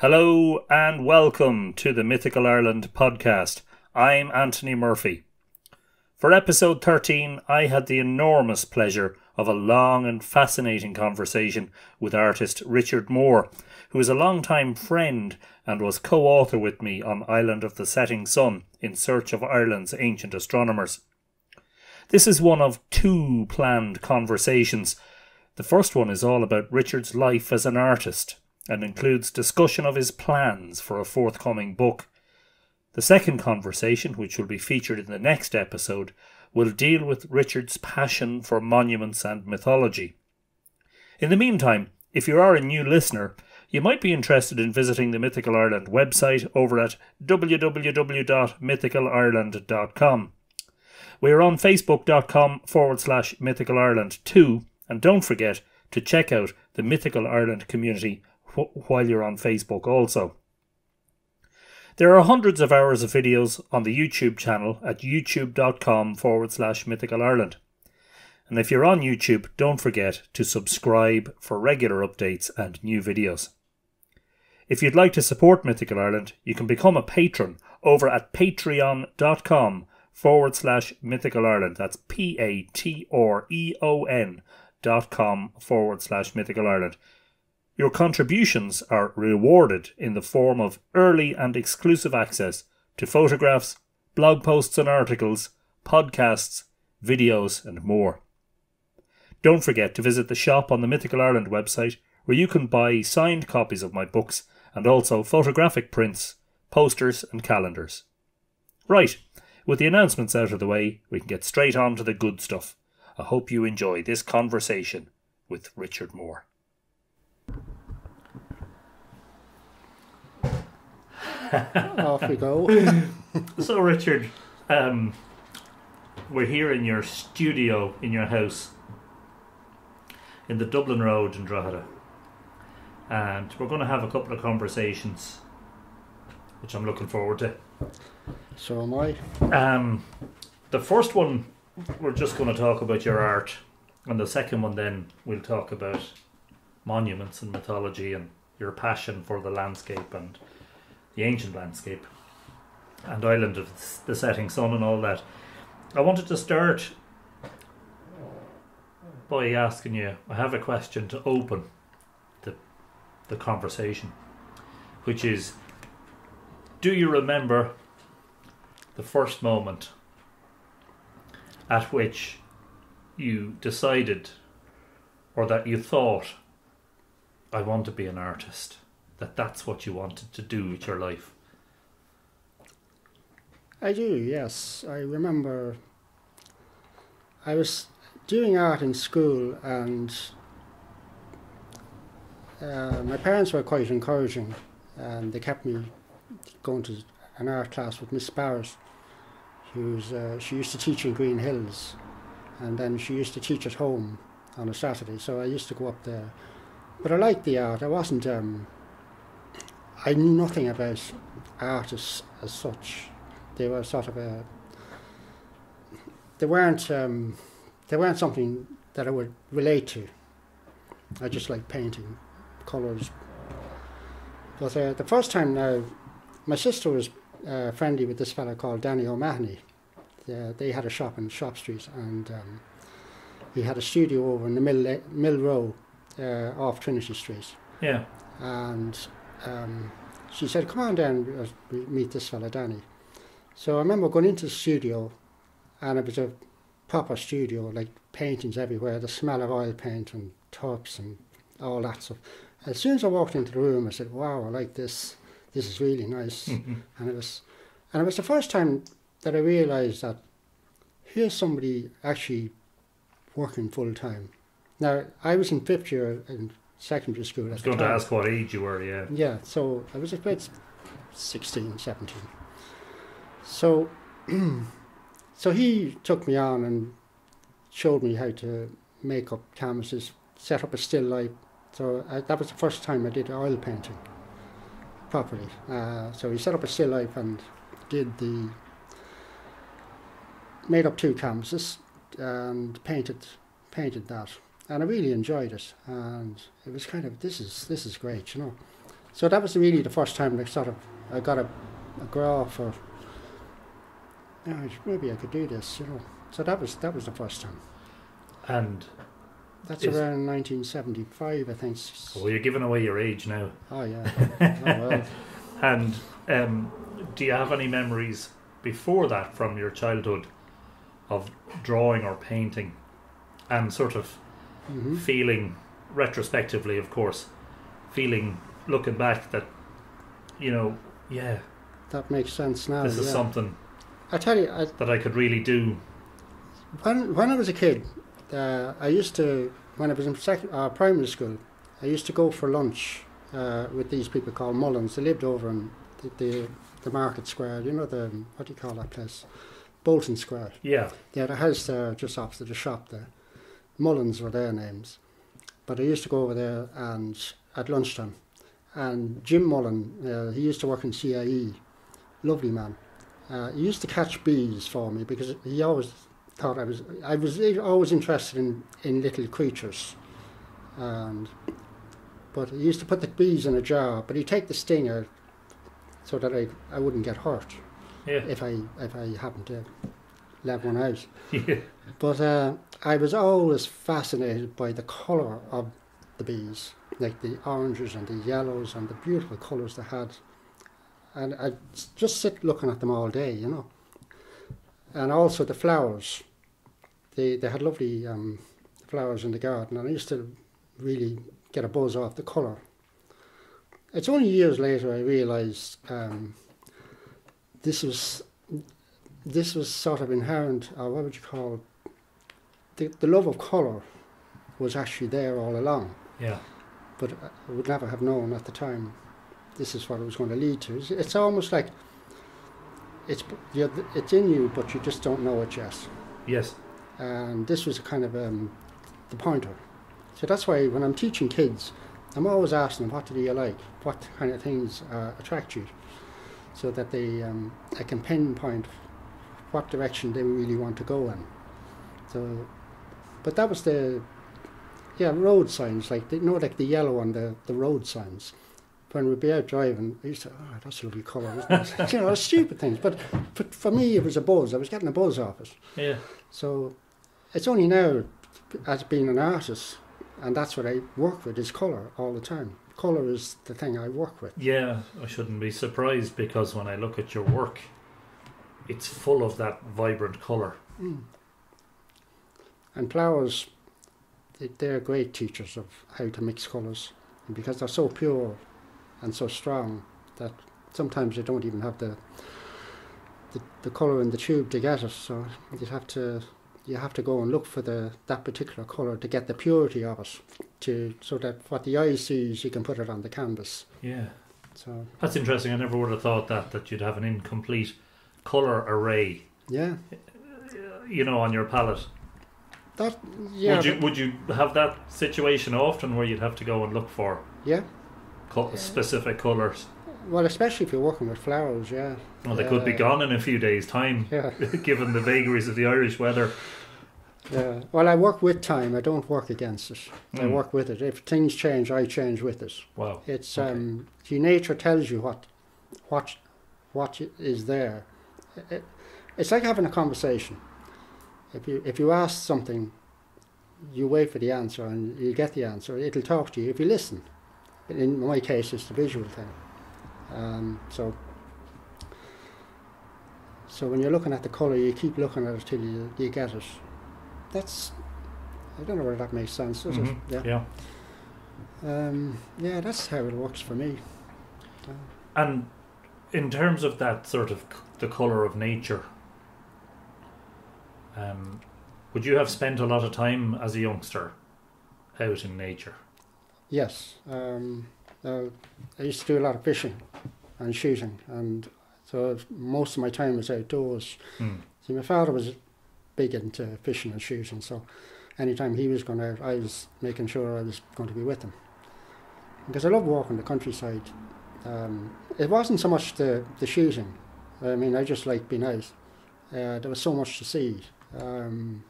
Hello and welcome to the Mythical Ireland podcast. I'm Anthony Murphy. For episode 13, I had the enormous pleasure of a long and fascinating conversation with artist Richard Moore, who is a long-time friend and was co author with me on Island of the Setting Sun in search of Ireland's ancient astronomers. This is one of two planned conversations. The first one is all about Richard's life as an artist and includes discussion of his plans for a forthcoming book. The second conversation, which will be featured in the next episode, will deal with Richard's passion for monuments and mythology. In the meantime, if you are a new listener, you might be interested in visiting the Mythical Ireland website over at www.mythicalireland.com. We are on facebook.com forward slash mythical Ireland too, and don't forget to check out the Mythical Ireland community wh- while you're on Facebook also. There are hundreds of hours of videos on the YouTube channel at youtube.com forward slash mythical Ireland. And if you're on YouTube, don't forget to subscribe for regular updates and new videos. If you'd like to support Mythical Ireland, you can become a patron over at patreon.com forward slash mythical Ireland. That's P A T R E O N dot com forward slash mythical Ireland. Your contributions are rewarded in the form of early and exclusive access to photographs, blog posts and articles, podcasts, videos, and more. Don't forget to visit the shop on the Mythical Ireland website where you can buy signed copies of my books and also photographic prints, posters, and calendars. Right, with the announcements out of the way, we can get straight on to the good stuff. I hope you enjoy this conversation with Richard Moore. Off we go. so, Richard, um, we're here in your studio in your house in the Dublin Road in Drogheda, and we're going to have a couple of conversations, which I'm looking forward to. So am I. Um, the first one, we're just going to talk about your art, and the second one, then we'll talk about monuments and mythology and your passion for the landscape and the ancient landscape and island of the setting sun and all that. I wanted to start by asking you. I have a question to open the the conversation, which is: Do you remember the first moment at which you decided, or that you thought, I want to be an artist? That that's what you wanted to do with your life. I do, yes. I remember I was doing art in school and uh, my parents were quite encouraging and they kept me going to an art class with Miss Barrett who's uh, she used to teach in Green Hills and then she used to teach at home on a Saturday so I used to go up there but I liked the art I wasn't um, I knew nothing about artists as such they were sort of a they weren't um, they weren't something that I would relate to. I just like painting, colours. But uh, the first time now, my sister was uh, friendly with this fellow called Danny O'Mahony. Uh, they had a shop in Shop Street, and um, he had a studio over in the Mill Mill Row, uh, off Trinity Street. Yeah. And um, she said, "Come on down, and meet this fellow Danny." So I remember going into the studio, and it was a proper studio, like paintings everywhere, the smell of oil paint and tubs and all that stuff. As soon as I walked into the room, I said, "Wow, I like this. This is really nice." Mm-hmm. And it was, and it was the first time that I realised that here's somebody actually working full time. Now I was in fifth year in secondary school. I was going to ask what age you were. Yeah. Yeah, so I was about 16, 17. So, so he took me on and showed me how to make up canvases, set up a still life. So I, that was the first time I did oil painting properly. Uh, so he set up a still life and did the made up two canvases and painted painted that, and I really enjoyed it. And it was kind of this is this is great, you know. so that was really the first time I sort of I got a, a grá for. Yeah, maybe I could do this, you know. So that was that was the first time. And That's around 1975, I think. well, you're giving away your age now. Oh yeah. oh well. And um, do you have any memories before that from your childhood of drawing or painting, and sort of hmm feeling retrospectively, of course, feeling looking back that you know, yeah, That makes sense now. this is yeah. something I tell you, I, that I could really do. when when I was a kid, uh, I used to when I was in sec- uh, primary school, I used to go for lunch uh, with these people called Mullins. They lived over in the, the the market square. You know the what do you call that place? Bolton Square. Yeah, They had a house there just opposite the shop there. Mullins were their names. But I used to go over there and at lunchtime. And Jim Mullen, uh, he used to work in CIE, lovely man. Uh, he used to catch bees for me because he always thought I was I was always interested in, in little creatures. And but he used to put the bees in a jar, but he'd take the sting out so that I, I wouldn't get hurt yeah, if I if I happened to let one out. yeah. But uh, I was always fascinated by the colour of the bees, like the oranges and the yellows and the beautiful colours they had. And I'd just sit looking at them all day, you know. And also the flowers. They, they had lovely um, flowers in the garden, and I used to really get a buzz off the colour. It's only years later I realised um, this was this was sort of inherent, or what would you call it? The, the love of colour was actually there all along, yeah. but I would never have known at the time this is what it was going to lead to. It's, it's almost like it's, it's in you, but you just don't know it yet. Yes, And this was kind of um, the pointer. So that's why when I'm teaching kids, I'm always asking them, what do you like? What kind of things uh, attract you? So that they, um, I can pinpoint what direction they really want to go in. So, but that was the, yeah, road signs, like, the, you know, like the yellow on the, the road signs. When we'd be out driving, I used to, oh, that's a lovely colour, isn't it? you know, stupid things. But, but for me, it was a buzz. I was getting a buzz off it. yeah. So it's only now, as being an artist, and that's what I work with is colour all the time. Colour is the thing I work with. Yeah, I shouldn't be surprised because when I look at your work, it's full of that vibrant colour. Hmm. And flowers, they, they're great teachers of how to mix colours because they're so pure and so strong that sometimes you don't even have the the, the colour in the tube to get it. So you have to you have to go and look for the that particular colour to get the purity of it, to so that what the eye sees you can put it on the canvas. Yeah, So that's interesting. I never would have thought that that you'd have an incomplete colour array, yeah, you know, on your palette. that yeah. would you would you have that situation often where you'd have to go and look for Yeah, co- specific colours? well, especially if you're working with flowers, yeah. Well, they could be Uh, gone in a few days' time, Yeah, given the vagaries of the Irish weather. yeah. Well, I work with time. I don't work against it. I Mm. work with it. If things change, I change with it. Wow. It's Okay. um, see, nature tells you what, what, what is there. It, it's like having a conversation. If you if you ask something, you wait for the answer and you get the answer. It'll talk to you if you listen. But in my case, it's the visual thing. Um, so. So when you're looking at the colour, you keep looking at it till you, you get it. That's, I don't know whether that makes sense, does Mhm. it? Yeah. Um, yeah, that's how it works for me. And in terms of that sort of the colour of nature, um, would you have spent a lot of time as a youngster out in nature? Yes, um, uh, I used to do a lot of fishing and shooting, and so most of my time was outdoors. Hmm. See, my father was big into fishing and shooting, so anytime he was going out, I was making sure I was going to be with him. Because I love walking the countryside. Um, it wasn't so much the, the shooting. I mean, I just like being out. Uh, there was so much to see. Um,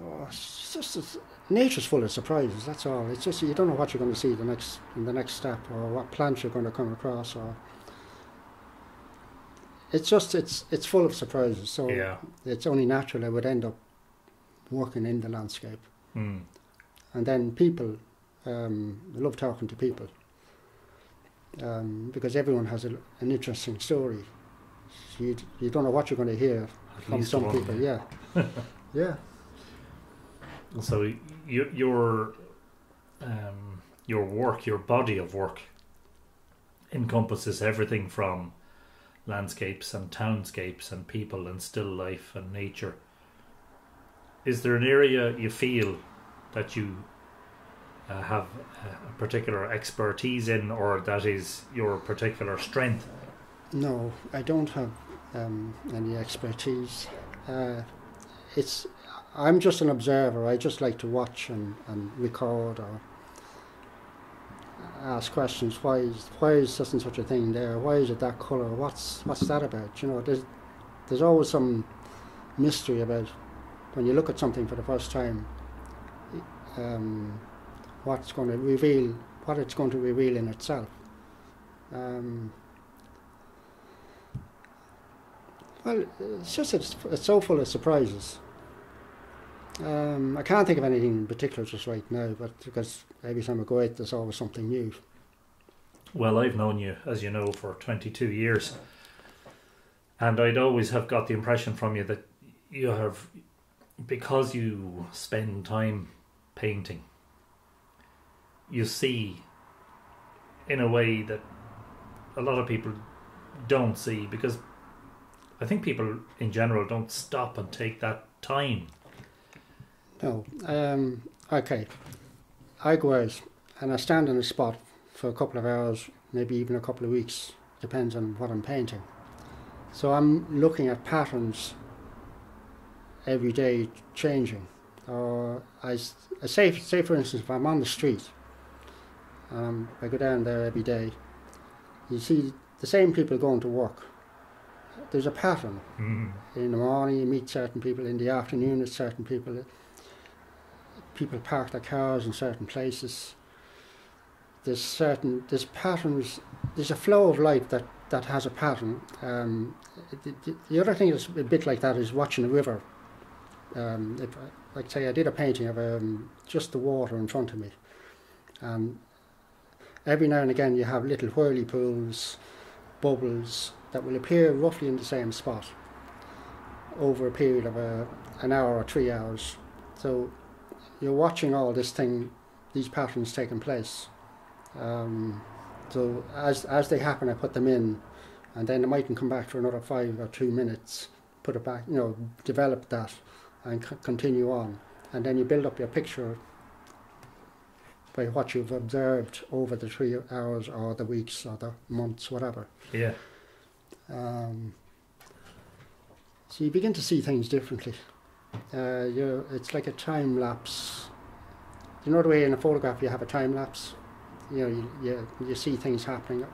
oh, it's just, it's, nature's full of surprises. That's all. It's just you don't know what you're going to see the next in the next step, or what plants you're going to come across, or it's just it's it's full of surprises. So Yeah. it's only natural I would end up working in the landscape, Mm. and then people. Um, love talking to people um, because everyone has a, an interesting story. So you you don't know what you're going to hear At from some one. people. Yeah, yeah. So your your um, your work, your body of work, encompasses everything from landscapes and townscapes and people and still life and nature. Is there an area you feel that you uh, have a particular expertise in, or that is your particular strength? No, I don't have um, any expertise. Uh, it's I'm just an observer. I just like to watch and, and record or ask questions. Why is why is such and such a thing there? Why is it that color? What's what's that about? You know, there's there's always some mystery about when you look at something for the first time. Um, what's going to reveal what it's going to reveal in itself. Um, Well, it's just it's, it's so full of surprises. Um, I can't think of anything in particular just right now, but because every time I go out, there's always something new. Well, I've known you, as you know, for 22 years. And I'd always have got the impression from you that you have, because you spend time painting, you see in a way that a lot of people don't see because I think people in general don't stop and take that time. No, um, okay. I go out and I stand in a spot for a couple of hours, maybe even a couple of weeks, depends on what I'm painting. So I'm looking at patterns every day changing. Or I, I say, say for instance, if I'm on the street, um, I go down there every day, you see the same people going to work. There's a pattern. Mm. In the morning, you meet certain people. In the afternoon, it's certain people. People park their cars in certain places. There's certain there's patterns. There's a flow of life that, that has a pattern. Um, the, the- the other thing that's a bit like that is watching a river. Um, if, like say, I did a painting of um, just the water in front of me, and every now and again you have little whirly pools, bubbles that will appear roughly in the same spot over a period of a, an hour or three hours. So you're watching all this thing, these patterns taking place. Um, so as as they happen, I put them in, and then I mightn't come back for another five or two minutes, put it back, you know, develop that, and continue on, and then you build up your picture by what you've observed over the three hours or the weeks or the months, whatever. Yeah. Um, so you begin to see things differently. Uh, you're, it's like a time lapse. You know the way in a photograph you have a time lapse. You know you you, you see things happening.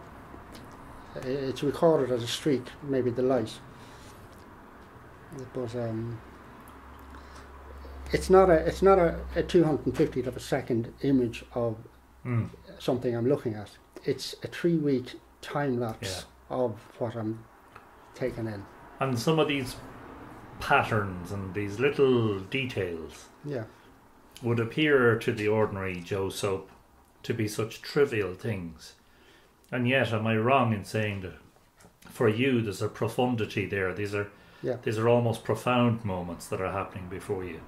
It's recorded as a streak, maybe the light. But um, it's not a it's not a, a two hundred and fiftieth of a second image of Mm. something I'm looking at. It's a three week time lapse of what I'm taking in. And some of these patterns and these little details Yeah. would appear to the ordinary Joe Soap to be such trivial things. And yet, am I wrong in saying that for you there's a profundity there? These are Yeah. these are almost profound moments that are happening before you.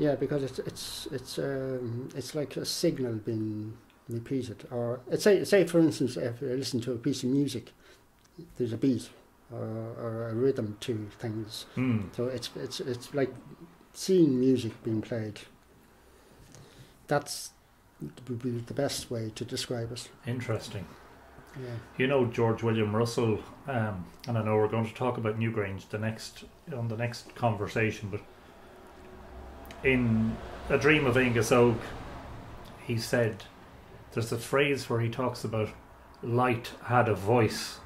Yeah, because it's it's it's um, it's like a signal being repeated, or say say for instance, if you listen to a piece of music, there's a beat or, or a rhythm to things. Mm. So it's it's it's like seeing music being played. That's would be the best way to describe it. Interesting. Yeah. You know George William Russell, um, and I know we're going to talk about Newgrange the next on the next conversation, but in A Dream of Angus Oge, he said there's a phrase where he talks about light had a voice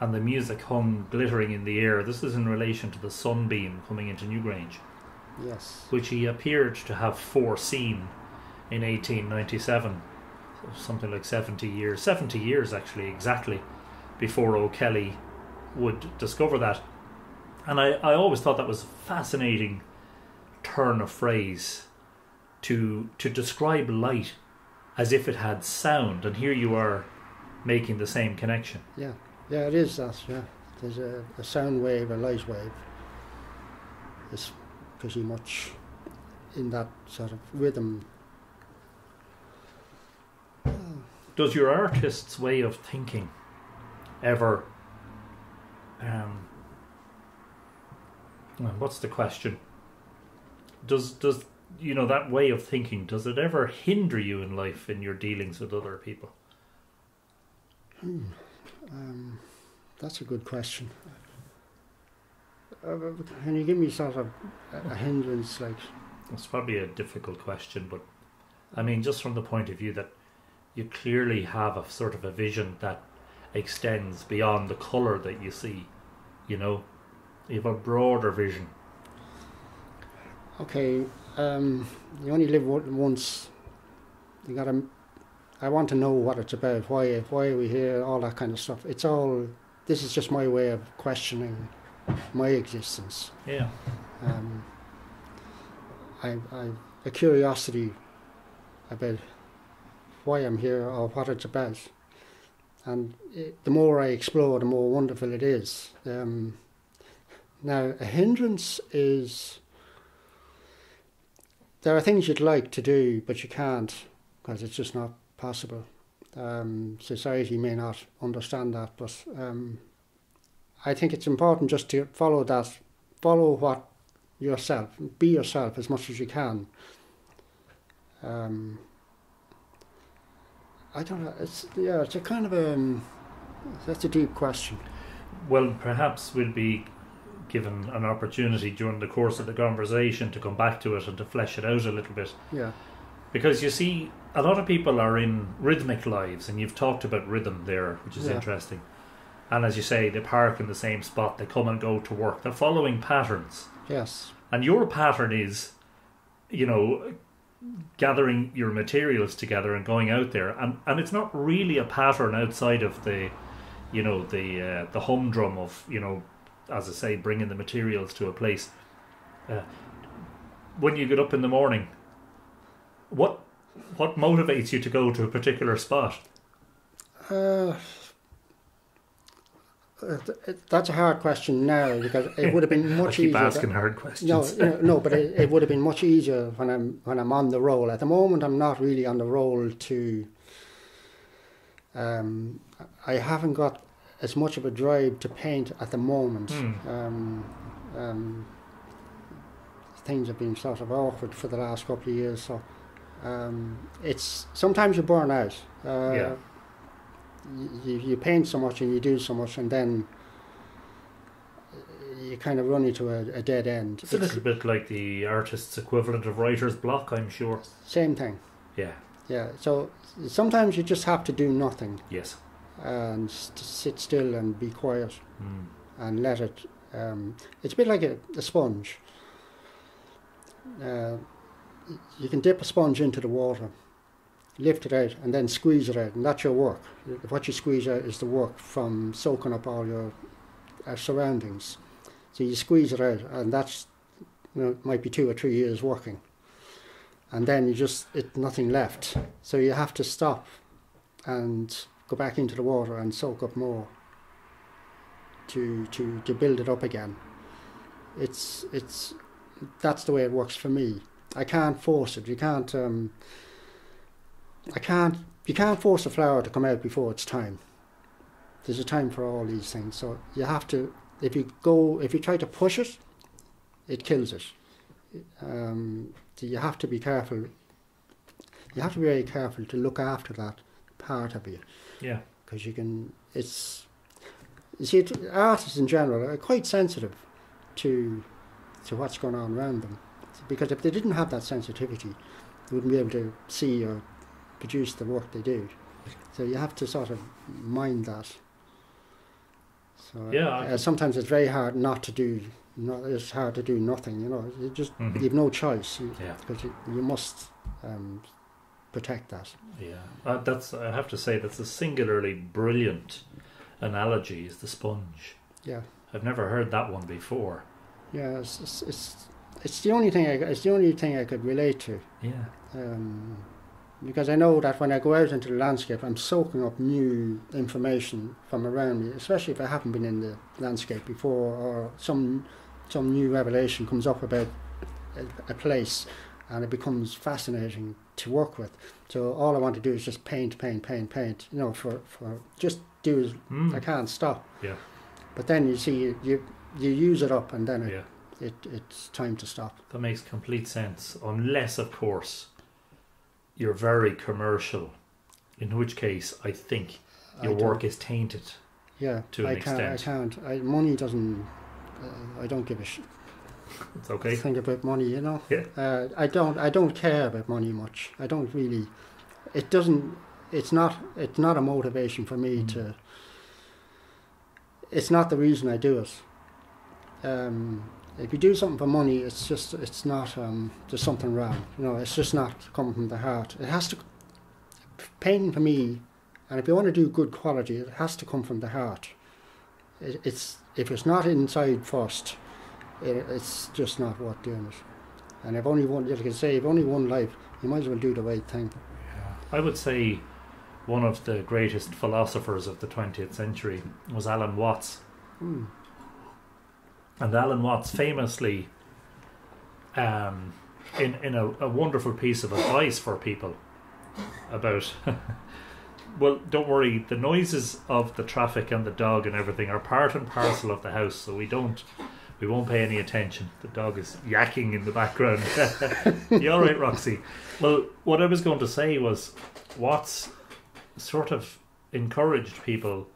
and the music hung glittering in the air. This is in relation to the sunbeam coming into Newgrange. Yes. which he appeared to have foreseen in 1897, so something like 70 years, 70 years actually, exactly, before O'Kelly would discover that. And I, I always thought that was fascinating turn of phrase to to describe light as if it had sound, and here you are making the same connection. Yeah. Yeah, it is that. Yeah. There's a, a sound wave, a light wave. It's pretty much in that sort of rhythm. does your artist's way of thinking ever um what's the question does does you know that way of thinking does it ever hinder you in life in your dealings with other people? Um, that's a good question. Uh, can you give me sort of a, a hindrance, like? It's probably a difficult question but i mean just from the point of view that you clearly have a sort of a vision that extends beyond the color that you see you know you have a broader vision okay, um, you only live once. You gotta. I want to know what it's about. Why? Why are we here? All that kind of stuff. It's all. This is just my way of questioning my existence. yeah Um, I, I, a curiosity about why I'm here or what it's about. And it, the more I explore, the more wonderful it is. Um, now, a hindrance is there are things you'd like to do, but you can't because it's just not possible. Um, society may not understand that, but um, I think it's important just to follow that, follow what yourself, be yourself as much as you can. Um, I don't know. It's yeah. It's a kind of a. Um, that's a deep question. Well, perhaps we'll be given an opportunity during the course of the conversation to come back to it and to flesh it out a little bit. Yeah. Because you see, a lot of people are in rhythmic lives, and you've talked about rhythm there, which is Yeah. interesting. And as you say, they park in the same spot, they come and go to work, they're following patterns. Yes. And your pattern is, you know, gathering your materials together and going out there. And, and it's not really a pattern outside of the, you know, the uh, the humdrum of, you know, as I say, bringing the materials to a place. Uh, when you get up in the morning, what what motivates you to go to a particular spot? Uh, that's a hard question now because it would have been I much keep easier. asking hard questions. No, no, but it, it would have been much easier when I'm when I'm on the roll. At the moment, I'm not really on the roll to. Um, I haven't got as much of a drive to paint at the moment. Hmm. Um, um, things have been sort of awkward for the last couple of years, so um, it's sometimes you burn out. Uh, Yeah. You, you paint so much and you do so much, and then you kind of run into a, a dead end. It's a little bit like the artist's equivalent of writer's block, I'm sure. Same thing. Yeah. Yeah. So sometimes you just have to do nothing Yes. And s- to sit still and be quiet Mm. and let it. Um, it's a bit like a, a sponge. Uh, you can dip a sponge into the water, lift it out, and then squeeze it out, and that's your work. What you squeeze out is the work from soaking up all your uh, surroundings. So you squeeze it out, and that's you know, might be two or three years working, and then you just it nothing left. So you have to stop and go back into the water and soak up more to to to build it up again. It's it's that's the way it works for me. I can't force it. You can't um, I can't you can't force a flower to come out before its time. There's a time for all these things. So you have to if you go if you try to push it, it kills it. Um, so you have to be careful. You have to be very careful to look after that part of you Yeah. because you can. It's you see, it, artists in general are quite sensitive to to what's going on around them. Because if they didn't have that sensitivity, they wouldn't be able to see or produce the work they do. So you have to sort of mind that. So Yeah, uh, can- sometimes it's very hard not to do no, it's hard to do nothing. You know, you just Mhm. you've no choice you, Yeah. because you, you must um, protect that. Yeah, uh, that's. I have to say that's a singularly brilliant analogy. Is the sponge? Yeah, I've never heard that one before. yeah. It's it's it's, it's the only thing I it's the only thing I could relate to. Yeah, Um, because I know that when I go out into the landscape, I'm soaking up new information from around me, especially if I haven't been in the landscape before, or some some new revelation comes up about a, a place, and it becomes fascinating to work with. So all I want to do is just paint, paint, paint, paint. You know, for for just do as Mm. I can't stop. Yeah. But then you see you you, you use it up, and then it, yeah. it it's time to stop. That makes complete sense, unless, of course, you're very commercial, in which case I think your don't- work is tainted. Yeah, to an I can't. extent. I can't. I, money doesn't. Uh, I don't give a sh- It's okay. think about money. You know. Yeah. Uh, I don't. I don't care about money much. I don't really. It doesn't. It's not. It's not a motivation for me Mm. to. It's not the reason I do it. Um, if you do something for money, it's just. It's not. Um, there's something wrong. You know. It's just not coming from the heart. It has to. Painting for me, and if you want to do good quality, it has to come from the heart. It, it's if it's not inside first, it, it's just not worth doing it. And if only one, like I say, if only one life, you might as well do the right thing. I would say one of the greatest philosophers of the 20th century was Alan Watts. Mm. And Alan Watts famously, um, in, in a, a wonderful piece of advice for people about, well, don't worry, the noises of the traffic and the dog and everything are part and parcel of the house, so we don't, we won't pay any attention. The dog is yakking in the background. you all right, Roxy? Well, what I was going to say was Watts sort of encouraged people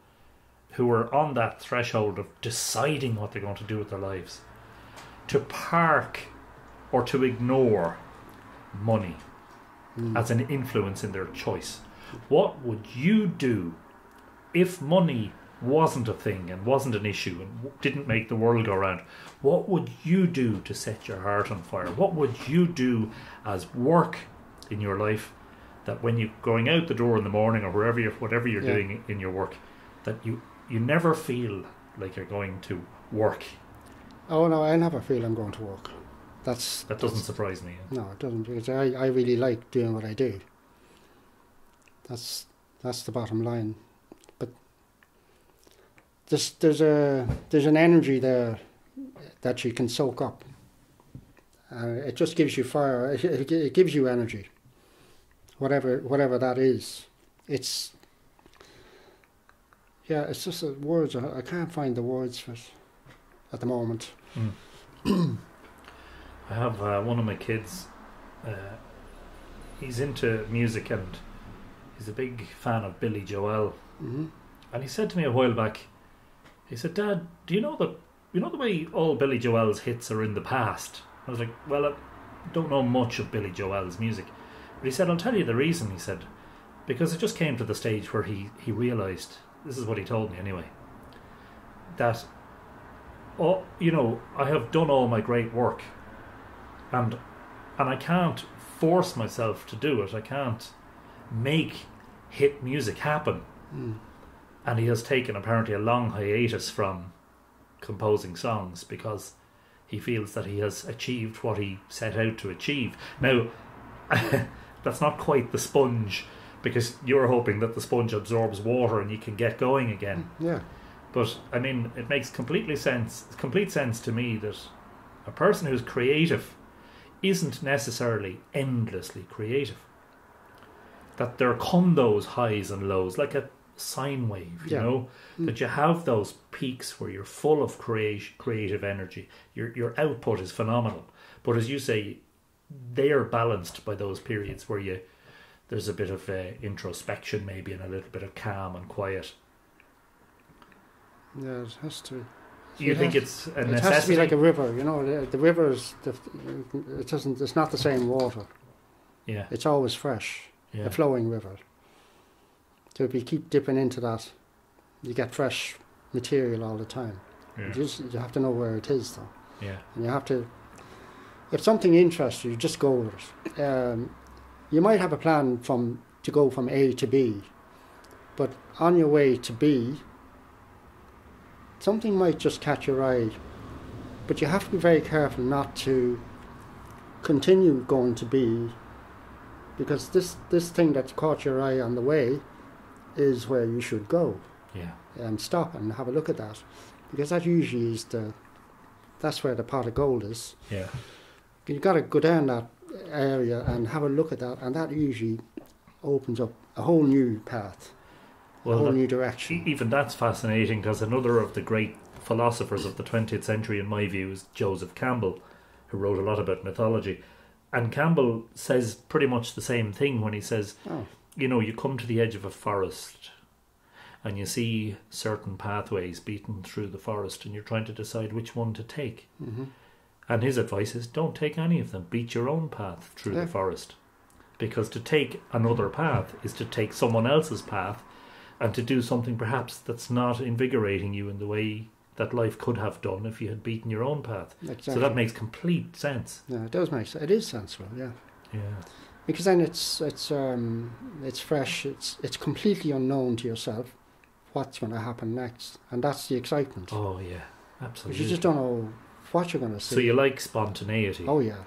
who were on that threshold of deciding what they're going to do with their lives to park or to ignore money Mm. as an influence in their choice. What would you do if money wasn't a thing and wasn't an issue and didn't make the world go round? What would you do to set your heart on fire? What would you do as work in your life that when you're going out the door in the morning or wherever you're, whatever you're Yeah. doing in your work, that you you never feel like you're going to work? Oh no, I never feel I'm going to work. That's That doesn't surprise me. no, it doesn't because I, I really like doing what I do. That's that's the bottom line. There's there's a there's an energy there that you can soak up. Uh, it just gives you fire. It, it, it gives you energy. Whatever whatever that is, it's yeah. It's just the words. I, I can't find the words for it at the moment. I have uh, one of my kids. Uh, he's into music and he's a big fan of Billy Joel. hmm And he said to me a while back, he said, "Dad, do you know that you know the way all Billy Joel's hits are in the past?" I was like, "Well, I don't know much of Billy Joel's music," but he said, "I'll tell you the reason." He said, "Because it just came to the stage where he he realised this is what he told me anyway that." Oh, you know, I have done all my great work, and and I can't force myself to do it. I can't make hit music happen Mm. And he has taken apparently a long hiatus from composing songs because he feels that he has achieved what he set out to achieve. Now, that's not quite the sponge because you're hoping that the sponge absorbs water and you can get going again. Yeah. But I mean, it makes completely sense, complete sense to me that a person who's creative isn't necessarily endlessly creative. That there come those highs and lows, like a sine wave, you Yeah. know. Mm. That you have those peaks where you're full of create, creative energy. Your your output is phenomenal, but as you say, they are balanced by those periods where you there's a bit of uh, introspection, maybe, and a little bit of calm and quiet. Yeah, it has to. You It think has- it's a It has to be like a river, you know. The, the is the, it doesn't. It's not the same water. yeah, It's always fresh, yeah. a flowing river. So if you keep dipping into that, you get fresh material all the time. yeah. You just you have to know where it is, though. Yeah. and you have to. If something interests you, just go with it. Um, you might have a plan from to go from A to B, but on your way to B, something might just catch your eye. But you have to be very careful not to continue going to B, because this this thing that caught your eye on the way is where you should go Yeah. and stop and have a look at that, because that usually is the that's where the pot of gold is. Yeah. You've got to go down that area and have a look at that, and that usually opens up a whole new path, a whole that- new direction. Even that's fascinating because another of the great philosophers of the 20th century, in my view, is Joseph Campbell, who wrote a lot about mythology. And Campbell says pretty much the same thing when he says, Oh, you know, you come to the edge of a forest and you see certain pathways beaten through the forest and you're trying to decide which one to take. hmm And his advice is don't take any of them, beat your own path through Yeah. the forest. Because to take another path is to take someone else's path and to do something perhaps that's not invigorating you in the way that life could have done if you had beaten your own path. exactly. So that makes complete sense. yeah, it does make sense. It is sensible, yeah, Yeah. Because then it's it's um it's fresh. It's it's completely unknown to yourself what's going to happen next, and that's the excitement. Oh yeah. Because Absolutely. you just don't know what you're going to see. so you like spontaneity. oh yeah,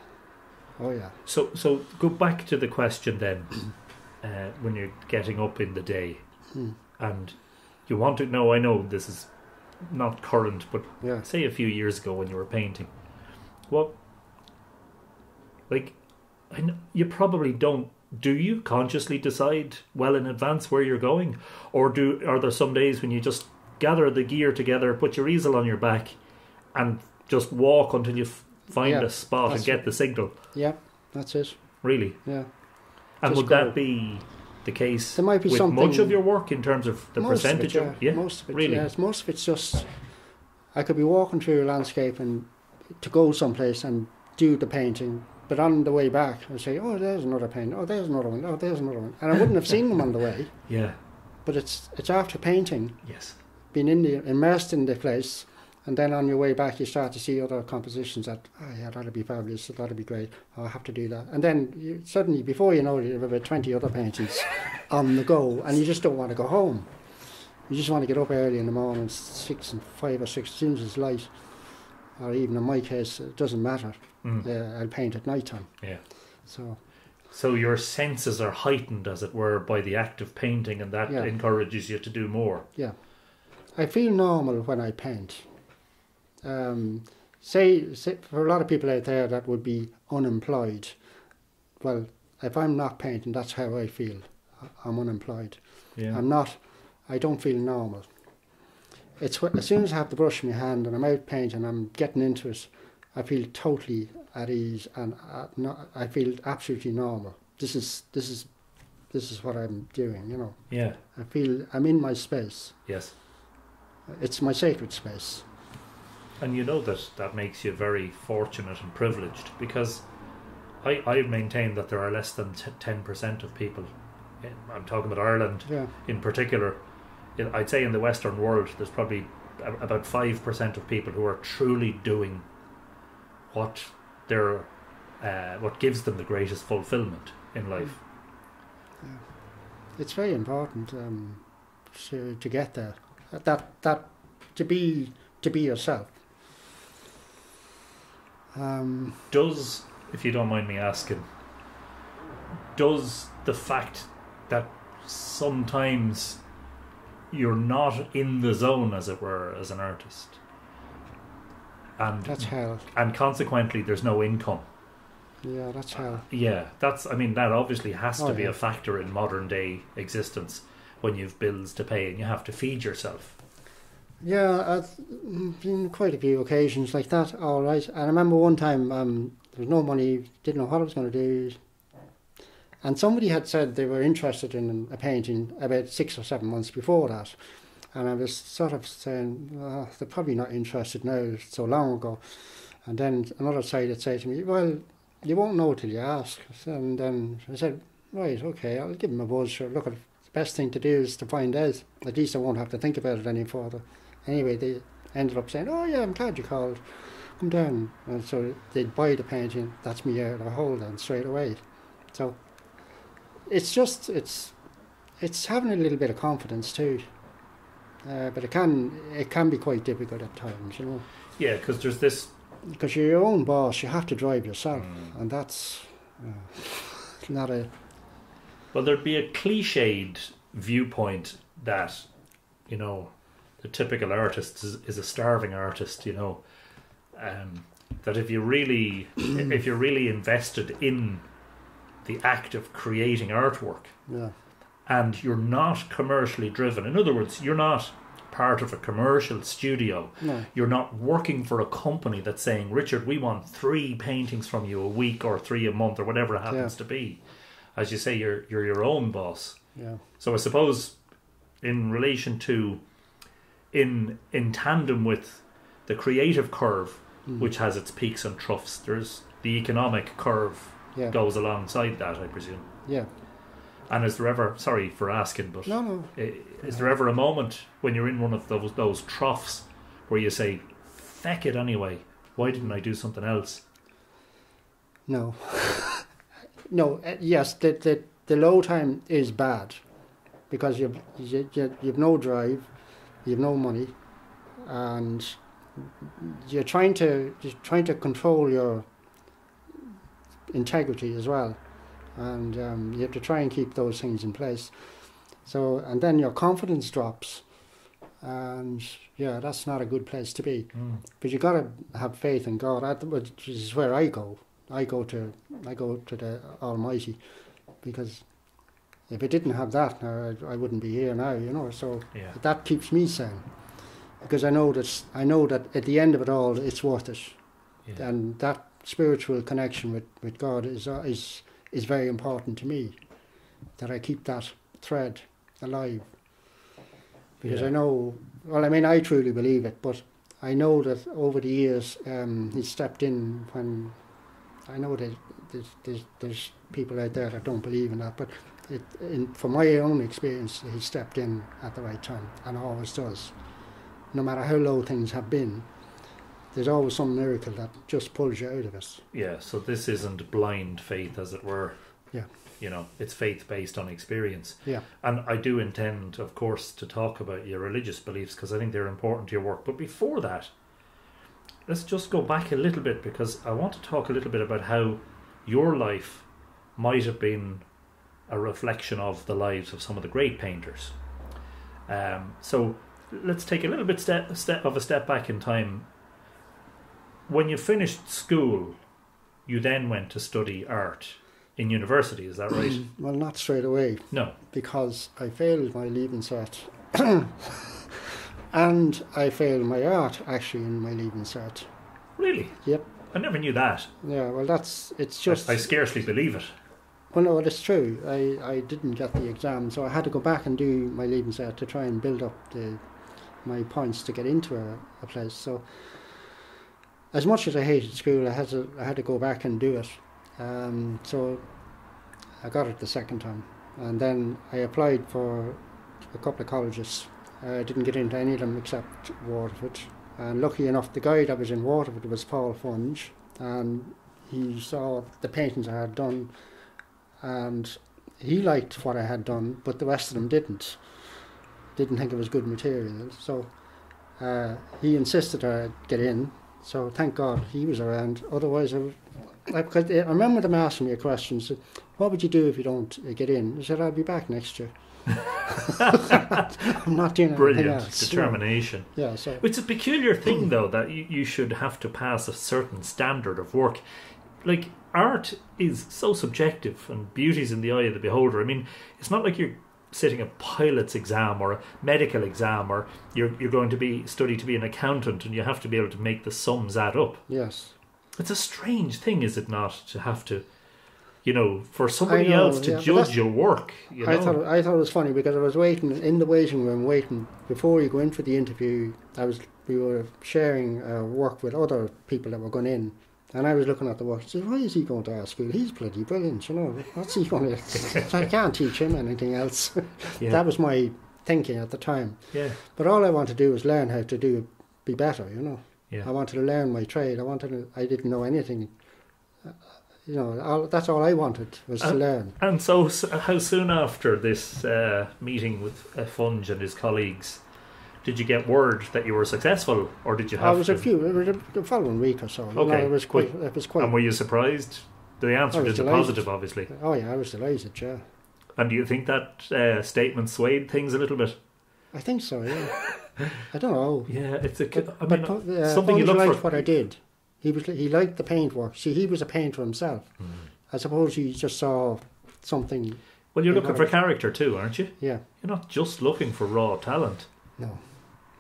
oh yeah. So, so go back to the question then. Uh, when you're getting up in the day, Hmm. and you want to know, I know this is not current, but Yeah. say a few years ago when you were painting, what, like, I kn- you probably don't. Do you consciously decide well in advance where you're going, or do are there some days when you just gather the gear together, put your easel on your back, and just walk until you f- find Yeah, a spot and get the signal? Yeah, that's it. Really. Yeah. And Just would that be the case There might be with something. much of your work in terms of the percentage of, it, of yeah, most of it, really? yes, most of it's just. I could be walking through a landscape and to go someplace and do the painting, but on the way back I say, "Oh, there's another painting. Oh, there's another one. Oh, there's another one," and I wouldn't have seen them on the way. Yeah. But it's it's after painting, Yes. being in the immersed in the place, and then on your way back you start to see other compositions that, oh yeah, that'll be fabulous. That'll be great. Oh, I have to do that, and then you, suddenly before you know it, you have about twenty other paintings on the go, and you just don't want to go home. You just want to get up early in the morning, six and five or six, as soon as it's light, or even in my case, it doesn't matter. Mm. Uh, I'll paint at night time. Yeah. So So your senses are heightened, as it were, by the act of painting, and that Yeah. encourages you to do more. Yeah, I feel normal when I paint. Um, say, say for a lot of people out there that would be unemployed. Well, if I'm not painting, that's how I feel. I'm unemployed. Yeah. I'm not. I don't feel normal. It's as soon as I have the brush in my hand and I'm out painting, I'm getting into it. I feel totally at ease and uh, not, I feel absolutely normal. This is this is this is what I'm doing. You know, yeah. I feel I'm in my space. Yes. It's my sacred space. And you know that that makes you very fortunate and privileged because I, I maintain that there are less than t- 10% of people, eh, I'm talking about Ireland Yeah, in particular, in- I'd say in the Western world, there's probably a- about 5% of people who are truly doing what they're, uh, what gives them the greatest fulfillment in life. it's very important um, to to get there. That that to be to be yourself. Um, Does, if you don't mind me asking, does the fact that sometimes you're not in the zone, as it were, as an artist, and that's hell. and consequently there's no income. Yeah, that's hell. Yeah, that's. I mean, that obviously has to Oh, be yeah. a factor in modern day existence when you've bills to pay and you have to feed yourself. Yeah, I've been quite a few occasions like that. All right, and I remember one time um, there was no money, didn't know what I was going to do, and somebody had said they were interested in a painting about six or seven months before that, and I was sort of saying oh, they're probably not interested now. So long ago, and then another side had said to me, "Well, you won't know till you ask," and then I said, "Right, okay, I'll give them a buzz. Sure, look, the best thing to do is to find out. At least I won't have to think about it any further." Anyway, they ended up saying, "Oh yeah, I'm glad you called. come down. And so they'd buy the painting, that's me out of the hole then straight away. So it's just, it's, it's having a little bit of confidence too. Uh, but it can it can be quite difficult at times, you know. Yeah, because there's this. Because you're your own boss, you have to drive yourself, Mm. and that's uh, not a Well, there'd be a cliched viewpoint that, you know, the typical artist is, is a starving artist. You know, um, that if you really, if you're really invested in the act of creating artwork, yeah and you're not commercially driven. In other words, you're not part of a commercial studio. no You're not working for a company that's saying, Richard, we want three paintings from you a week or three a month or whatever it happens Yeah. to be. As you say, you're you're your own boss. yeah So I suppose in relation to in in tandem with the creative curve, Mm. which has its peaks and troughs, there's the economic curve yeah goes alongside that, I presume. yeah And is there ever sorry for asking, but no no Is there ever a moment when you're in one of those those troughs where you say, "Feck it anyway"? Why didn't I do something else? no no uh, yes the, the the low time is bad because you've you, you, you've no drive you've no money and you're trying to you're trying to control your integrity as well and um, you have to try and keep those things in place. So and then your confidence drops. And yeah that's not a good place to be. But you got to have faith in God. Which is where I go. I go to I go to the Almighty. Because if I didn't have that now I, I wouldn't be here now you know? So Yeah, that keeps me sane. Because I know that I know that at the end of it all it's worth it. Yeah. and that spiritual connection with, with God is uh, is is very important to me that I keep that thread alive because Yeah. I know well I mean I truly believe it but I know that over the years um, he stepped in when I know that there's, there's, there's people out there that don't believe in that but it, in, from my own experience he stepped in at the right time and always does no matter how low things have been there's always some miracle that just pulls you out of it. yeah. So this isn't blind faith, as it were. Yeah. You know, it's faith based on experience. Yeah. And I do intend, of course, to talk about your religious beliefs because I think they're important to your work. But before that, let's just go back a little bit because I want to talk a little bit about how your life might have been a reflection of the lives of some of the great painters. Um, so let's take a little bit step, step of a step back in time. When you finished school, you then went to study art in university. Is that right? Well, not straight away no. because I failed my leaving cert. and I failed my art actually in my leaving cert. Really? Yep. I never knew that. Yeah, well, that's it's I- just. I, scarcely believe it. Well, no, it's true. I, I didn't get the exam, so I had to go back and do my leaving cert to try and build up the my points to get into a, a place. So, as much as I hated school, I had to I had to go back and do it. Um, so, I got it the second time, and then I applied for a couple of colleges. I didn't get into any of them except Waterford. And lucky enough, the guy that was in Waterford was Paul Funge, and he saw the paintings I had done and he liked what I had done, but the rest of them didn't. Didn't think it was good material. So uh, he insisted I get in. So thank God he was around. Otherwise, I, would- I, because I remember them asking me a question. What would you do if you don't uh, get in? I said, I'll be back next year. I'm not doing Brilliant else. determination. Yeah, so It's a peculiar thing, though, that you, you should have to pass a certain standard of work. Like, art is so subjective, and beauty's in the eye of the beholder. I mean, it's not like you're sitting a pilot's exam or a medical exam, or you're, you're going to be study to be an accountant and you have to be able to make the sums add up. yes. It's a strange thing, is it not, to have to, you know, for somebody know, else to yeah, judge your work. You know? I thought I thought it was funny because I was waiting in the waiting room, waiting before you go in for the interview. I was we were sharing uh, work with other people that were going in, and I was looking at the work. I said, "Why is he going to our school? He's bloody brilliant, you know. What's he going to? I can't teach him anything else." yeah. that was my thinking at the time. yeah, But all I want to do is learn how to do be better, you know. Yeah. I wanted to learn my trade. I wanted. To, I didn't know anything. Uh, You know, all, that's all I wanted was to Uh, learn. And so, how soon after this uh, meeting with uh, Funge and his colleagues did you get word that you were successful, or did you have? I have was to? a few. It was the following week or so. Okay, it was quite. It was quite. and were you surprised? The answer was is a positive, obviously. oh yeah, I was delighted. Yeah, And do you think that uh, statement swayed things a little bit? I think so. Yeah, I don't know. Yeah, it's a. But, I mean, but uh, something you liked for. what I did. He was. He liked the paintwork. See, he was a painter himself. Hmm. I suppose he just saw something. well, you're looking for character too, aren't you? Yeah. You're not just looking for raw talent. No.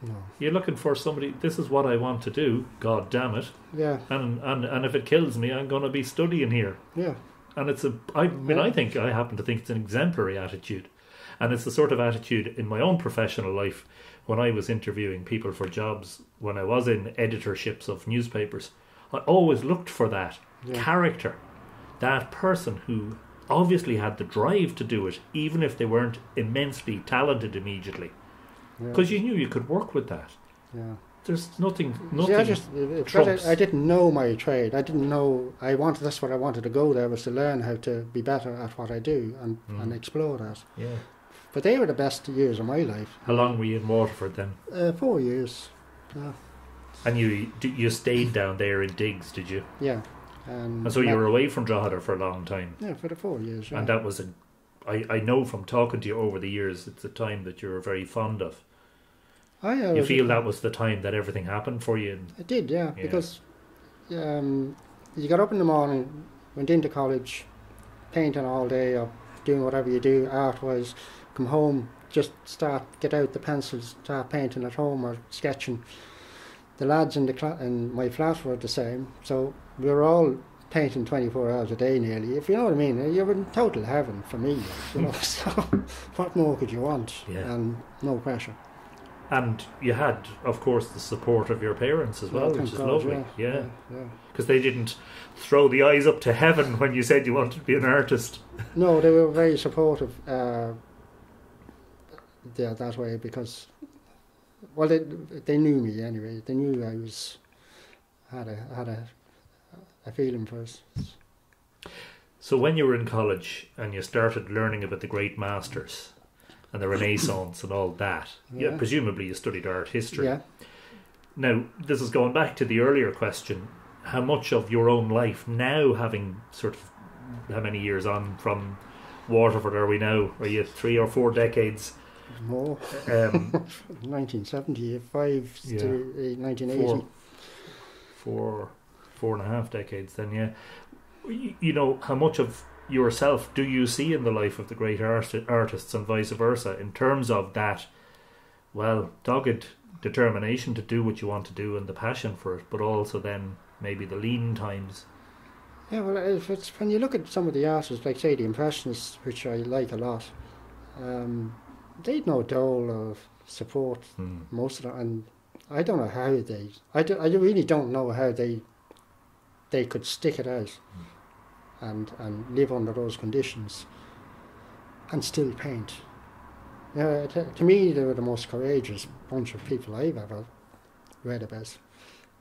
No. You're looking for somebody. This is what I want to do. God damn it! Yeah. And and and if it kills me, I'm going to be studying here. Yeah. And it's a. I mean, Yeah. I think I happen to think it's an exemplary attitude, and it's the sort of attitude in my own professional life when I was interviewing people for jobs when I was in editorships of newspapers. I always looked for that Yeah. character, that person who obviously had the drive to do it, even if they weren't immensely talented immediately, yeah. because you knew you could work with that. yeah. There's nothing, See, nothing. I just it- it- I, I didn't know my trade. I didn't know I wanted. That's what I wanted to go there was to learn how to be better at what I do and, Mm. and explore that. yeah. But they were the best years of my life. How long were you in Waterford then? Uh, four years. Yeah. And you you stayed down there in digs, did you? Yeah. And, And so you were away from Drogheda for a long time. Yeah, for the four years. Yeah. And that was a, I, I know from talking to you over the years, it's a time that you're very fond of. I, uh, You feel that was the time that everything happened for you. And, I did, yeah, Yeah. because um, you got up in the morning, went into college, painting all day or doing whatever you do art wise, come home, just start, get out the pencils, start painting at home or sketching. The lads in the cla- in my flat were the same, so we were all painting 24 hours a day nearly, if you know what I mean. You were in total heaven for me, you know, so what more could you want? Yeah. And no pressure. And you had, of course, the support of your parents as well, thank which is God, lovely. Yeah. yeah, yeah. Because they didn't throw the eyes up to heaven when you said you wanted to be an artist. No, they were very supportive. Uh, yeah, that way because, well, they they knew me anyway. They knew I was had a had a a feeling for us. So when you were in college and you started learning about the great masters and the Renaissance and all that, yeah. Yeah. presumably you studied art history. Yeah, Now, this is going back to the earlier question. How much of your own life now, having sort of how many years on from Waterford are we now? Are you three or four decades? more. Um, 1975 Yeah. to uh, 1980. four, four, four and a half decades. Then, yeah. You, you know how much of yourself do you see in the life of the great art- artists and vice versa in terms of that? Well, dogged determination to do what you want to do and the passion for it, but also then maybe the lean times. Yeah, well, if it's when you look at some of the artists, like say the Impressionists, which I like a lot, um, they'd no dole of support Hmm. most of them, and I don't know how they. I, do, I really don't know how they. They could stick it out, and and live under those conditions, and still paint. Yeah, to, to me, they were the most courageous bunch of people I've ever read about.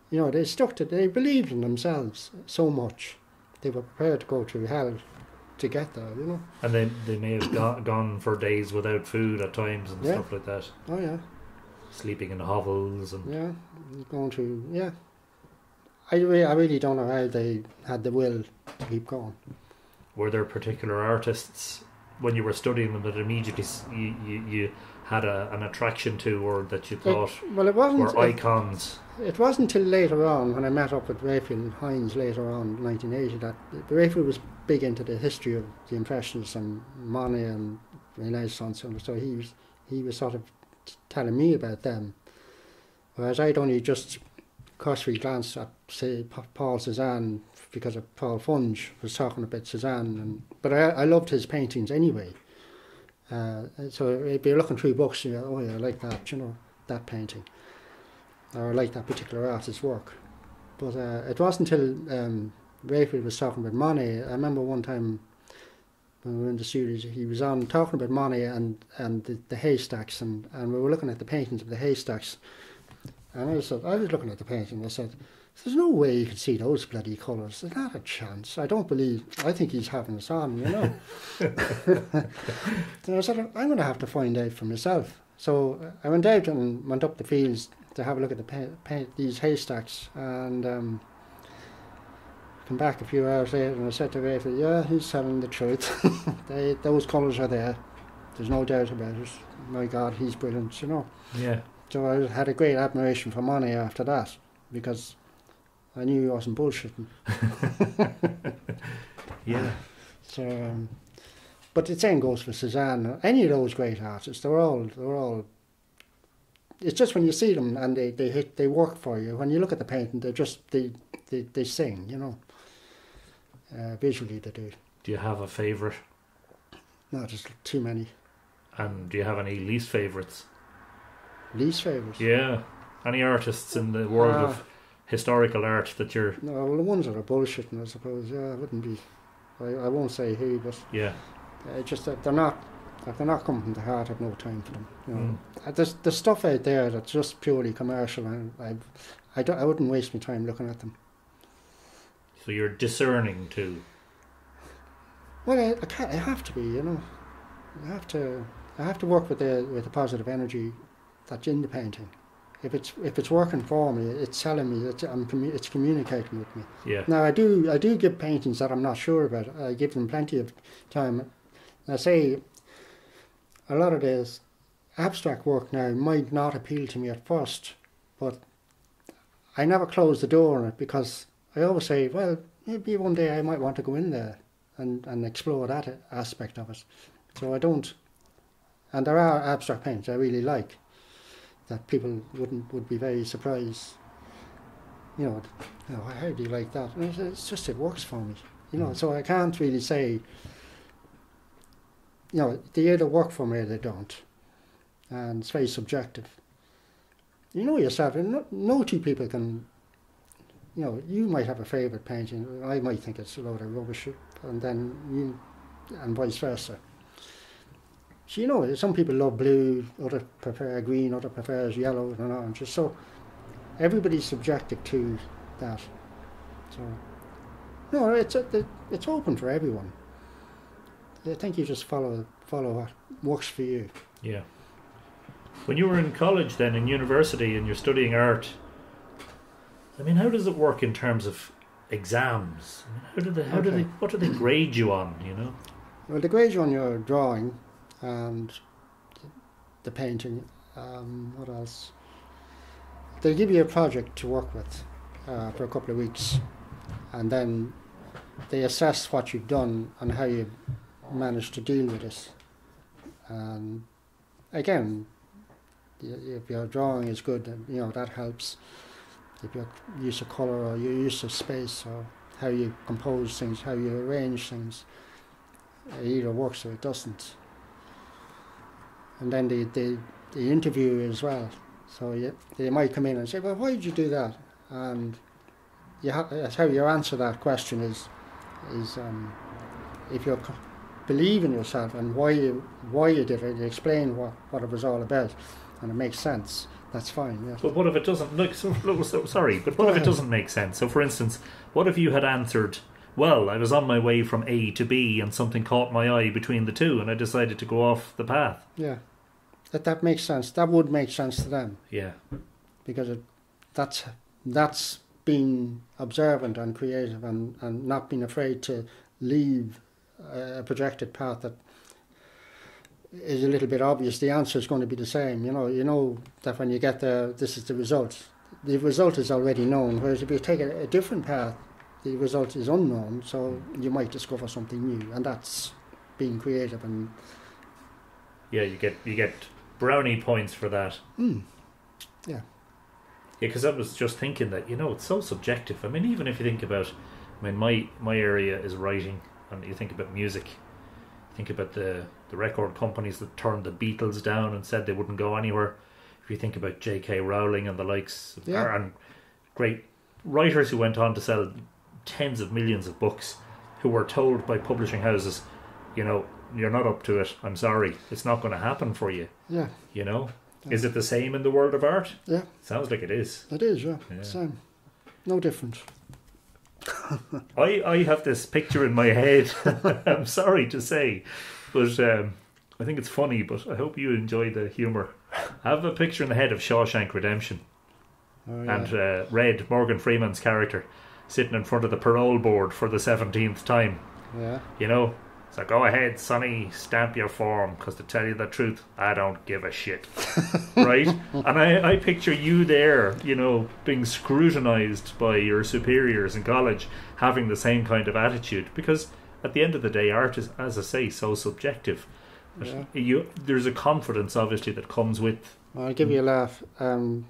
You know, they stuck to. They believed in themselves so much. They were prepared to go through hell to get there. You know. And then they may have go- gone for days without food at times and Yeah. stuff like that, Oh yeah. sleeping in hovels and Yeah, going through. Yeah, I really, I really don't know how they had the will to keep going. were there particular artists when you were studying them that immediately you, you, you had a, an attraction to or that you thought Well, it wasn't. were icons? it wasn't till later on when I met up with Raphael Hines later on, in 1980, that Raphael was big into the history of the Impressionists and Monet and Renaissance, and so he was he was sort of telling me about them, whereas I'd only just cursory glanced at say Pa- Paul Cézanne because of Paul Funge was talking about Cézanne, and but I, I loved his paintings anyway. Uh, so if you're looking through books, you go, oh yeah, I like that, you know, that painting, or I like that particular artist's work. But uh, it wasn't until um, Raphael was talking about Monet. I remember one time when we were in the studios, he was on talking about Monet and, and the, the haystacks, and, and we were looking at the paintings of the haystacks. And I said, I was looking at the painting. I said, "There's no way you can see those bloody colours. There's not a chance. I don't believe. I think he's having us on, you know." and I said, "I'm going to have to find out for myself." So uh, I went out and went up the fields to have a look at the paint, paint these haystacks, and um, come back a few hours later, and I said to Rafa, "Yeah, he's telling the truth. they, those colours are there. There's no doubt about it. My God, he's brilliant, you know." Yeah. So I had a great admiration for Monet after that because I knew he wasn't bullshitting. Yeah. So, um, but the same goes for Cezanne. Any of those great artists, they're all they're all. It's just when you see them and they, they hit they work for you. When you look at the painting, they just they they, they sing, you know. Uh, visually, they do. Do you have a favourite? No, just too many. And do you have any least favourites? Least favourites. Yeah. Any artists in the world Ah. of historical art that you're No, well, the ones that are bullshitting, I suppose. Yeah, I wouldn't be. I, I won't say who, but yeah. Uh, just that they're not, if they're not coming from the heart, I've no time for them. You know, Mm. Uh, there's there's stuff out there that's just purely commercial, and I, I, don't, I wouldn't waste my time looking at them. So you're discerning too. Well, I, I can't. I have to be. You know, I have to. I have to work with the with the positive energy that's in the painting. If it's if it's working for me, it's telling me that I'm commu- it's communicating with me. Yeah. Now I do I do give paintings that I'm not sure about. I give them plenty of time. I say a lot of this abstract work now might not appeal to me at first, but I never close the door on it because I always say, well, maybe one day I might want to go in there and, and explore that aspect of it. So I don't. And there are abstract paintings I really like that people wouldn't would be very surprised. You know, you know, how do you like that? And it's, it's just it works for me. You know, Mm. so I can't really say. You know, they either work for me or they don't, and it's very subjective. You know yourself, and no, no two people can. You know, you might have a favourite painting. I might think it's a load of rubbish, and then you, and vice versa. So you know, some people love blue, other prefer green, other prefers yellow and orange. So everybody's subjective to that. So no, it's it's open for everyone. I think you just follow follow what works for you. Yeah. When you were in college, then in university, and you're studying art, I mean, how does it work in terms of exams? I mean, how do they? How do they? What do they grade you on? You know? Well, the grade you on your drawing and the painting. Um, what else? They give you a project to work with uh, for a couple of weeks, and then they assess what you've done and how you managed to deal with it. And again, if your drawing is good, you know that helps. If your use of color or your use of space or how you compose things, how you arrange things, it either works or it doesn't. And then the, they, they interview as well. So you, they might come in and say, well, why did you do that? And you ha- that's how you answer that question is, is um, if you believe in yourself and why you, why you did it, you explain what, what it was all about, and it makes sense, that's fine. But what if it doesn't? Look, so, look, so, sorry, but what Go if it doesn't make sense? So, for instance, what if you had answered, "Well, I was on my way from A to B, and something caught my eye between the two, and I decided to go off the path." Yeah. That, that makes sense. That would make sense to them. Yeah, because it, that's that's being observant and creative and, and not being afraid to leave a, projected path that is a little bit obvious. The answer is going to be the same. You know, you know that when you get there, this is the result. The result is already known. Whereas if you take a, a different path, the result is unknown. So you might discover something new, and that's being creative and yeah, you get you get brownie points for that. mm, Yeah, because I was just thinking that you know it's so subjective. I mean, even if you think about, I mean, my my area is writing, and you think about music, think about the the record companies that turned the Beatles down and said they wouldn't go anywhere. If you think about J.K. Rowling and the likes, Yeah. and great writers who went on to sell tens of millions of books, who were told by publishing houses, you know, you're not up to it. I'm sorry, it's not going to happen for you yeah. you know Is it the same in the world of art? Yeah. Sounds like it is. It is, yeah. Yeah. Same. No different. I, I have this picture in my head. I'm sorry to say, but um, I think it's funny. But I hope you enjoy the humour. I have a picture in the head of Shawshank Redemption Oh, yeah. and uh, Red Morgan Freeman's character sitting in front of the parole board for the seventeenth time. yeah. You know, so go ahead, Sonny, stamp your form. Because to tell you the truth, I don't give a shit, right? And I, I picture you there, you know, being scrutinised by your superiors in college, having the same kind of attitude. Because at the end of the day, art is, as I say, so subjective. Yeah. You, there's a confidence, obviously, that comes with. I'll give you a laugh. Um,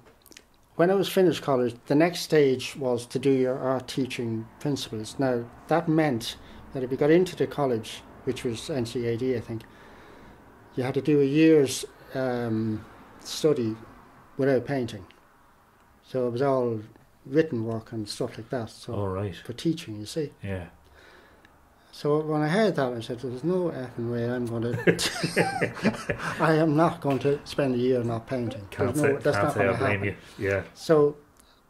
when I was finished college, the next stage was to do your art teaching principles. Now, that meant that if you got into the college, which was NCAD, I think, you had to do a year's um, study without painting. So it was all written work and stuff like that. So All right. for teaching, you see. Yeah. So when I heard that, I said, "There's no effing way I'm going to. I am not going to spend a year not painting. Can't There's no, say, that's can't not say I blame happen." you. Yeah. So,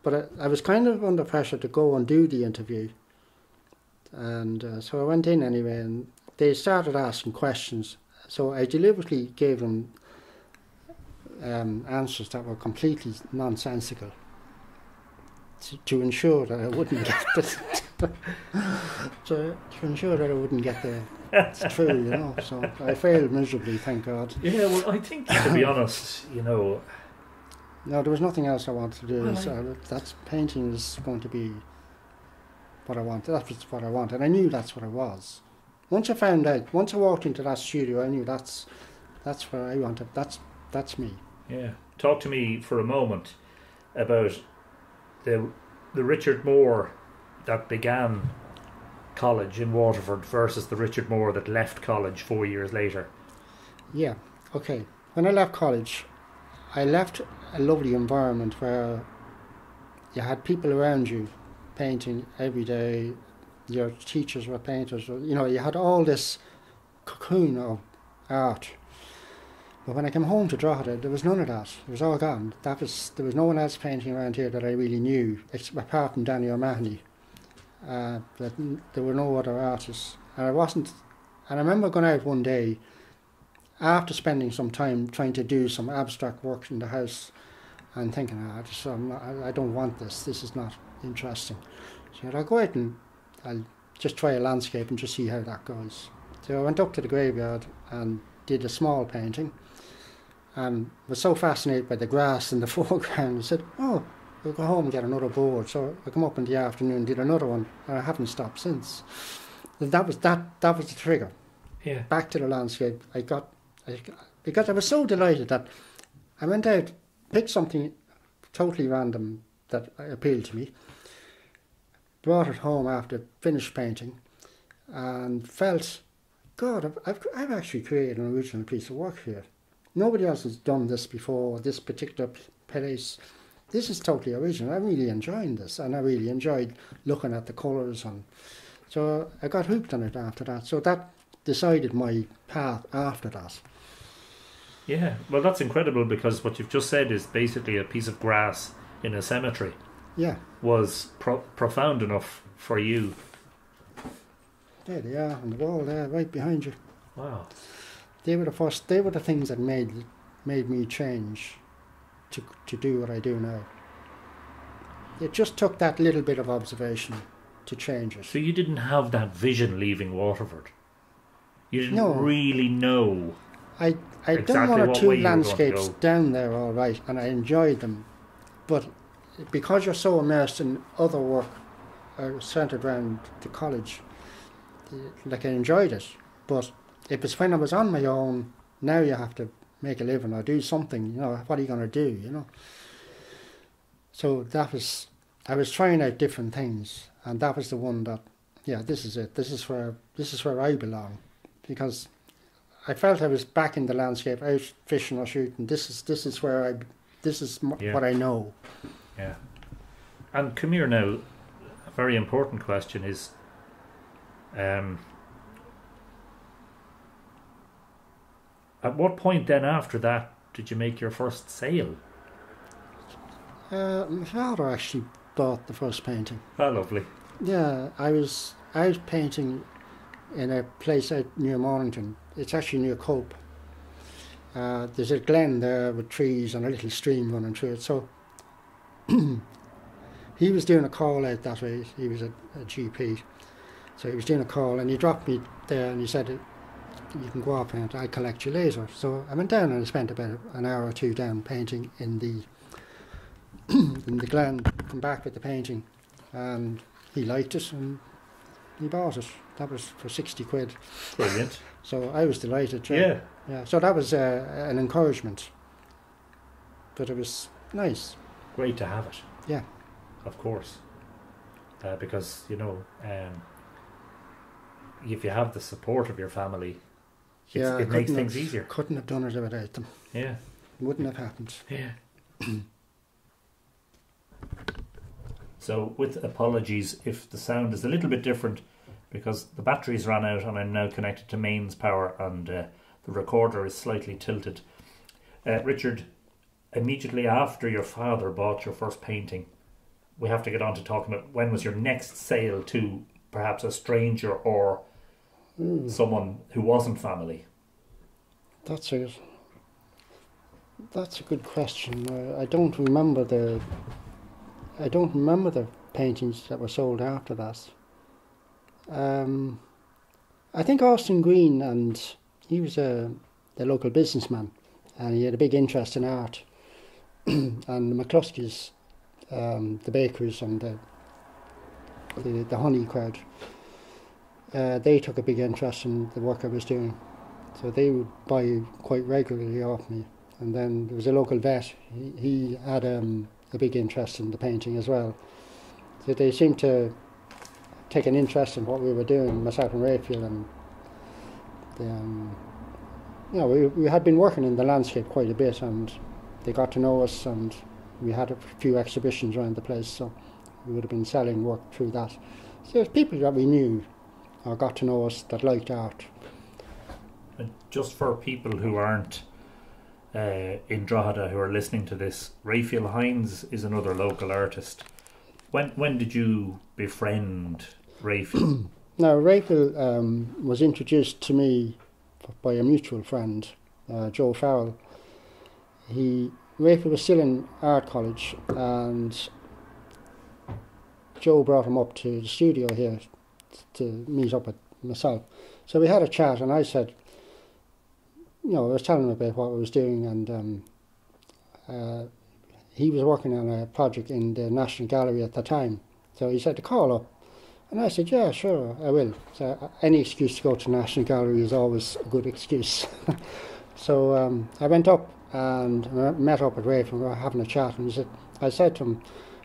but I, I was kind of under pressure to go and do the interview, and uh, so I went in anyway, and they started asking questions. So I deliberately gave them um, answers that were completely nonsensical to, to ensure that I wouldn't get the, to, to ensure that I wouldn't get the through, you know. So I failed miserably, thank God. Yeah, well, I think, to be honest, you know, No, there was nothing else I wanted to do. Well, so that's painting is going to be what I wanted. That's what I wanted. And I knew that's what I was. Once I found out, once I walked into that studio, I knew that's that's where I wanted. That's that's me. Yeah. Talk to me for a moment about the the Richard Moore that began college in Waterford versus the Richard Moore that left college four years later. Yeah. Okay. When I left college, I left a lovely environment where you had people around you painting every day. Your teachers were painters. You know, you had all this cocoon of art. But when I came home to Drogheda, there was none of that. It was all gone. That was there was no one else painting around here that I really knew, apart from Danny O'Mahony. Uh, but there were no other artists, and I wasn't. And I remember going out one day after spending some time trying to do some abstract work in the house and thinking, ah, I, I, I don't want this, this is not interesting. So I'll go out and I'll just try a landscape and just see how that goes. So I went up to the graveyard and did a small painting and was so fascinated by the grass in the foreground. I said, oh, we'll go home and get another board. So I come up in the afternoon, and did another one, and I haven't stopped since. That was that. That was the trigger Yeah. back to the landscape. I got, I, because I was so delighted that I went out, picked something totally random that appealed to me, brought it home after finished painting, and felt, God, I've, I've, I've actually created an original piece of work here. Nobody else has done this before, this particular place. This is totally original. I'm really enjoying this, and I really enjoyed looking at the colours. And so I got hooked on it after that. So that decided my path after that. Yeah. Well, that's incredible because what you've just said is basically a piece of grass in a cemetery Yeah, was pro- profound enough for you. there they are on the wall there, right behind you. Wow. They were the first. They were the things that made made me change to to do what I do now. It just took that little bit of observation to change it. So you didn't have that vision leaving Waterford. You didn't No. really know. I I'd Exactly done one or two way you were going to landscapes down there, all right, and I enjoyed them, but because you're so immersed in other work uh, centered around the college, like I enjoyed it, but it was when I was on my own. Now you have to make a living or do something. You know, what are you going to do? You know. So that was, I was trying out different things, and that was the one that, yeah, this is it. This is where this is where I belong, because I felt I was back in the landscape, out fishing or shooting. This is this is where I, this is Yeah. what I know. Yeah. And come here now. A very important question is, um, at what point then after that did you make your first sale? Uh, my father actually bought the first painting. Oh, lovely. Yeah, I was I was painting in a place out near Mornington. It's actually near Colp. Uh, there's a glen there with trees and a little stream running through it. So he was doing a call out that way. He was a, a GP. So he was doing a call and he dropped me there and he said, you can go up and I'll collect you later. So I went down and I spent about an hour or two down painting in the in the glen, come back with the painting and he liked it and he bought it. That was for 60 quid. Brilliant. So I was delighted. Yeah. yeah. yeah. So that was uh, an encouragement. But it was nice. Great to have it. Yeah. Of course. Uh, because, you know, um, if you have the support of your family, it's, yeah, it makes things have- easier. Couldn't have done it without them. Yeah. Wouldn't have happened. Yeah. so, with apologies if the sound is a little bit different, because the batteries ran out and I'm now connected to mains power and uh, the recorder is slightly tilted. Uh, Richard, immediately after your father bought your first painting, we have to get on to talking about when was your next sale to perhaps a stranger or Mm, someone who wasn't family. that's a that's a good question. Uh, I don't remember the I don't remember the paintings that were sold after that. Um, I think Austin Green and he was a the local businessman and he had a big interest in art. and the McCluskeys, um, the bakers and the the, the honey crowd, uh, they took a big interest in the work I was doing. So they would buy quite regularly off me. And then there was a local vet, he, he had um, a big interest in the painting as well. So they seemed to take an interest in what we were doing, myself and Raphael. And the, um, you know, we, we had been working in the landscape quite a bit and they got to know us and we had a few exhibitions around the place. So we would have been selling work through that. So there's people that we knew or got to know us that liked art. And just for people who aren't uh, in Drogheda who are listening to this, Raphael Hines is another local artist. When when did you befriend Raphael? Now, Raphael um, was introduced to me by a mutual friend, uh, Joe Farrell. He Raphael was still in art college, and Joe brought him up to the studio here to meet up with myself. So we had a chat, and I said, you know, I was telling him about what I was doing, and um, uh, he was working on a project in the National Gallery at the time. So he said to call up. And I said, yeah, sure, I will. So uh, any excuse to go to National Gallery is always a good excuse. so um, I went up and uh, met up with Rafe and we were having a chat. And he said, I said to him,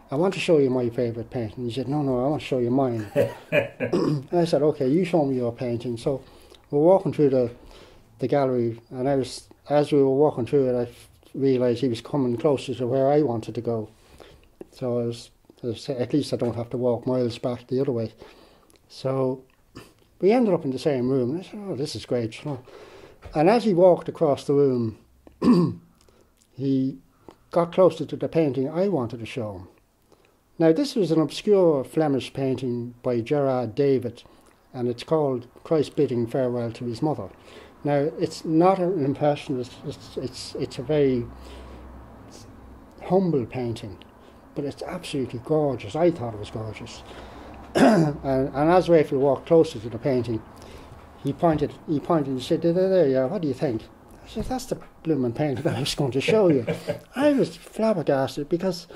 I want to show you my favourite painting. He said, no, no, I want to show you mine. and I said, okay, you show me your painting. So we're walking through the, the gallery and I was, as we were walking through it, I realised he was coming closer to where I wanted to go. So I was I said, at least I don't have to walk miles back the other way. So we ended up in the same room. And I said, oh, this is great. And as he walked across the room, he got closer to the painting I wanted to show. Now, this was an obscure Flemish painting by Gerard David, and it's called Christ Bidding Farewell to His Mother. Now, it's not an impressionist, it's, it's, it's a very humble painting but it's absolutely gorgeous. I thought it was gorgeous. and, and as Raphael walked closer to the painting, he pointed, he pointed and said, there, there, there, yeah, what do you think? Said, that's the blooming painting that I was going to show you. I was flabbergasted because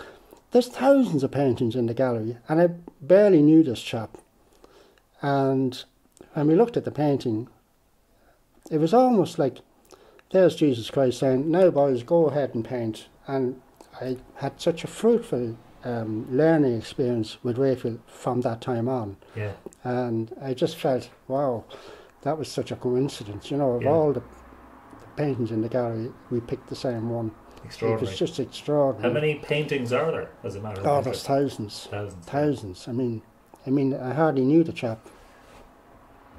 there's thousands of paintings in the gallery, and I barely knew this chap. And when we looked at the painting, it was almost like there's Jesus Christ saying, now boys, go ahead and paint. And I had such a fruitful um, learning experience with Raphael from that time on. yeah, And I just felt, wow, that was such a coincidence. You know, of Yeah. all the paintings in the gallery, we picked the same one. Extraordinary. It was just extraordinary. How many paintings are there, as a matter of Oh, interest? there's thousands, Thousands. thousands. I mean, I mean, I hardly knew the chap.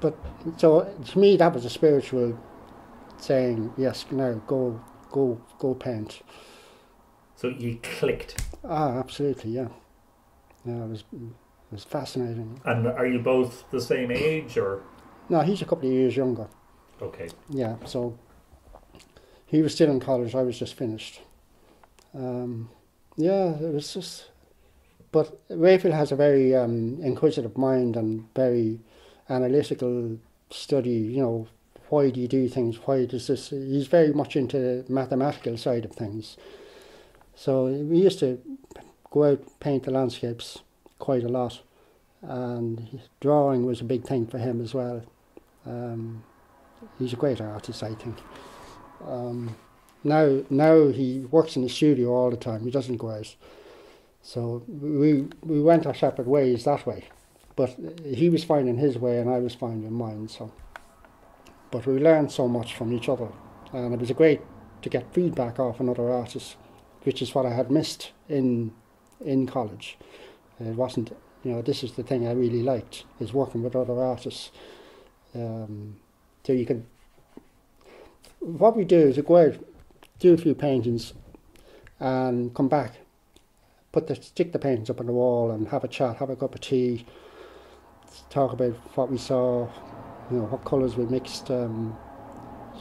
But so to me, that was a spiritual saying. Yes, now go, go go paint. So you clicked. Ah, absolutely, yeah. Yeah, it was it was fascinating. And are you both the same age or? No, he's a couple of years younger. Okay. Yeah, so he was still in college. I was just finished. Um, yeah, it was just. But Raphael has a very um, inquisitive mind and very analytical study. You know, why do you do things? Why does this? He's very much into the mathematical side of things. So we used to go out paint the landscapes quite a lot, and drawing was a big thing for him as well. Um, he's a great artist, I think. Um, now, now he works in the studio all the time. He doesn't go out. So we we went our separate ways that way, but he was finding his way and I was finding mine. So, but we learned so much from each other, and it was great to get feedback off another artist, which is what I had missed in in college. It wasn't, you know, this is the thing I really liked is working with other artists. Um, so you can. What we do is we go out, do a few paintings, and come back put the stick the paintings up on the wall and have a chat, have a cup of tea, talk about what we saw, you know, what colours we mixed. Um,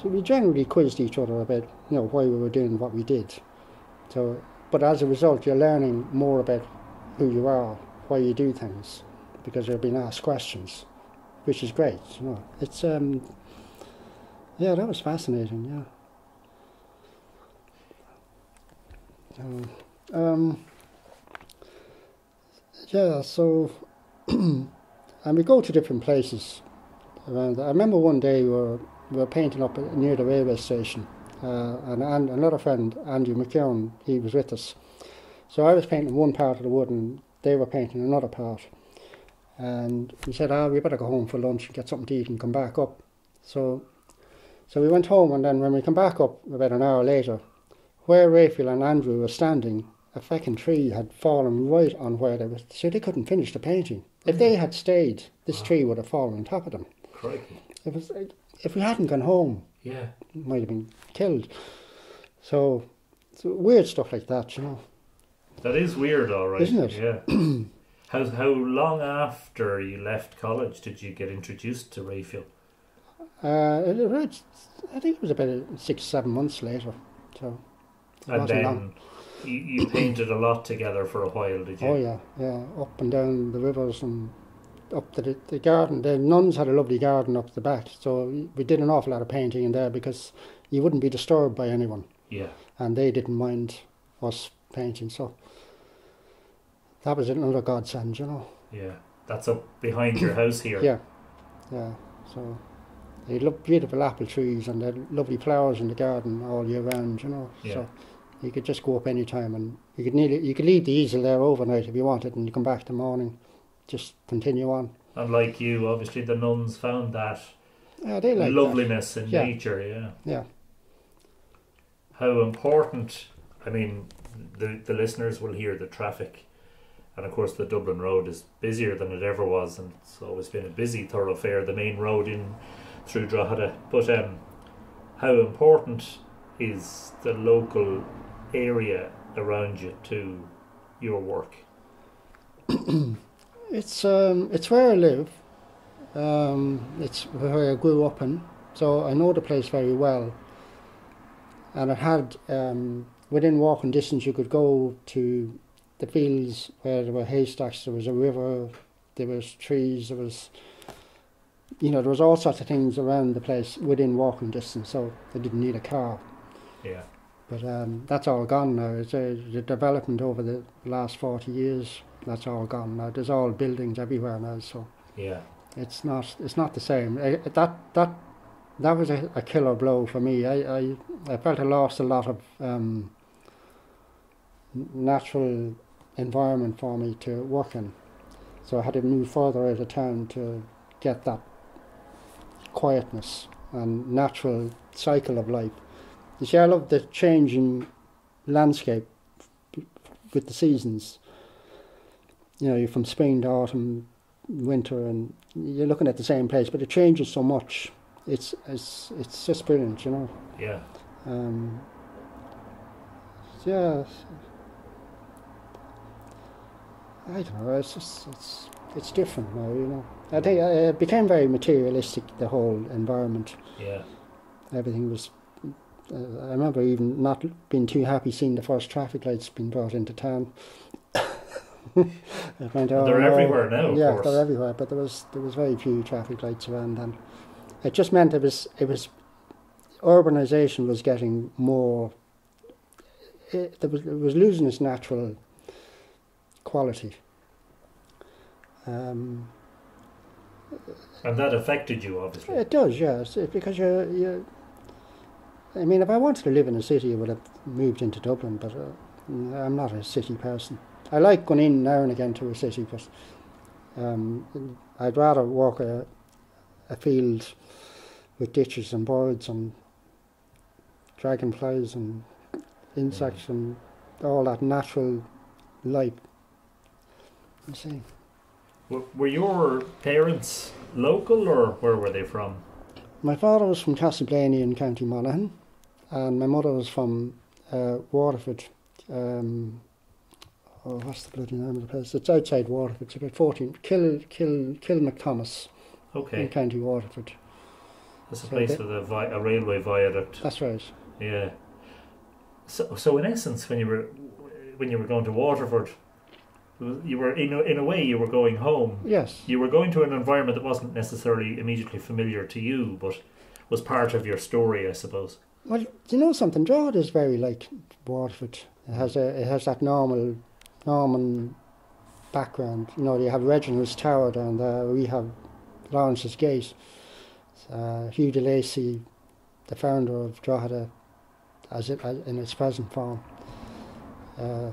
so we generally quizzed each other about, you know, why we were doing what we did. So, but as a result, you're learning more about who you are, why you do things, because you're being asked questions, which is great. You know, it's um, yeah, that was fascinating. Yeah. Um, um, yeah, so and we go to different places around. I remember one day we were, we were painting up near the railway station, uh, and, and another friend, Andrew McKeown, he was with us. So I was painting one part of the wood, and they were painting another part. And we said, "Ah, we better go home for lunch and get something to eat and come back up." So, so we went home, and then when we come back up about an hour later, where Raphael and Andrew were standing, a fucking tree had fallen right on where they were, so they couldn't finish the painting. If they had stayed, this wow. tree would have fallen on top of them. Crikey. It was if we hadn't gone home, yeah, might have been killed. So, so weird stuff like that, you know. That is weird, all right. Isn't it? Yeah. how how long after you left college did you get introduced to Raphael? Uh, it, I think it was about six, seven months later. So. And then. Long you, you painted a lot together for a while, did you? Oh yeah, yeah, up and down the rivers and up to the, the garden. The nuns had a lovely garden up the back, so we did an awful lot of painting in there because you wouldn't be disturbed by anyone. Yeah. And they didn't mind us painting, so that was another godsend, you know. Yeah, that's up behind your house here. Yeah, yeah. So they look beautiful apple trees and they're lovely flowers in the garden all year round, you know. Yeah. So you could just go up any time, and you could nearly, you could leave the easel there overnight if you wanted, and you come back in the morning, just continue on. And like you, obviously the nuns found that yeah, they like loveliness that. in yeah. nature. Yeah. Yeah. How important? I mean, the the listeners will hear the traffic, and of course the Dublin road is busier than it ever was, and it's always been a busy thoroughfare, the main road in through Drogheda. But um, how important is the local area around you to your work? it's um, it's where I live. Um, it's where I grew up in, so I know the place very well. And it had um, within walking distance, you could go to the fields where there were haystacks. There was a river. There was trees. There was, you know, there was all sorts of things around the place within walking distance. So they didn't need a car. Yeah. But um, that's all gone now. It's a, the development over the last 40 years, that's all gone now. There's all buildings everywhere now, so yeah, it's not it's not the same. I, that that that was a, a killer blow for me. I, I, I felt I lost a lot of um, natural environment for me to work in. So I had to move further out of town to get that quietness and natural cycle of life. You see, I love the changing landscape with the seasons. You know, you're from spring to autumn, winter, and you're looking at the same place, but it changes so much. It's it's it's just brilliant, you know. Yeah. Um, yeah. I don't know. It's just it's it's different now, you know. I think it became very materialistic. The whole environment, Yeah. everything was. Uh, I remember even not being too happy seeing the first traffic lights being brought into town. Went, And they're no." everywhere now, of yeah, course. they're everywhere. But there was there was very few traffic lights around then. It just meant it was it was urbanization was getting more. It, there was, it was losing its natural quality. Um, And that affected you, obviously. it does, yes, it, because you're, you I mean, if I wanted to live in a city, I would have moved into Dublin, but uh, I'm not a city person. I like going in now and again to a city, but um, I'd rather walk a, a field with ditches and birds and dragonflies and insects and all that natural life. You see. Were your parents local or where were they from? My father was from Castleblayney in County Monaghan, and my mother was from uh, Waterford. Um, oh, what's the bloody name of the place? It's outside Waterford. It's about 14. Kill, Kill, Kilmacthomas in County Waterford. That's a So place with a, vi- a railway viaduct. That's right. Yeah. So, so in essence, when you were when you were going to Waterford, you were in a, in a way you were going home. Yes. You were going to an environment that wasn't necessarily immediately familiar to you, but was part of your story, I suppose. Well, you know something? Drogheda is very like Waterford. It has a it has that normal Norman background. You know, you have Reginald's Tower down there. We have Laurence's Gate. Uh, Hugh de Lacy, the founder of Drogheda, as it as in its present form. Uh,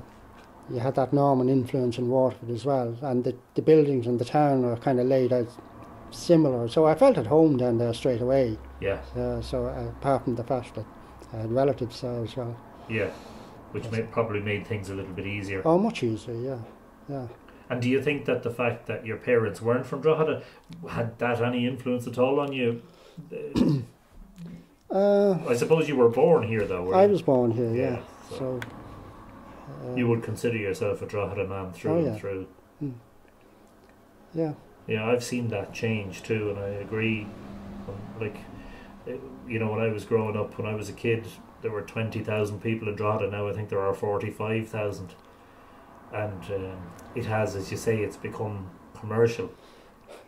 you had that Norman influence in Waterford as well, and the, the buildings in the town are kind of laid out similar. So I felt at home down there straight away. Yeah, Uh, so uh, apart from the fact that I had relatives there as well. yeah. Which Yes. made, probably made things a little bit easier. Oh, much easier, yeah, yeah. And do you think that the fact that your parents weren't from Drogheda had that any influence at all on you? Uh, I suppose you were born here, though. were I you? was born here, yeah. Yeah, so- So, uh, You would consider yourself a Drogheda man through Oh, and yeah. through. yeah, Yeah, I've seen that change too, and I agree. Um, Like, uh, you know, when I was growing up, when I was a kid, there were twenty thousand people in Drogheda. Now I think there are forty-five thousand, and um, it has, as you say, it's become commercial.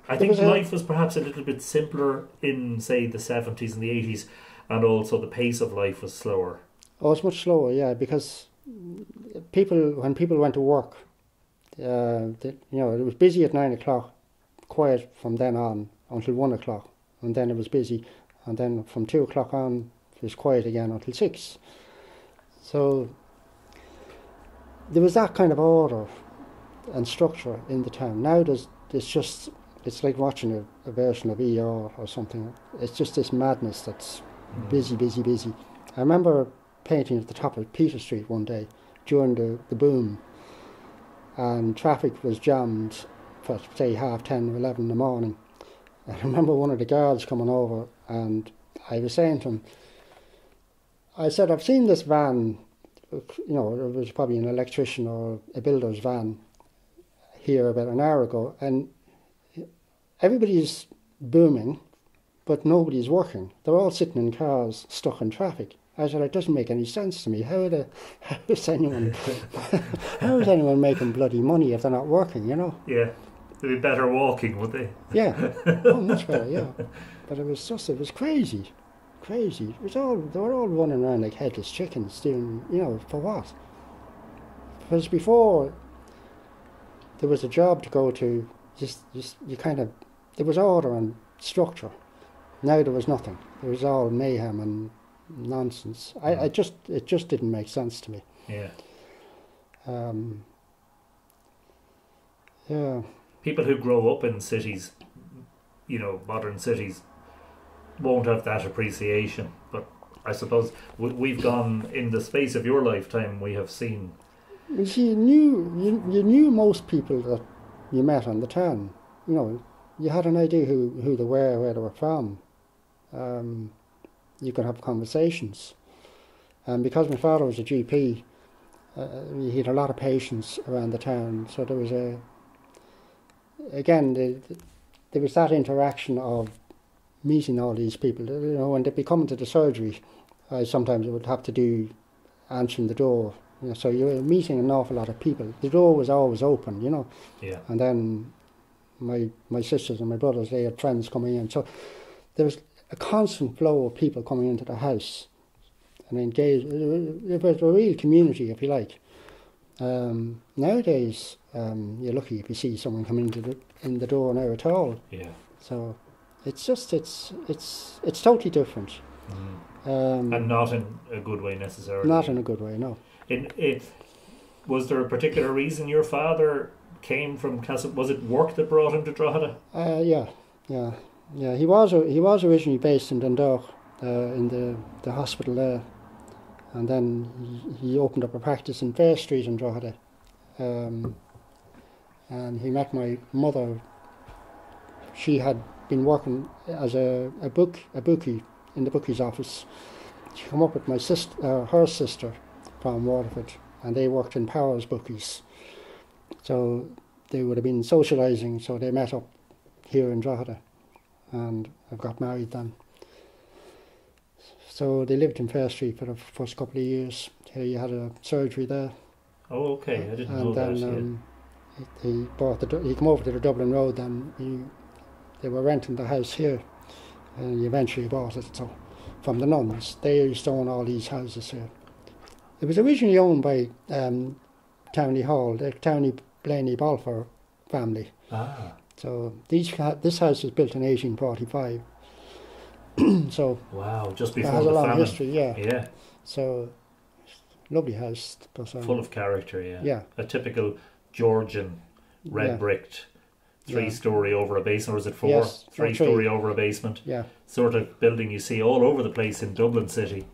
I think was a- life was perhaps a little bit simpler in, say, the seventies and the eighties, and also the pace of life was slower. oh, it's much slower, yeah, because people when people went to work, uh, they, you know, it was busy at nine o'clock, quiet from then on until one o'clock, and then it was busy, and then from two o'clock on it was quiet again until six. So there was that kind of order and structure in the town. Now there's it's just it's like watching a, a version of ER or something. It's just this madness that's Mm. busy, busy, busy. I remember painting at the top of Peter Street one day during the, the boom, and traffic was jammed for say half ten or eleven in the morning. I remember one of the guards coming over, and I was saying to him, I said, I've seen this van, you know, it was probably an electrician or a builder's van here about an hour ago, and everybody's booming, but nobody's working. They're all sitting in cars stuck in traffic. I said, it doesn't make any sense to me. How, the, how is anyone how is anyone making bloody money if they're not working, you know? Yeah, they'd be better walking, would they? Yeah. Oh, much better, yeah. But it was just, it was crazy. Crazy. It was all, they were all running around like headless chickens doing, you know, for what? Because before there was a job to go to, just, just, you kind of, there was order and structure. Now there was nothing. It was all mayhem and nonsense. I, I just, it just didn't make sense to me. Yeah. Um, yeah. people who grow up in cities, you know, modern cities, won't have that appreciation. But I suppose we- we've gone in the space of your lifetime. We have seen, You see, you knew you, you knew most people that you met on the town. You know, you had an idea who, who they were, where they were from. Um, you could have conversations. And because my father was a GP, uh, he had a lot of patients around the town. So there was a, again, the, the, there was that interaction of meeting all these people. You know, when they'd be coming to the surgery, I sometimes would have to do answering the door. You know, so you were meeting an awful lot of people. The door was always open, you know. Yeah. And then my my sisters and my brothers, they had friends coming in. So there was a constant flow of people coming into the house and engaged. It was a real community, if you like. Um, nowadays, um, you're lucky if you see someone coming into the in the door now at all. Yeah. So it's just it's it's it's totally different. Mm. Um, And not in a good way necessarily. not in a good way, no. In, it, was there a particular reason your father came from Castle? Was it work that brought him to Drogheda? Uh, yeah, yeah, yeah. He was he was originally based in Dundalk, uh, in the the hospital there, and then he, he opened up a practice in Fair Street in Drogheda, um, and he met my mother. She had been working as a, a book a bookie in the bookie's office. She came up with my sister, uh, her sister, from Waterford, and they worked in Powers Bookies. So they would have been socialising, so they met up here in Drogheda and I got married then. So they lived in Fair Street for the first couple of years. He had a surgery there, Oh, okay. I didn't know and then that. um, he, he bought the. He came over to the Dublin Road. Then he, they were renting the house here, and he eventually bought it. So from the nuns, they used to own all these houses here. It was originally owned by um, Townley Hall, the Townley Blayney Balfour family. Ah, So these this house was built in 1845. so wow. Just before it has a long famine. history, yeah. Yeah, So lovely house, but um, full of character. Yeah. yeah, A typical Georgian red yeah, bricked, three Yeah. story over a basement, or is it four? Yes, three three. story over a basement. yeah. Sort of building you see all over the place in Dublin City.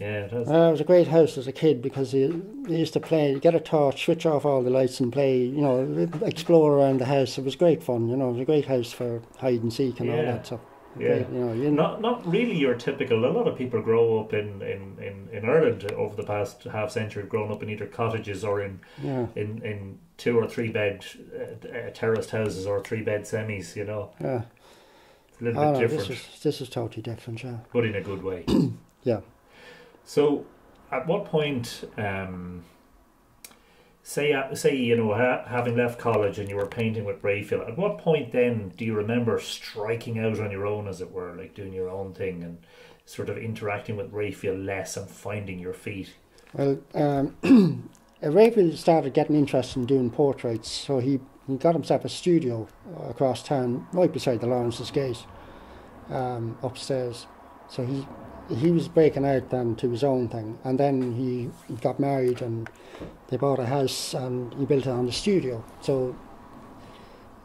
Yeah, it. Uh, it was a great house as a kid because you, you used to play, get a torch, switch off all the lights, and play. You know, explore around the house. It was great fun. You know, it was a great house for hide and seek and all that stuff. Yeah. Great, you know, you Not not really your typical. A lot of people grow up in, in, in, in Ireland over the past half century, have grown up in either cottages or in, yeah, in, in two or three bed uh, uh, terraced houses or three bed semis. You know, yeah. it's a little Oh, bit no, different, this is this is totally different. Yeah, but in a good way. yeah. So, at what point, um, say, uh, say you know, ha- having left college and you were painting with Raphael, at what point then do you remember striking out on your own, as it were, like doing your own thing and sort of interacting with Raphael less and finding your feet? Well, um, Raphael started getting interested in doing portraits, so he, he got himself a studio across town, right beside the Laurence's Gate, um, upstairs. So he he was breaking out then to his own thing, and then he got married and they bought a house and he built it on the studio. So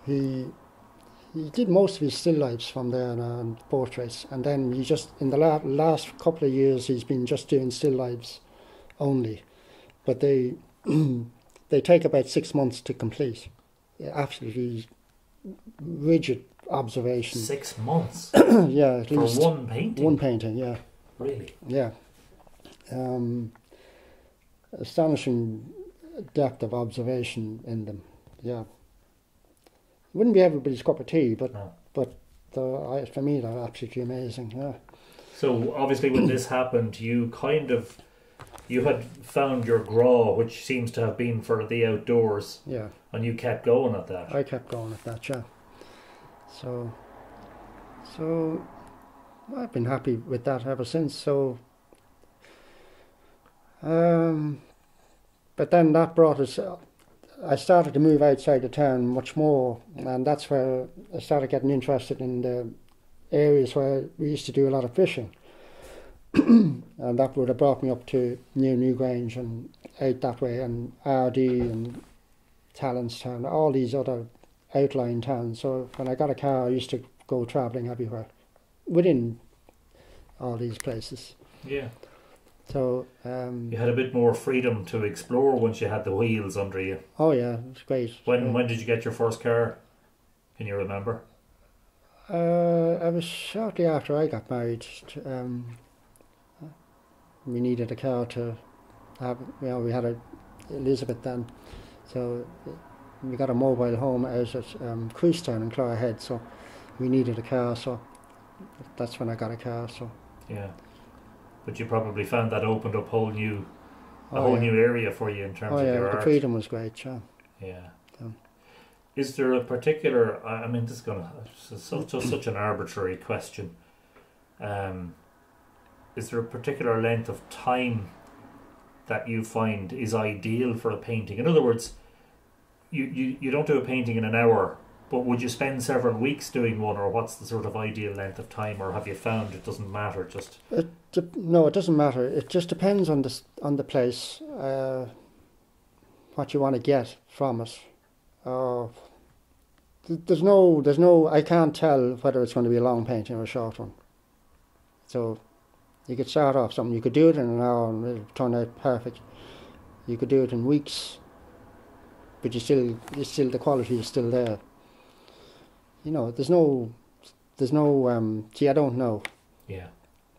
he he did most of his still lifes from there and, uh, and portraits, and then he just in the la- last couple of years he's been just doing still lifes only, but they they take about six months to complete. Absolutely rigid observation. Six months yeah, at for least one painting. one painting. Yeah, really? yeah. Um, astonishing depth of observation in them. Yeah, wouldn't be everybody's cup of tea, but No. the, I, for me they're absolutely amazing. Yeah, So obviously, when this happened, you kind of you had found your grá, which seems to have been for the outdoors, yeah. and you kept going at that. I kept going at that, yeah. So, so I've been happy with that ever since. So, um, but then that brought us. I started to move outside the town much more, and that's where I started getting interested in the areas where we used to do a lot of fishing. and that would have brought me up to New Newgrange and out that way, and Ardee and Tallanstown, all these other outlying towns. So when I got a car, I used to go travelling everywhere within all these places. Yeah, So, um, you had a bit more freedom to explore once you had the wheels under you. oh yeah, it's great. When Yeah. when did you get your first car? Can you remember? Uh, I was shortly after I got married. Um, we needed a car to have. You know, we had a Elizabeth then. So we got a mobile home out at um, Creastown in Clogherhead, so we needed a car, so that's when I got a car. So Yeah. But you probably found that opened up whole new a Oh, whole yeah. new area for you in terms oh of yeah, your the art. freedom was great. Yeah. Yeah. Yeah. Is there a particular? I mean, this is gonna such just such an arbitrary question. Um, is there a particular length of time that you find is ideal for a painting? In other words, you, you, you don't do a painting in an hour, but would you spend several weeks doing one, or what's the sort of ideal length of time, or have you found it doesn't matter? Just It de- no, it doesn't matter. It just depends on the on the place, uh, what you want to get from it. Uh, th- there's no, there's no. I can't tell whether it's going to be a long painting or a short one. So, you could start off something. You could do it in an hour and it'll turn out perfect. You could do it in weeks, but you still, you still, the quality is still there. You know, there's no, there's no. Um, gee, I don't know. yeah,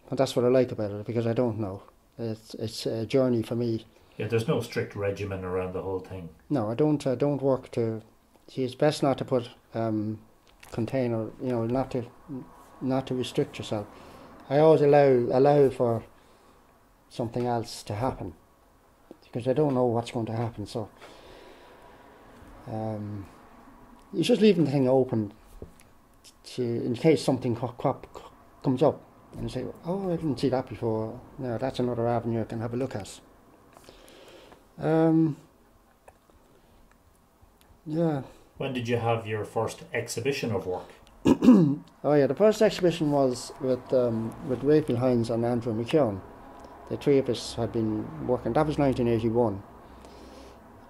And that's what I like about it because I don't know. It's it's a journey for me. yeah. There's no strict regimen around the whole thing. No, I don't. I don't work to. See, it's best not to put um, container. You know, not to not to restrict yourself. I always allow allow for something else to happen because I don't know what's going to happen. So um, you just leaving the thing open to in case something comes up and you say, "Oh, I didn't see that before." No, that's another avenue I can have a look at. Um, yeah. When did you have your first exhibition of work? Oh yeah, the first exhibition was with um, with Rachel Hines and Andrew McKeown. The three of us had been working. That was 1981,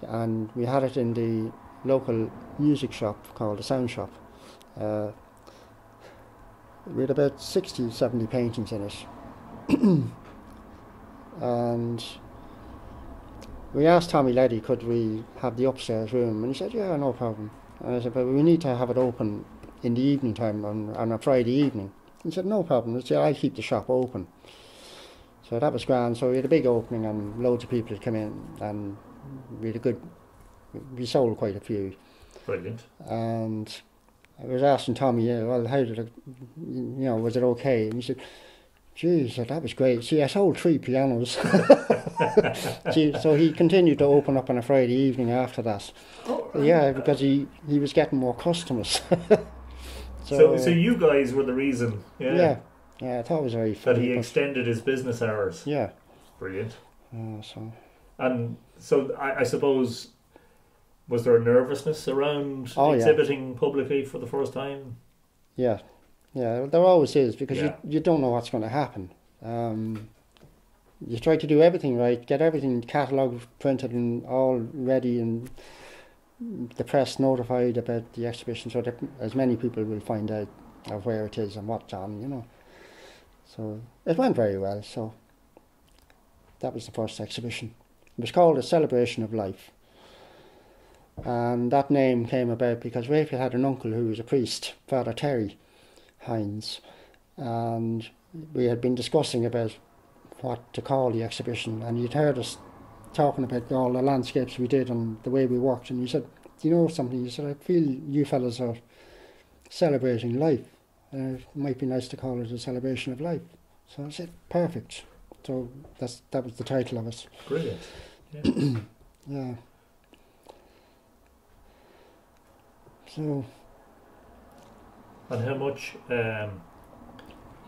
and we had it in the local music shop called the Sound Shop. Uh, we had about 60, 70 paintings in it, and we asked Tommy Leddy could we have the upstairs room, and he said, "Yeah, no problem." And I said, "But we need to have it open in the evening time on, on a Friday evening. He said, no problem, he said, I'll keep the shop open. So that was grand. So we had a big opening and loads of people had come in and we had a good, we sold quite a few. Brilliant. And I was asking Tommy, yeah, well, how did it, you know, was it okay? And he said, geez, that was great. See, I sold three pianos. Gee, so he continued to open up on a Friday evening after that. Yeah, because he, he was getting more customers. So, so, you guys were the reason, yeah, yeah, yeah, I thought it was very that funny. he but- extended his business hours. yeah, Brilliant. uh, so And so I, I suppose was there a nervousness around Oh, yeah. exhibiting publicly for the first time? yeah, yeah. There always is because Yeah. you you don't know what's going to happen. Um, you try to do everything right, get everything catalogued, printed, and all ready, and the press notified about the exhibition, so that as many people will find out of where it is and what's on. You know, so it went very well. So that was the first exhibition. It was called a celebration of life. And that name came about because Raphael had an uncle who was a priest, Father Terry Hines, and we had been discussing about what to call the exhibition, and he'd heard us talking about all the landscapes we did and the way we worked, and he said, "Do you know something?" He said, "I feel you fellas are celebrating life. Uh, it might be nice to call it a celebration of life." So I said, "Perfect." So that's that was the title of it. Brilliant. Yeah. So And how much? Um,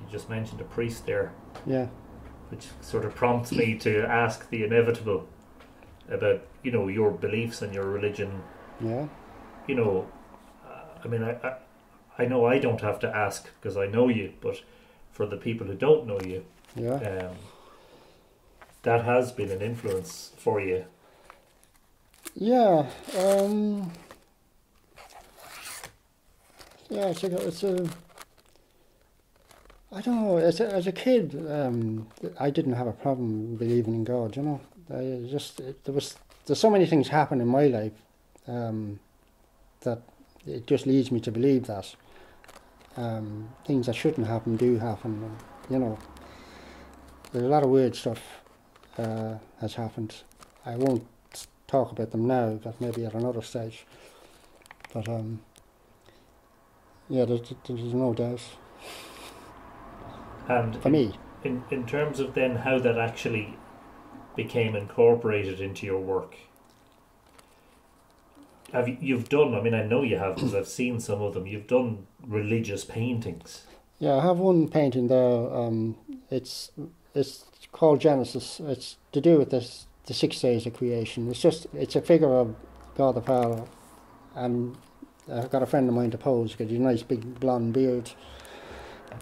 you just mentioned a priest there, yeah, which sort of prompts me to ask the inevitable about you know your beliefs and your religion. yeah, You know, uh, I mean, I, I I know I don't have to ask because I know you, but for the people who don't know you, yeah. um, that has been an influence for you. Yeah, um, yeah, it's a, it's a, I don't know, as a, as a kid, um, I didn't have a problem believing in God, you know, I just, it, there was, there's so many things happen in my life, um, that it just leads me to believe that, um, things that shouldn't happen do happen, you know, there's a lot of weird stuff, uh, has happened. I won't talk about them now, but maybe at another stage. But um, yeah, there's, there's no doubt And for me. in in terms of then how that actually became incorporated into your work have you, you've done i mean i know you have because i've seen some of them you've done religious paintings Yeah, I have one painting there. Um, it's it's called Genesis. It's to do with this the six days of creation. It's just it's a figure of God the Father, and I've got a friend of mine to pose because he's a nice big blonde beard,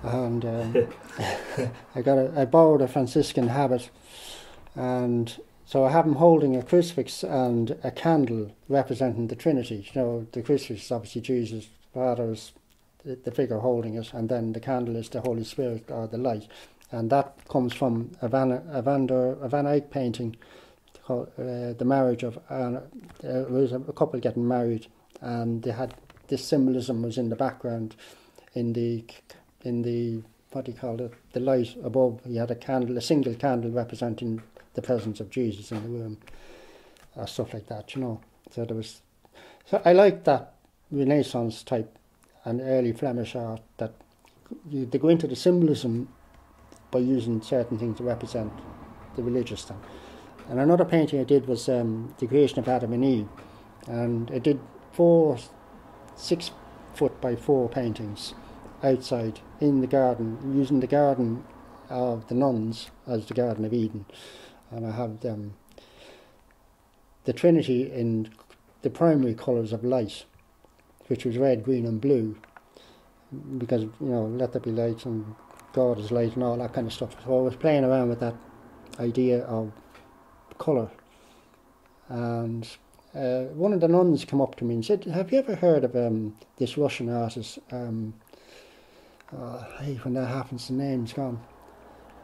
and um, I got a, I borrowed a Franciscan habit, and so I have him holding a crucifix and a candle representing the Trinity. You know, the crucifix is obviously Jesus, Father's the, the figure holding it, and then the candle is the Holy Spirit or the light, and that comes from a Van a Van, der, a Van Eyck painting called uh, the marriage of uh, there was a, a couple getting married, and they had this symbolism was in the background, in the in the what do you call it the light above. He had a candle, a single candle representing the presence of Jesus in the room, uh, stuff like that, you know. So there was, so I like that Renaissance type and early Flemish art that they go into the symbolism by using certain things to represent the religious thing. And another painting I did was um, the creation of Adam and Eve, and I did four six foot by four paintings outside in the garden, using the garden of the nuns as the Garden of Eden, and I have them the Trinity in the primary colours of light which was red, green, and blue, because you know, let there be light and God is light and all that kind of stuff. So I was playing around with that idea of colour, and uh, one of the nuns came up to me and said, "Have you ever heard of um, this Russian artist?" Um, hey, when that happens, the name's gone.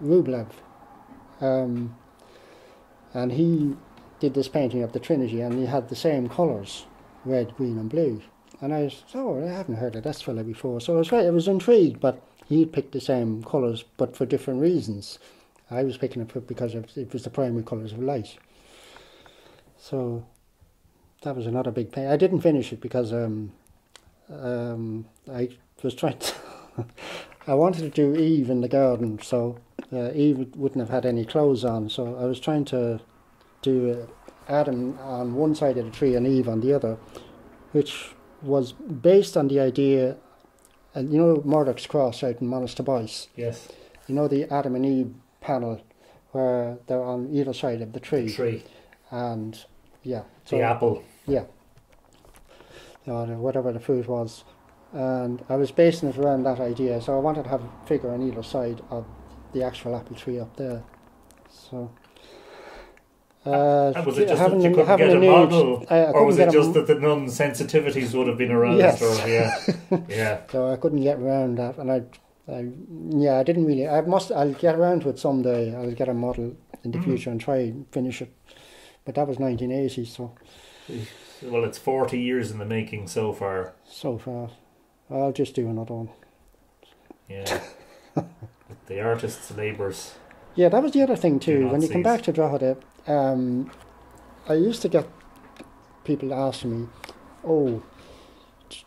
Rublev, um, and he did this painting of the Trinity, and he had the same colours, red, green, and blue. And I was, oh, I haven't heard of this fella before. So I was, I was intrigued, but he'd picked the same colours, but for different reasons. I was picking it because it was the primary colours of light. So that was another big pain. I didn't finish it because um, um, I was trying to. I wanted to do Eve in the garden, so uh, Eve wouldn't have had any clothes on. So I was trying to do uh, Adam on one side of the tree and Eve on the other, which was based on the idea, and you know Muiredach's Cross out in Monasterboice. yes You know the Adam and Eve panel where they're on either side of the tree, the tree and yeah, the apple yeah, or whatever the fruit was, and I was basing it around that idea. So I wanted to have a figure on either side of the actual apple tree up there. So. Uh, and was it just that you couldn't having get a nude- model I- I or was it just m- that the nun sensitivities would have been aroused Yes. or yeah yeah So I couldn't get around that, and I, I, yeah, I didn't really. I must. I'll get around to it someday. I'll get a model in the Mm. future and try and finish it. But that was 1980, so well it's 40 years in the making so far so far, I'll just do another one. yeah the artist's labours Yeah, that was the other thing too. When you come back to Drogheda, um, I used to get people asking me, "Oh,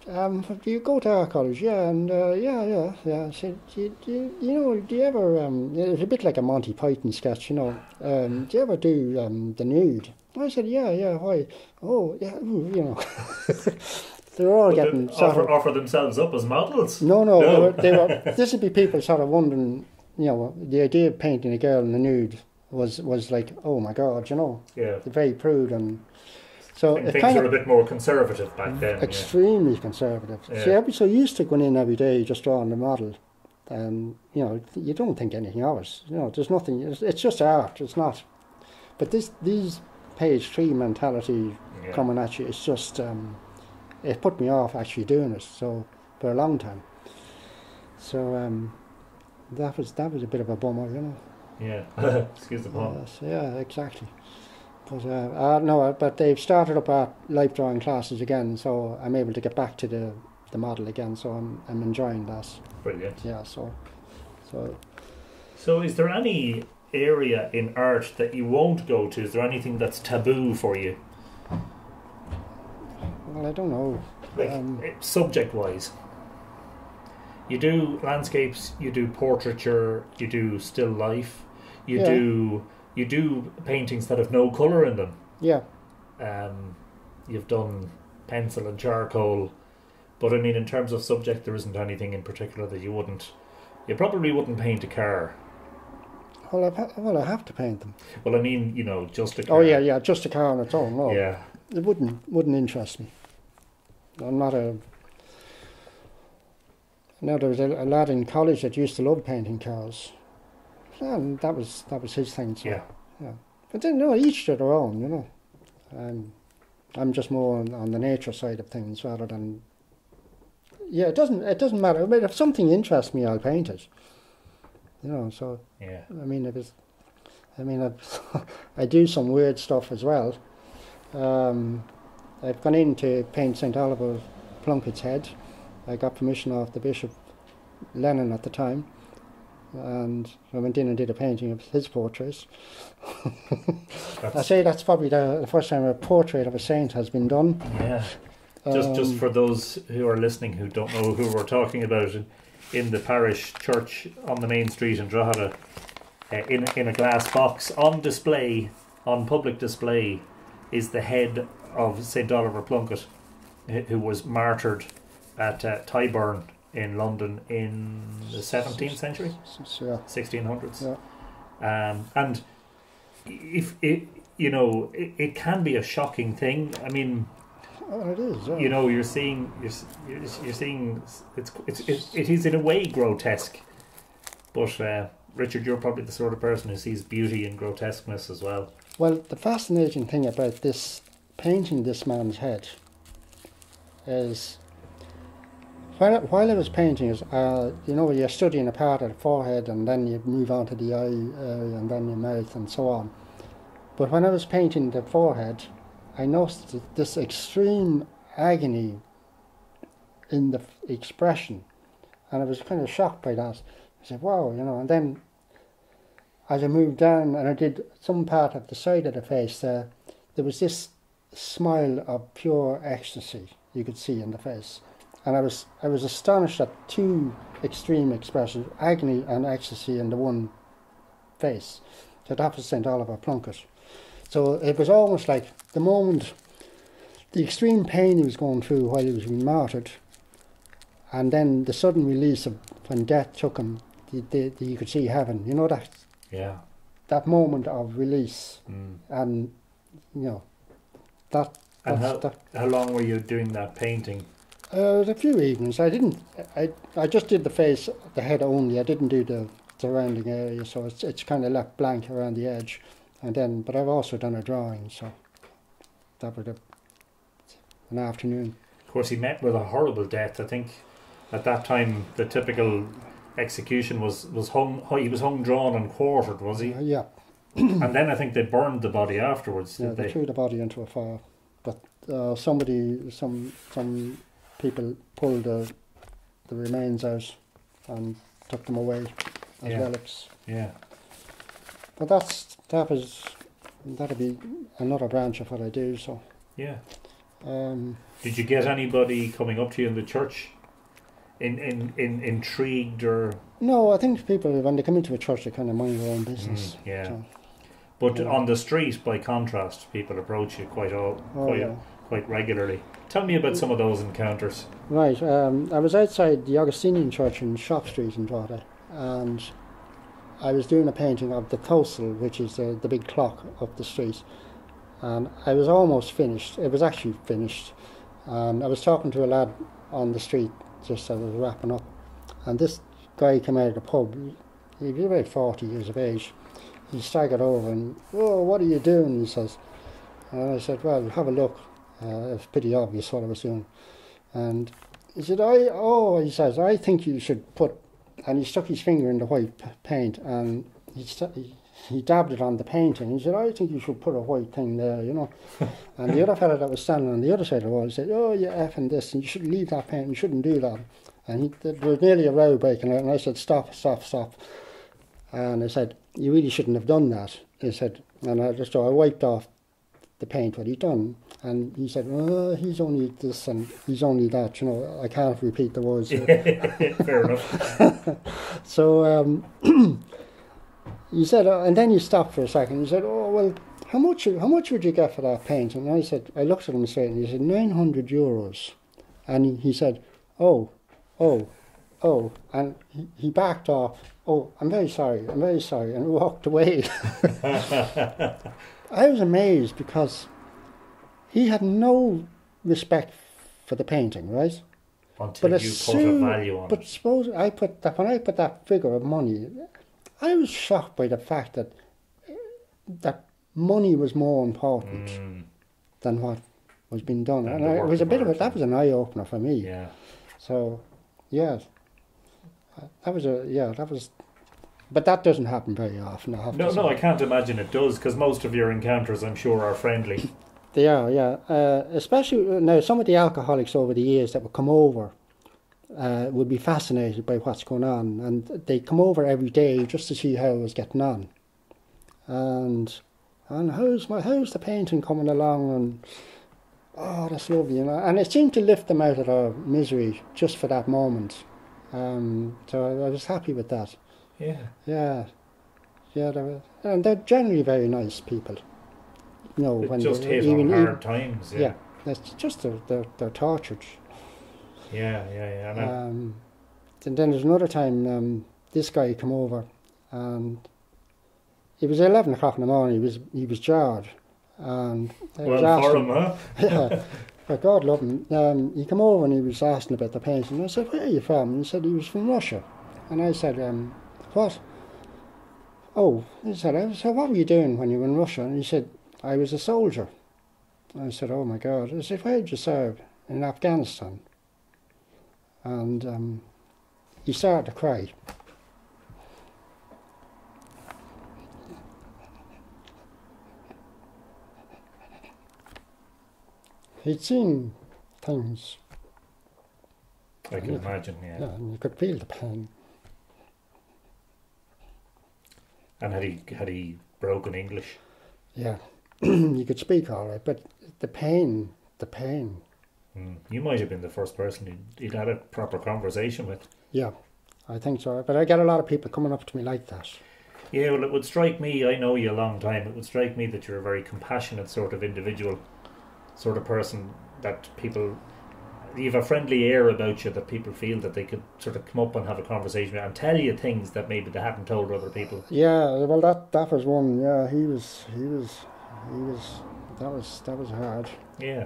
um, do you go to our college?" Yeah, and uh, yeah, yeah, yeah. I said, do you, do you, you know, do you ever? Um, it's a bit like a Monty Python sketch, you know. Um, do you ever do um, the nude? I said, "Yeah, yeah. Why? Oh, yeah. ooh," You know, they're all But getting they offer, of. offer themselves up as models No, no, No. They, were, they were. This would be people sort of wondering, you know, the idea of painting a girl in the nude was was like, oh my god, you know, yeah they're very prude and so and things kind were a bit more conservative back mm, then yeah. extremely conservative. Yeah. See, I'd be so used to going in every day just drawing the model, and you know, you don't think anything of it. You know, there's nothing. It's, it's just art. It's not. But this these page three mentality Yeah. coming at you, it's just um, it put me off actually doing it. So for a long time. So um, that was that was a bit of a bummer, you know. yeah excuse the pun Yes, yeah, exactly. But uh, uh, no, but they've started up our life drawing classes again, so I'm able to get back to the, the model again. So I'm I'm enjoying that. brilliant Yeah, so so So, is there any area in art that you won't go to? Is there anything that's taboo for you? Well, I don't know. Like Um, subject wise, you do landscapes, you do portraiture, you do still life, you Yeah. do you do paintings that have no color in them. Yeah, Um, you've done pencil and charcoal, but I mean, in terms of subject, there isn't anything in particular that you wouldn't. You probably wouldn't paint a car. Well, I've ha- well, I have to paint them. Well, I mean, you know, just a car. Oh yeah, yeah, just a car on its own. No, yeah. it wouldn't wouldn't interest me. I'm not a. No, there was a, a lad in college that used to love painting cars, and that was that was his thing. So. Yeah. But then, no, each to their own, you know. Um, I'm just more on, on the nature side of things rather than. Yeah, it doesn't. It doesn't matter. I mean, if something interests me, I'll paint it. You know, so Yeah. I mean, it was. I mean, I, I do some weird stuff as well. Um, I've gone in to paint St Oliver Plunkett's head. I got permission off the Bishop Lennon at the time, and I went in and did a painting of his portrait. I say that's probably the, the first time a portrait of a saint has been done. yeah. Just, just Um, for those who are listening who don't know who we're talking about, in, the parish church on the main street in Drogheda, uh, in in a glass box on display, on public display, is the head of Saint Oliver Plunkett, who was martyred at uh, Tyburn in London in the seventeenth century. yeah. sixteen hundreds. Yeah. Um, and if it, you know, it, it can be a shocking thing. I mean, Oh, it is. Yeah. you know, you're seeing, you're, you're, seeing, it's, it's, it, it is in a way grotesque. But uh, Richard, you're probably the sort of person who sees beauty in grotesqueness as well. Well, the fascinating thing about this painting this man's head is while, while I was painting it, uh, you know, you're studying a part of the forehead and then you move on to the eye area and then your mouth and so on. But when I was painting the forehead, I noticed this extreme agony in the expression, and I was kind of shocked by that. I said, wow, you know, and then as I moved down and I did some part of the side of the face there, there was this smile of pure ecstasy you could see in the face. And I was I was astonished at two extreme expressions, agony and ecstasy in the one face. So that was St. Oliver Plunkett. So it was almost like the moment, the extreme pain he was going through while he was being martyred, and then the sudden release of when death took him, the, the, the, you could see heaven. You know that Yeah. that moment of release Mm. and you know that And how, that how long were you doing that painting? uh, a few evenings I didn't I I just did the face the head only I didn't do the surrounding area so it's it's kind of left blank around the edge and then but I've also done a drawing so that was an afternoon Of course, he met with a horrible death. I think at that time the typical execution was was hung. He was hung, drawn, and quartered. Was he? Uh, yeah and then I think they burned the body afterwards. yeah Did they they? threw the body into a fire but uh, somebody some some people pulled the the remains out and took them away as Yeah. relics Yeah. But that's that was that'd be another branch of what I do. So Yeah. um, Did you get anybody coming up to you in the church, in in, in intrigued or? no, I think people when they come into a church they kind of mind their own business. Mm, yeah. So, But Yeah. on the street, by contrast, people approach you quite all oh, quite yeah. quite regularly. Tell me about some of those encounters. Right. Um, I was outside the Augustinian Church in Shop Street in Drogheda, and I was doing a painting of the Tholsel, which is the, the big clock of the street. And I was almost finished. It was actually finished. And I was talking to a lad on the street just as I was wrapping up. And this guy came out of the pub. He was about 40 years of age. He staggered over and, oh, what are you doing? He says. And I said, well, have a look. Uh, it's pretty obvious what I was doing. And he said, I, oh, he says, I think you should put, and he stuck his finger in the white paint and he, he dabbed it on the painting. He said, I think you should put a white thing there, you know. and the other fellow that was standing on the other side of the wall said, oh, you're effing this, and you should leave that paint, you shouldn't do that. And he, there was nearly a row breaking out, and I said, stop, stop, stop. And I said, you really shouldn't have done that. He said, and I just, so I wiped off the paint what he'd done. And he said, oh, he's only this and he's only that, you know, I can't repeat the words. Fair enough. so um, he said, uh, and then he stopped for a second. He said, oh, well, how much, how much would you get for that paint? And I said, I looked at him straight and he said, 900 euros. And he, he said, oh, oh, oh. And he, he backed off. Oh, I'm very sorry, I'm very sorry, and walked away. I was amazed because he had no respect for the painting, right? Until But you as put a value on But it. suppose I put that when I put that figure of money, I was shocked by the fact that that money was more important Mm, than what was being done, And and I, it was a bit of a, that was an eye opener for me. yeah. So, yeah, that was a yeah that was, but that doesn't happen very often. I have No, no, I can't imagine it does because most of your encounters, I'm sure, are friendly. They are, yeah. Uh, especially now, some of the alcoholics over the years that would come over uh, would be fascinated by what's going on, and they come over every day just to see how I was getting on, and and how's my how's the painting coming along, and oh, that's lovely, you know. And it seemed to lift them out of their misery just for that moment. Um, so I, I was happy with that. Yeah. Yeah, yeah, they were, and they're generally very nice people. You know, It when just they, even, even hard times. yeah. Yeah. it's just they're they're, they're tortured. Yeah, yeah, yeah. Um, and then there's another time um, this guy come over, and it was eleven o'clock in the morning. He was he was jarred, and was well, for asking, him, huh? yeah, but God love him. Um, he come over and he was asking about the painting. I said, "Where are you from?" And he said he was from Russia, and I said, um, "What?" Oh, he said, I said, "What were you doing when you were in Russia?" And he said, "I was a soldier." I said, "Oh my God!" I said, "Where did you serve?" In Afghanistan. And um, he started to cry. He'd seen things, I can imagine, yeah. yeah, and you could feel the pain. And had he had he broken English? Yeah, you could speak all right, but the pain, the pain. Mm. You might have been the first person he'd, he'd had a proper conversation with. Yeah, I think so. But I get a lot of people coming up to me like that. Yeah, well, it would strike me. I know you a long time. It would strike me that you're a very compassionate sort of individual, sort of person that people. You have a friendly air about you that people feel that they could sort of come up and have a conversation with and tell you things that maybe they hadn't told other people. Yeah, well, that that was one. Yeah, he was, he was, he was. That was that was hard. Yeah,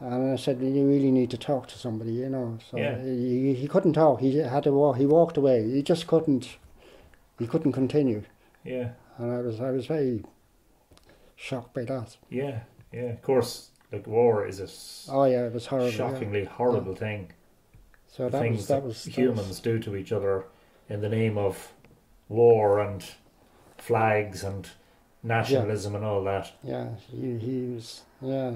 And I said, you really need to talk to somebody, you know. So Yeah. he, he couldn't talk. He had to walk. He walked away. He just couldn't. He couldn't continue. yeah, And I was I was very shocked by that. yeah, yeah. Of course, like war is a Oh yeah, it was horrible. yeah. shockingly horrible thing. So that things was that was that humans was- do to each other in the name of war and flags and nationalism and all that. yeah, he, he was. Yeah,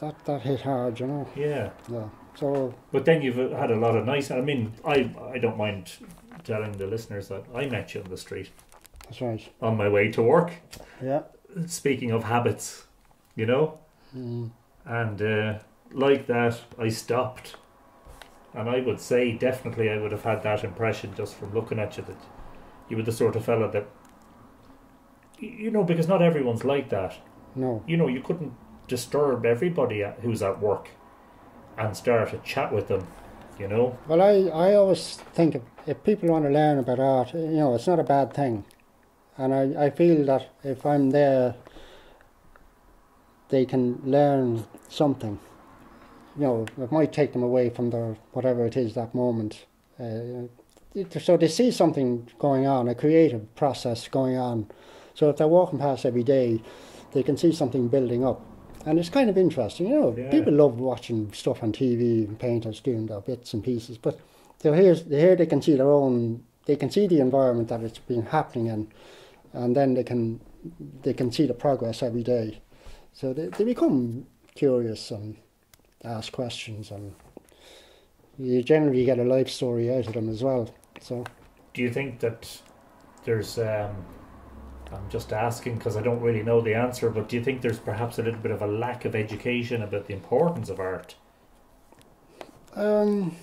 that that hit hard, you know. Yeah. Yeah. So But then you've had a lot of nice. I mean, I I don't mind telling the listeners that I met you on the street that's right. on my way to work. Yeah. Speaking of habits, you know, Mm. and uh, like that, I stopped, and I would say definitely I would have had that impression just from looking at you that you were the sort of fella that. You know, because not everyone's like that. No. You know, you couldn't disturb everybody at- who's at work and start a chat with them. You know, Well, I, I always think if, if people want to learn about art, you know, it's not a bad thing. And I, I feel that if I'm there, they can learn something. You know, it might take them away from their whatever it is that moment. Uh, so they see something going on, a creative process going on. So if they're walking past every day, they can see something building up. And it's kind of interesting, you know. Yeah. People love watching stuff on TV and painters doing their bits and pieces, but so here, here they can see their own. They can see the environment that it's been happening in, and then they can they can see the progress every day. So they, they become curious and ask questions, and you generally get a life story out of them as well. So do you think that there's um, I'm just asking because I don't really know the answer, but do you think there's perhaps a little bit of a lack of education about the importance of art? Um,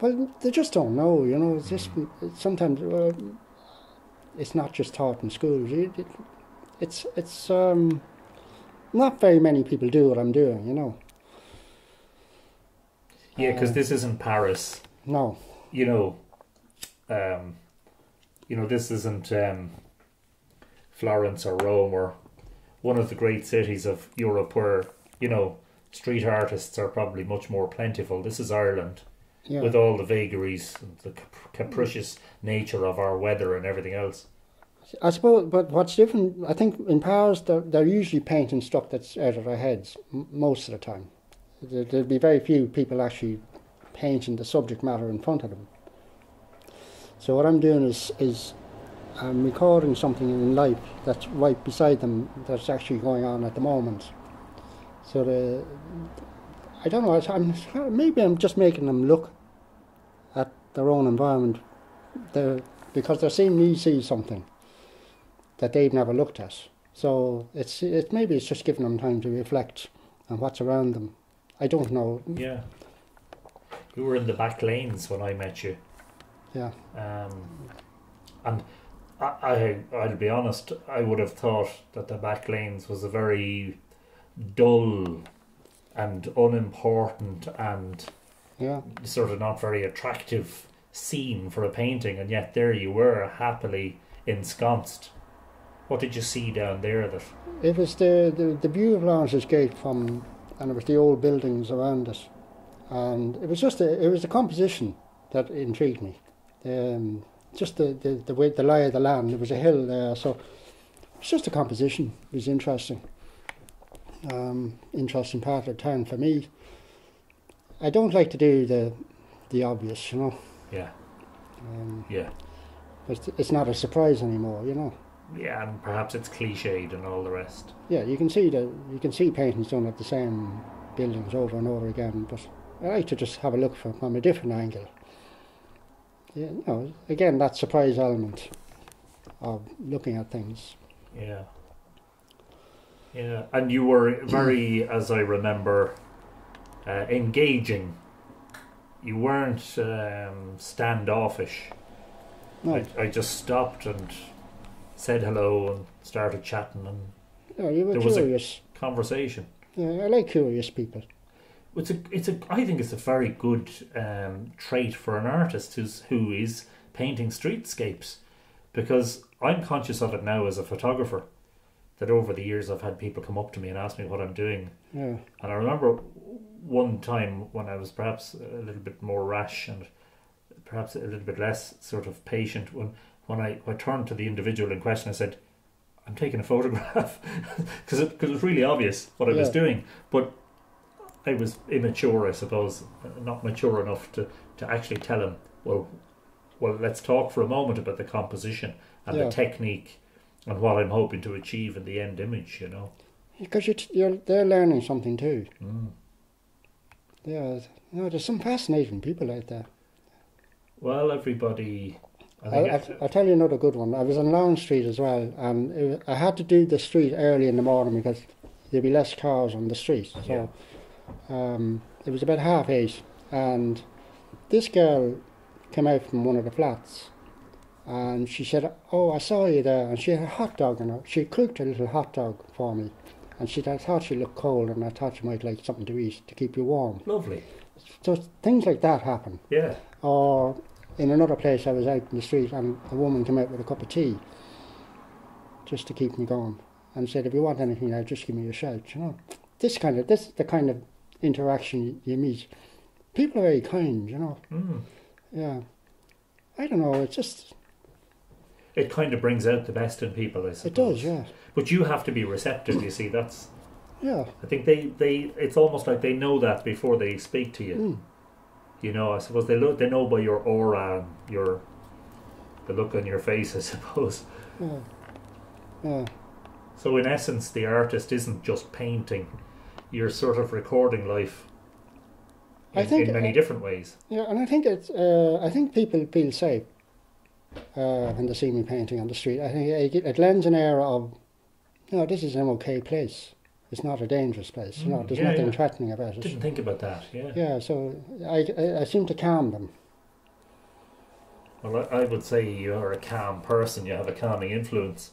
well, they just don't know, you know. It's just sometimes it's not just taught in schools. It, it, it's it's um, not very many people do what I'm doing, you know. Yeah, because Uh, this isn't Paris. No, You know, um, you know this isn't um, Florence or Rome or one of the great cities of Europe where you know street artists are probably much more plentiful. This is Ireland. yeah. with all the vagaries, and the cap- capricious nature of our weather and everything else. I suppose, but what's different, I think in Paris, they're, they're usually painting stuff that's out of their heads m- most of the time. There, there'll be very few people actually painting the subject matter in front of them. So what I'm doing is, is I'm recording something in life that's right beside them that's actually going on at the moment. So the, I don't know, I'm, maybe I'm just making them look at their own environment they're, because they're seeing me see something that they've never looked at. So it's it maybe it's just giving them time to reflect on what's around them. I don't know. Yeah. You were in the back lanes when I met you. Yeah, Um, and I, I, I'll be honest, I would have thought that the back lanes was a very dull and unimportant and yeah. sort of not very attractive scene for a painting, and yet there you were, happily ensconced. What did you see down there that It was the, the the view of Laurence's Gate from, and it was the old buildings around it, and it was just a, it was the composition that intrigued me, um, just the, the the way the lie of the land. There was a hill there, so it's just the composition it was interesting. Um, interesting part of the town for me. I don't like to do the the obvious, you know. Yeah, Um, yeah. it's, it's not a surprise anymore, you know. Yeah, and perhaps it's cliched and all the rest. Yeah, you can see that you can see paintings done at the same buildings over and over again, but I like to just have a look from, from a different angle. Yeah, you know, again that surprise element of looking at things. Yeah. Yeah, and you were very, as I remember, uh, engaging. You weren't um, standoffish. No, I, I just stopped and said hello and started chatting and no you were there was a- curious. conversation. Yeah, I like curious people. It's a, it's a, I think it's a very good um, trait for an artist who's who is painting streetscapes, because I'm conscious of it now as a photographer. That over the years I've had people come up to me and ask me what I'm doing, Yeah, and I remember one time when I was perhaps a little bit more rash and perhaps a little bit less sort of patient when when I, I turned to the individual in question I said I'm taking a photograph. Because it, cause it was really obvious what I was doing. But I was immature I suppose not mature enough to, to actually tell him well well let's talk for a moment about the composition and Yeah. the technique and what I'm hoping to achieve in the end image you know because you're, t- you're they're learning something too. mm. Yeah, you know, there's some fascinating people out there. well everybody I I, I, I'll tell you another good one. I was on Laurence Street as well, and it, I had to do the street early in the morning because there'd be less cars on the street. So um, it was about half eight, and this girl came out from one of the flats, and she said, "Oh, I saw you there," and she had a hot dog and. She cooked a little hot dog for me, and she I thought she looked cold, and I thought you might like something to eat to keep you warm. lovely So things like that happen. yeah Or in another place, I was out in the street and a woman came out with a cup of tea just to keep me going and said, if you want anything now, just give me a shout, you know. This kind of, this is the kind of interaction you, meet. People are very kind, you know. mm. Yeah. I don't know, it's just, it kind of brings out the best in people, I suppose. it does, yeah. But you have to be receptive. You see, that's. Yeah. I think they, they. It's almost like they know that before they speak to you. Mm. You know, I suppose they look. They know by your aura, your, the look on your face. I suppose. Yeah. Yeah. So in essence, the artist isn't just painting. You're sort of recording life. I In, think- in many uh, different ways. Yeah, and I think it's, uh, I think people feel safe uh, when they see me painting on the street. I think it, it lends an air of, you know, this is an okay place. It's not a dangerous place. you know, Mm, there's yeah, nothing yeah. threatening about it. Didn't think about that. Yeah. Yeah, so I, I, I seem to calm them. Well, I, I would say you are a calm person. You have a calming influence,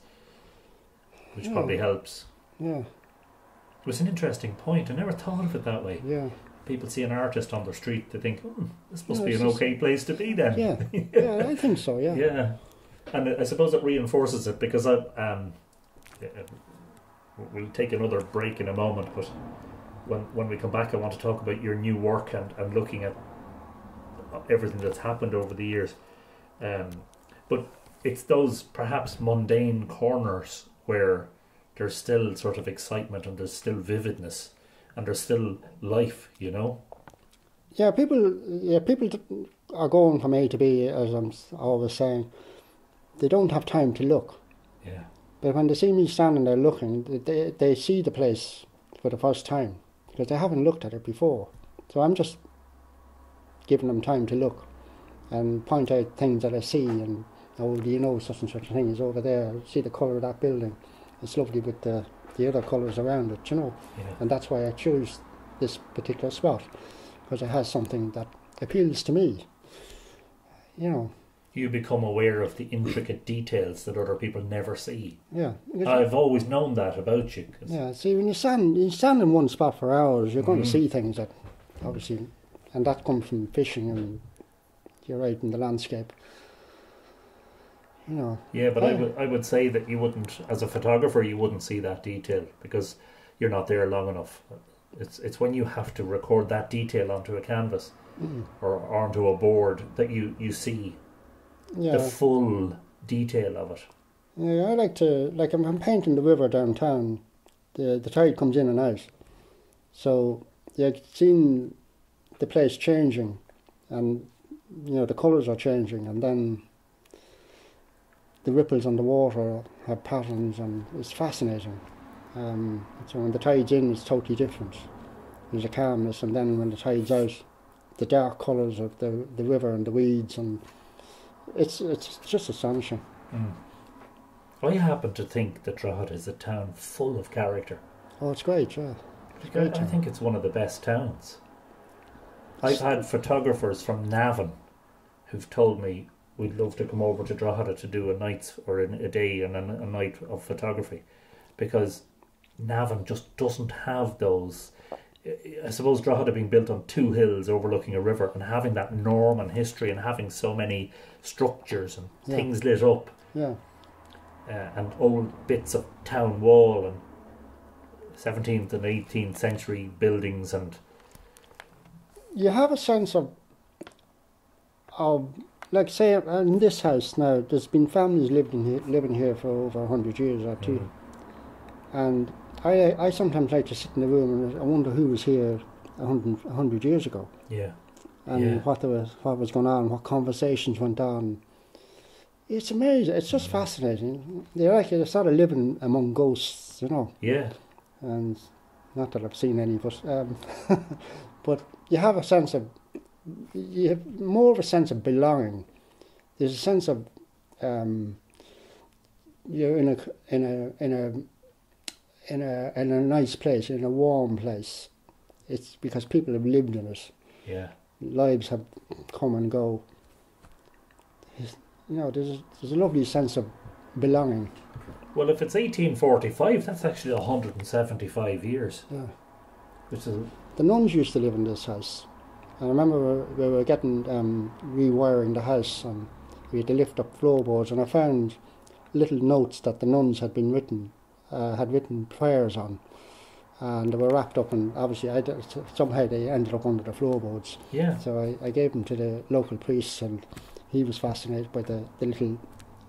which Yeah. probably helps. Yeah, was an interesting point. I never thought of it that way. yeah, People see an artist on the street, they think, hmm, this must Yeah, be an just- okay place to be then. yeah, yeah. I think so. Yeah, Yeah. And I suppose it reinforces it because I, um, we'll take another break in a moment, but when, when we come back, I want to talk about your new work and, and looking at everything that's happened over the years. Um, but it's those perhaps mundane corners where there's still sort of excitement and there's still vividness and there's still life, you know? yeah. People, yeah, people are going from A to B, as I'm always saying. They don't have time to look. Yeah. But when they see me standing there looking, they, they see the place for the first time because they haven't looked at it before. So I'm just giving them time to look and point out things that I see and, oh, do you know such and such a thing is over there? See the colour of that building. It's lovely with the, the other colours around it, you know. Yeah. And that's why I choose this particular spot because it has something that appeals to me. You know, You become aware of the intricate details that other people never see. yeah. I've always known that about you. 'cause- Yeah, see, when you stand, you stand in one spot for hours, you're going Mhm. to see things that, obviously, and that comes from fishing and you're right in the landscape. You know, Yeah, but I would I would say that you wouldn't, as a photographer, you wouldn't see that detail because you're not there long enough. It's it's when you have to record that detail onto a canvas mm, or, onto a board that you you see the full detail of it. yeah. I like to like if I'm painting the river downtown, the the tide comes in and out, so you're seeing the place changing, and you know the colours are changing, and then the ripples on the water have patterns, and it's fascinating. Um, so when the tide's in, it's totally different. There's a calmness, and then when the tide's out, the dark colours of the the river and the weeds, and it's it's just astonishing. Mm. I happen to think that Drogheda is a town full of character. Oh, it's great, yeah. I, great I town. think it's one of the best towns. I've had photographers from Navan who've told me we'd love to come over to Drogheda to do a night or a, a day and a, a night of photography because Navan just doesn't have those. I suppose Drogheda being built on two hills overlooking a river and having that Norman history and having so many structures and Yeah. things lit up Yeah, uh, and old bits of town wall and 17th and 18th century buildings and you have a sense of of like say uh, in this house now there's been families living here living here for over 100 years or two. Mm. and I, I sometimes like to sit in the room and I wonder who was here a hundred, a hundred years ago. Yeah. And Yeah. what there was what was going on what conversations went on. It's amazing. It's just fascinating. They're like they're sort of living among ghosts you know? Yeah. And not that I've seen any, but um, but you have a sense of you have more of a sense of belonging. There's a sense of um, you're in a in a in a in a in a nice place, in a warm place. It's because people have lived in it. yeah Lives have come and go. It's- you know, there's a, there's a lovely sense of belonging. well if it's 1845 that's actually 175 years Yeah. which is The nuns used to live in this house. I remember we we were getting um, rewiring the house and we had to lift up floorboards and I found little notes that the nuns had been written, uh, had written prayers on. And they were wrapped up and obviously I, somehow they ended up under the floorboards. yeah So I, I gave them to the local priest and he was fascinated by the, the little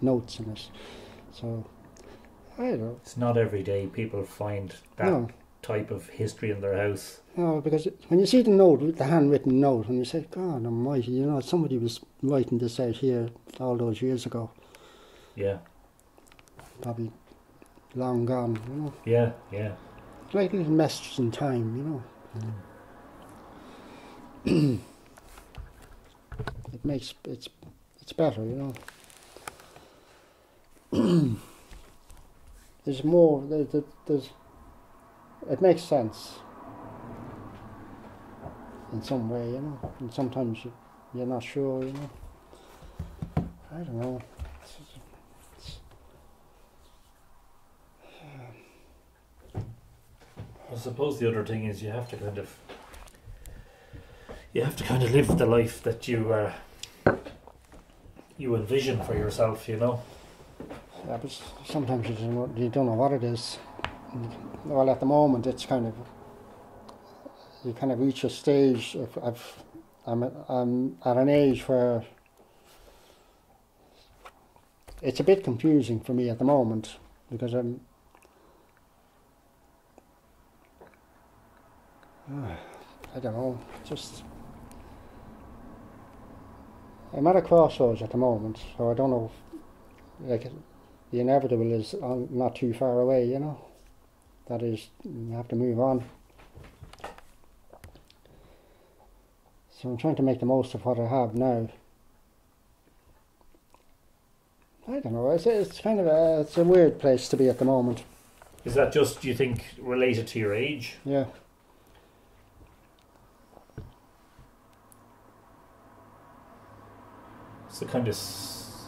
notes in it. So, I don't know. it's not every day people find that No. Type of history in their house No, because when you see the note, the handwritten note, and you say, God almighty, you know, somebody was writing this out here all those years ago, yeah probably long gone, you know. yeah yeah It's like little messages in time, you know. Mm. It makes, it's, it's better, you know. there's more. There, there, there's. It makes sense. In some way, you know, and sometimes you, you're not sure, you know. I don't know. It's- it's- I suppose the other thing is you have to kind of you have to kind of live the life that you uh, you envision for yourself, you know. Yeah, but sometimes you don't, know, you don't know what it is. And, Well, at the moment, it's kind of you kind of reach a stage of, of I'm, at- I'm at an age where it's a bit confusing for me at the moment because I'm I don't know just I'm at a crossroads at the moment so I don't know if, like the inevitable is uh, not too far away, you know. That is, you have to move on. So I'm trying to make the most of what I have now. I don't know. It's, it's kind of a it's a weird place to be at the moment. Is that just do you think related to your age? Yeah. It's the kind of s-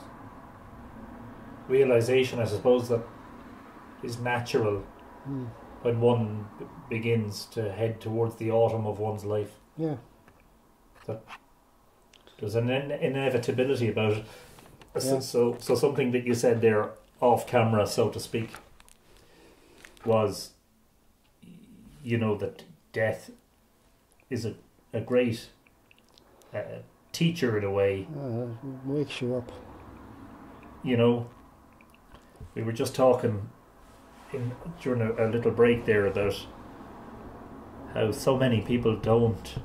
realization, I suppose, that is natural Mm. when one begins to head towards the autumn of one's life. Yeah. There's an in- inevitability about it. So, Yeah. so, so something that you said there off camera, so to speak, was, you know, that death is a, a great uh, teacher in a way. Uh, wakes you up. You know, we were just talking in during a, a little break there about how so many people don't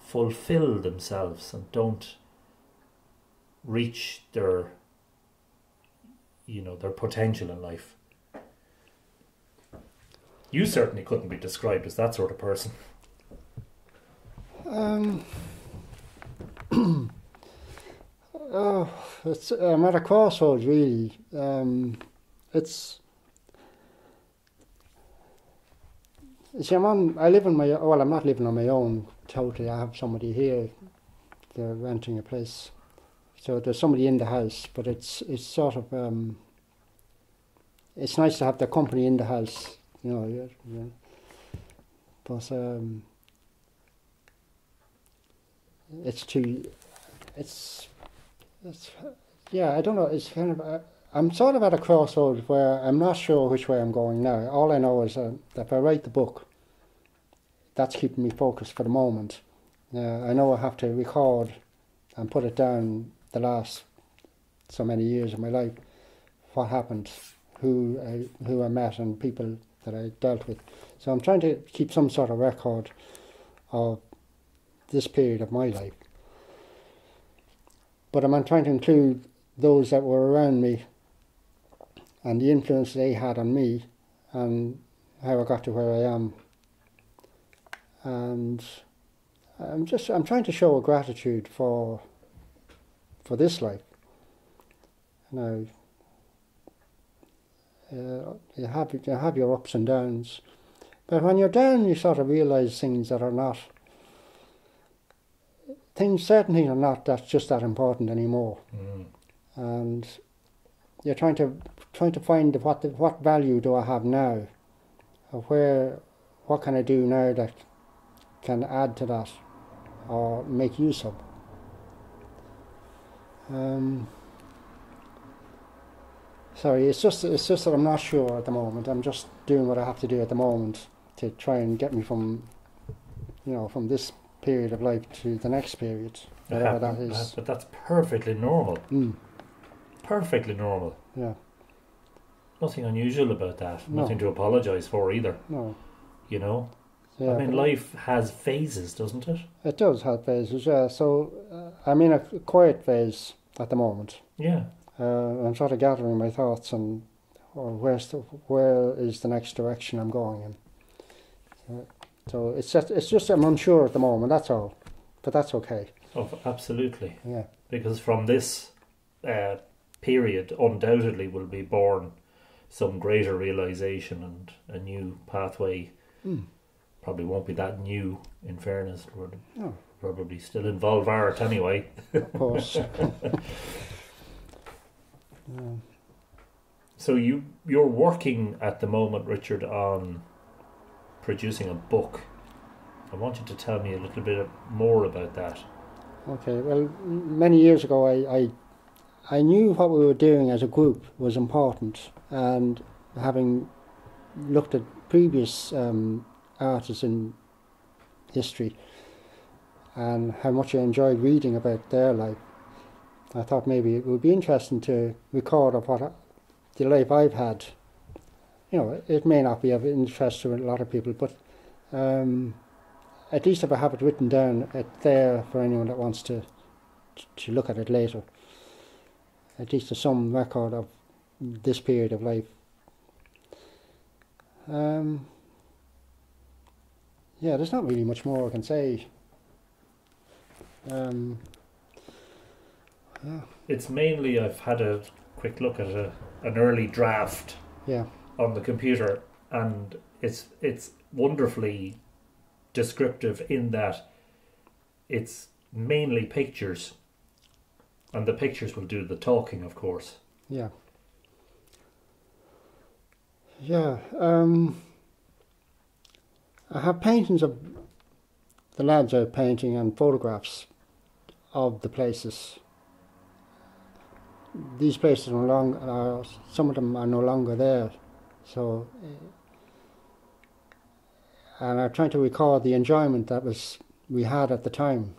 fulfill themselves and don't reach their you know their potential in life you certainly couldn't be described as that sort of person Um, oh, it's, I'm at a crossroads, really. Um, it's. See, I'm on. I live on my. Well, I'm not living on my own totally. I have somebody here. They're renting a place, so there's somebody in the house. But it's it's sort of. Um, it's nice to have the company in the house, you know. Yeah, yeah. But um, it's too it's it's yeah i don't know it's kind of uh, i'm sort of at a crossroads where i'm not sure which way i'm going now. All i know is that if i write the book that's keeping me focused for the moment. Uh, i know i have to record and put it down the last so many years of my life what happened who I, who i met and people that i dealt with. So i'm trying to keep some sort of record of this period of my life. But I'm trying to include those that were around me and the influence they had on me and how I got to where I am. And I'm just I'm trying to show a gratitude for for this life. Now uh, you have you have your ups and downs, but when you're down, you sort of realise things that are not things certainly are not that's just that important anymore mm. and you're trying to trying to find what the, what value do I have now? Where what can I do now that can add to that or make use of? Um, sorry it's just it's just that I'm not sure at the moment. I'm just doing what I have to do at the moment to try and get me from you know from this period of life to the next period whatever that Happen- but that's perfectly normal. Mm, perfectly normal yeah nothing unusual about that No. nothing to apologize for either no you know yeah I mean, life has phases, doesn't it? It does have phases, yeah. So uh, I'm in a quiet phase at the moment. Yeah. Uh, I'm sort of gathering my thoughts and or where's the, where is the next direction I'm going in. Uh, so it's just it's just I'm unsure at the moment. That's all, but that's okay. Oh, absolutely. Yeah, Because from this uh, period undoubtedly will be born some greater realization and a new pathway. Mm. Probably won't be that new, in fairness. Would No. probably still involve art anyway. Of course. Um, So you you're working at the moment, Richard, on producing a book. I want you to tell me a little bit more about that. Okay, well, many years ago, I, I, I knew what we were doing as a group was important, and having looked at previous um, artists in history and how much I enjoyed reading about their life, I thought maybe it would be interesting to record of what I- the life I've had. You know, it may not be of interest to a lot of people, but um, at least if I have it written down, it's there for anyone that wants to to look at it later. At least some record of this period of life. Um, yeah, there's not really much more I can say. Um, yeah, It's mainly I've had a quick look at a, an early draft yeah, on the computer, and it's it's wonderfully descriptive in that it's mainly pictures, and the pictures will do the talking, of course. yeah. Yeah, um, I have paintings of the lads out painting and photographs of the places. These places are no longer, are, some of them are no longer there, so, uh, and I'm trying to recall the enjoyment that was we had at the time,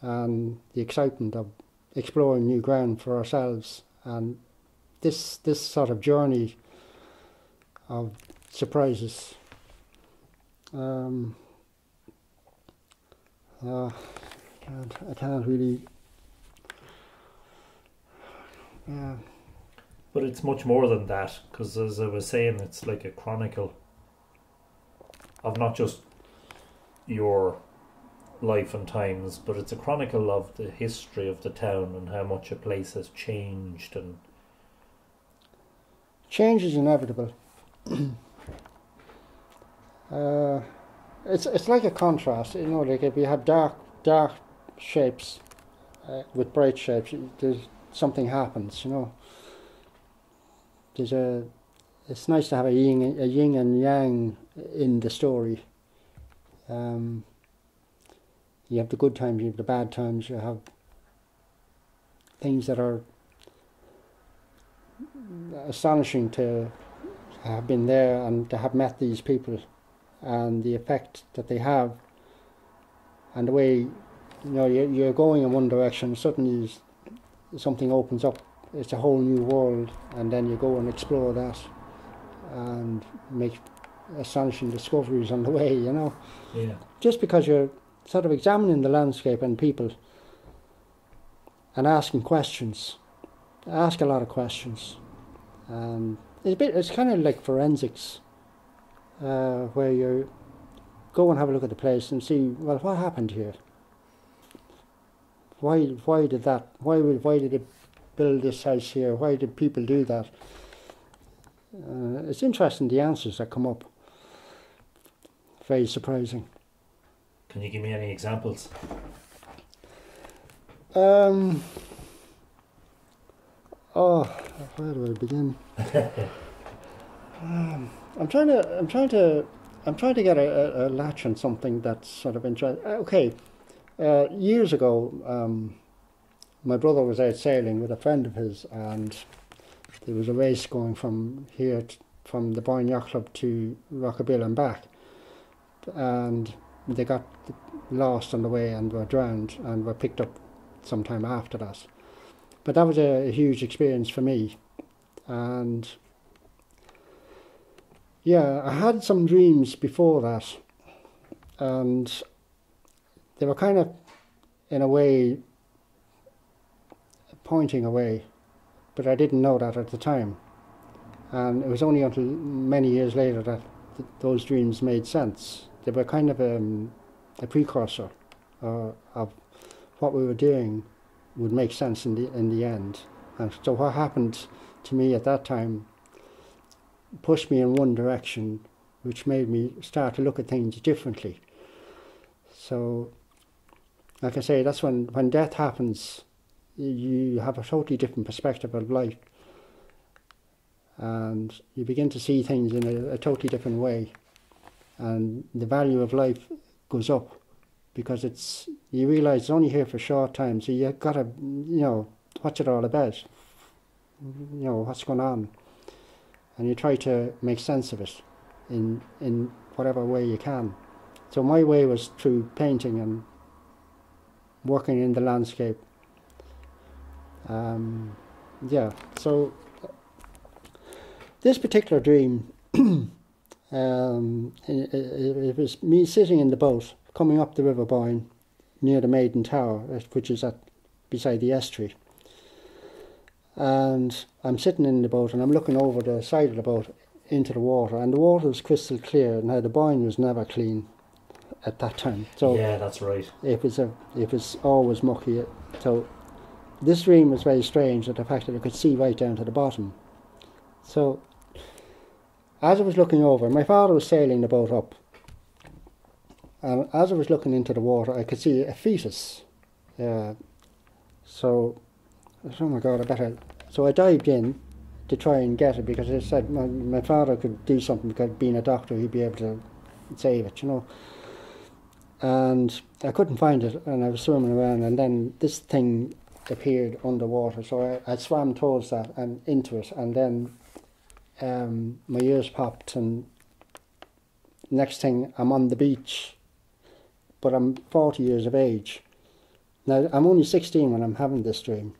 and the excitement of exploring new ground for ourselves, and this this sort of journey of surprises. Um, uh, I can't, really. Yeah, But it's much more than that, because as I was saying, it's like a chronicle of not just your life and times, but it's a chronicle of the history of the town and how much a place has changed and change is inevitable. uh, it's it's like a contrast, you know. Like if you have dark dark shapes uh, with bright shapes, there's something happens, you know. There's a. It's nice to have a yin a yin and yang in the story. Um, you have the good times, you have the bad times, you have things that are astonishing to have been there and to have met these people and the effect that they have. And the way you know you're, you're going in one direction suddenly something opens up. It's a whole new world and then you go and explore that and make astonishing discoveries on the way you know? Yeah. just because you're sort of examining the landscape and people and asking questions. I Ask a lot of questions. It's a bit. It's kind of like forensics, uh, where you go and have a look at the place and see. Well, what happened here? Why? Why did that? Why? Why did it build this house here? Why did people do that? Uh, it's interesting the answers that come up. Very surprising. Can you give me any examples? Um. Oh, where do I begin? um, I'm trying to. I'm trying to. I'm trying to get a, a, a latch on something that's sort of interesting. Okay, uh, years ago, um, my brother was out sailing with a friend of his, and there was a race going from here, from the Boyne Yacht Club to Rockabill and back, and they got lost on the way and were drowned and were picked up sometime after that. But that was a, a huge experience for me. And yeah, I had some dreams before that. And they were kind of, in a way, pointing away. But I didn't know that at the time. And it was only until many years later that th- those dreams made sense. They were kind of um, a precursor uh, of what we were doing would make sense in the in the end, And so what happened to me at that time pushed me in one direction, which made me start to look at things differently. So, like I say, that's when, when death happens, you have a totally different perspective of life. And you begin to see things in a, a totally different way. And the value of life goes up because it's you realise it's only here for a short time, so you gotta you know what's it all about, you know what's going on, and you try to make sense of it in in whatever way you can. So my way was through painting and working in the landscape. Um, yeah, so this particular dream, um, it, it, it was me sitting in the boat coming up the River Boyne near the Maiden Tower, which is at beside the estuary. And I'm sitting in the boat and I'm looking over the side of the boat into the water, and the water was crystal clear. Now the Boyne was never clean at that time, so yeah, that's right. It was a, it was always mucky. So this dream was very strange at the fact that I could see right down to the bottom. So as I was looking over, my father was sailing the boat up, and as I was looking into the water, I could see a fetus. Uh, so, oh my God, I better. So I dived in to try and get it because I said my, my father could do something because being a doctor, he'd be able to save it, you know. And I couldn't find it, and I was swimming around, and then this thing appeared underwater. So I, I swam towards that and into it, and then um, my ears popped, and next thing I'm on the beach but I'm 40 years of age. Now, I'm only 16 when I'm having this dream.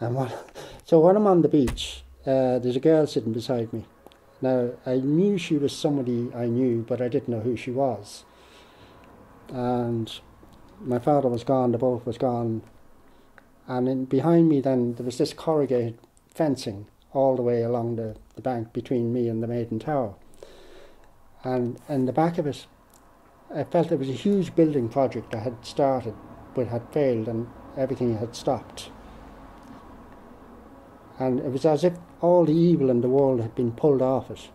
And what, so when I'm on the beach, uh, there's a girl sitting beside me. Now, I knew she was somebody I knew, but I didn't know who she was. And my father was gone, the boat was gone. And in, behind me, then, there was this corrugated fencing all the way along the, the bank between me and the Maiden Tower. And in the back of it I felt it was a huge building project that had started but had failed and everything had stopped. And it was as if all the evil in the world had been pulled off it,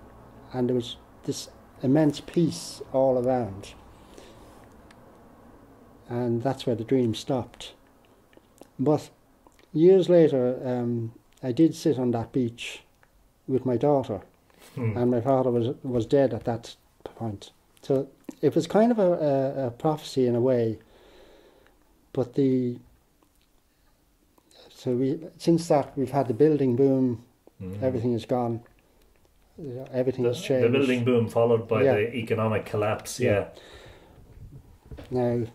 and there was this immense peace all around. And that's where the dream stopped. But years later, um, I did sit on that beach with my daughter, hmm. and my father was was dead at that point. So it was kind of a, a, a prophecy in a way, but the so we since that we've had the building boom, mm. everything is gone. Everything the, has changed. The building boom followed by yeah. the economic collapse. Yeah. yeah. Now,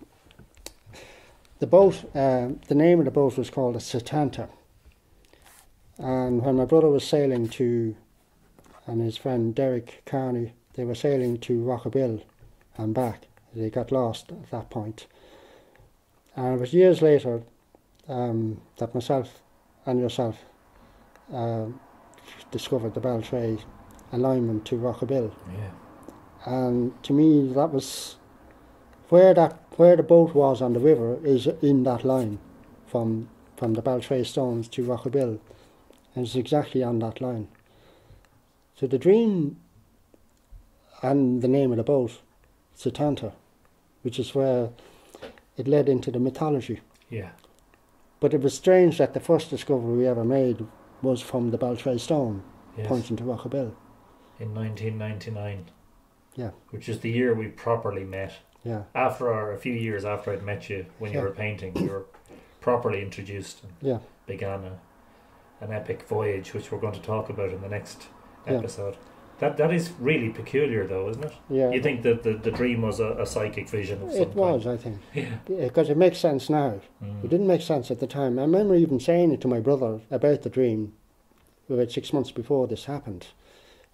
the boat, uh, the name of the boat was called a Setanta. And when my brother was sailing to, and his friend Derek Carney, they were sailing to Rockabill and back. They got lost at that point. And it was years later um, that myself and yourself uh, discovered the Baltray alignment to Rockabill. Yeah. And to me, that was where that where the boat was on the river is in that line from from the Baltray Stones to Rockabill. And it's exactly on that line. So the dream and the name of the boat Setanta, which is where it led into the mythology. Yeah. But it was strange that the first discovery we ever made was from the Baltray Stone, yes. pointing to Rockabill. In 1999. Yeah. Which is the year we properly met. Yeah. After our, a few years after I'd met you, when yeah. you were painting, you were properly introduced and yeah. began a, an epic voyage, which we're going to talk about in the next episode. Yeah. That that is really peculiar, though, isn't it? Yeah. You think that the, the dream was a, a psychic vision of It was. I think. Yeah. Because it makes sense now. Mm. It didn't make sense at the time. I remember even saying it to my brother about the dream about six months before this happened.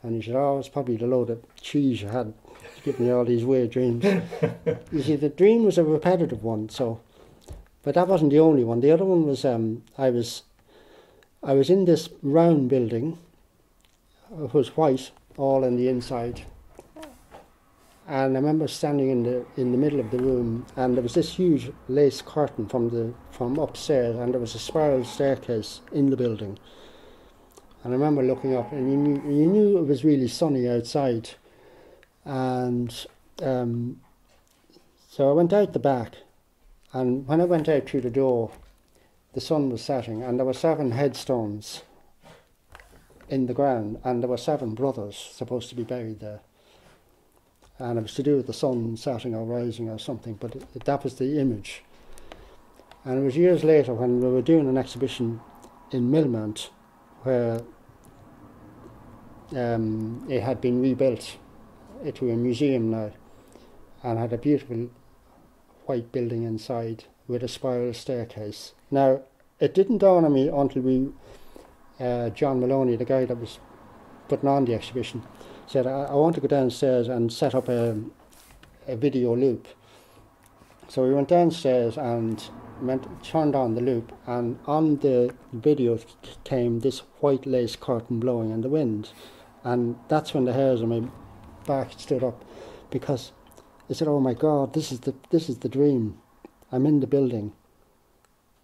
And he said, oh, it's probably the load of cheese you had giving me all these weird dreams. you see, the dream was a repetitive one, so... But that wasn't the only one. The other one was um, I was I was in this round building. It was white, all in the inside. And I remember standing in the in the middle of the room, and there was this huge lace curtain from the from upstairs, and there was a spiral staircase in the building. And I remember looking up, and you knew, you knew it was really sunny outside. And um, so I went out the back, and when I went out through the door, the sun was setting, and there were seven headstones in the ground, and there were seven brothers supposed to be buried there. And it was to do with the sun setting or rising or something, but it, that was the image. And it was years later when we were doing an exhibition in Millmount where um, it had been rebuilt into a museum now and had a beautiful white building inside with a spiral staircase. Now, it didn't dawn on me until we, uh, John Maloney, the guy that was putting on the exhibition, said, I, I want to go downstairs and set up a, a video loop. So we went downstairs and turned on the loop, and on the video came this white lace curtain blowing in the wind. And that's when the hairs on my back stood up because I said, "Oh my God, this is the this is the dream. I'm in the building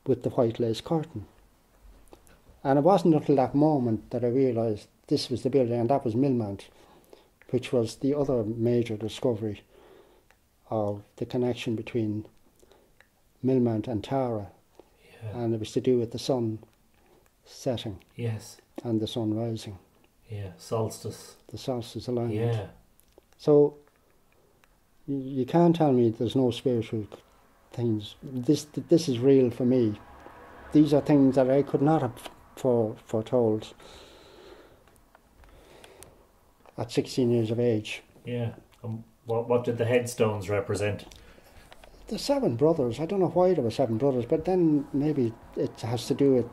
with the white lace curtain." And it wasn't until that moment that I realised this was the building, and that was Millmount, which was the other major discovery of the connection between Millmount and Tara, Yeah. and it was to do with the sun setting yes. and the sun rising, Yeah. Solstice. the solstice alignment. Yeah. So you, you can't tell me there's no spiritual things. This this is real for me. These are things that I could not have fore, foretold at 16 years of age. Yeah. Um, what what did the headstones represent? The seven brothers, I don't know why there were seven brothers, but then maybe it has to do with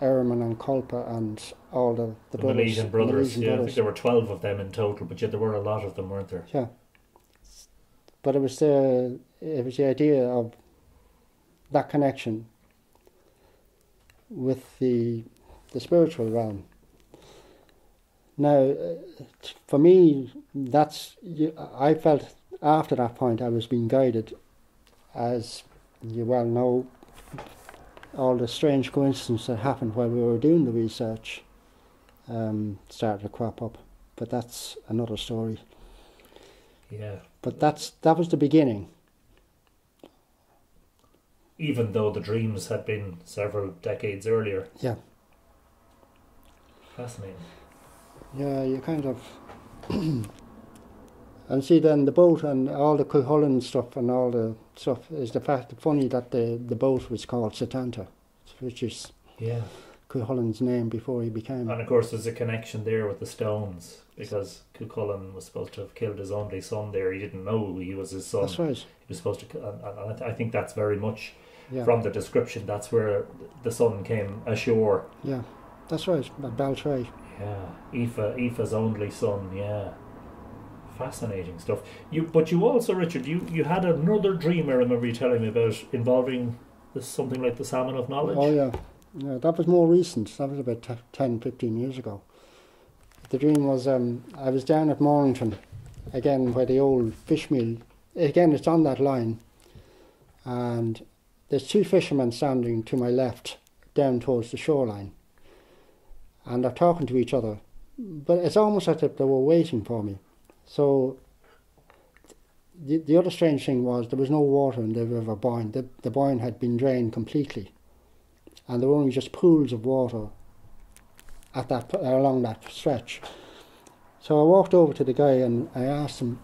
Eremon and Colpa and all the, the, The, brothers. Milesian brothers. Milesian yeah. I think there were twelve of them in total, but yet there were a lot of them, weren't there? Yeah. But it was the it was the idea of that connection with the the spiritual realm. Now, uh, for me, that's I felt after that point I was being guided, as you well know, all the strange coincidences that happened while we were doing the research um, started to crop up. But that's another story. Yeah. But that's that was the beginning. Even though the dreams had been several decades earlier. Yeah. Fascinating. Yeah, you kind of. and see, then the boat and all the Cuchulainn stuff and all the stuff is the fact funny that the, the boat was called Setanta, which is Yeah. Cuchulainn's name before he became. And of course, there's a connection there with the stones because Cuchulainn was supposed to have killed his only son there. He didn't know he was his son. That's right. He was supposed to, and, and I think that's very much Yeah. from the description. That's where the son came ashore. yeah. That's right. At Baltray. Yeah, Aoife, Aoife's only son. Yeah, fascinating stuff. You, but you also, Richard, you you had another dream. I remember you telling me about involving this, something like the salmon of knowledge. Oh yeah. Yeah, that was more recent. That was about t- 10, 15 years ago. The dream was um, I was down at Mornington, again where the old fish mill. Again, it's on that line, and there's two fishermen standing to my left, down towards the shoreline, and they're talking to each other, but it's almost as if they were waiting for me. So. The, the other strange thing was there was no water in the river Boyne. The, the Boyne had been drained completely and there were only just pools of water at that along that stretch. So I walked over to the guy and I asked him,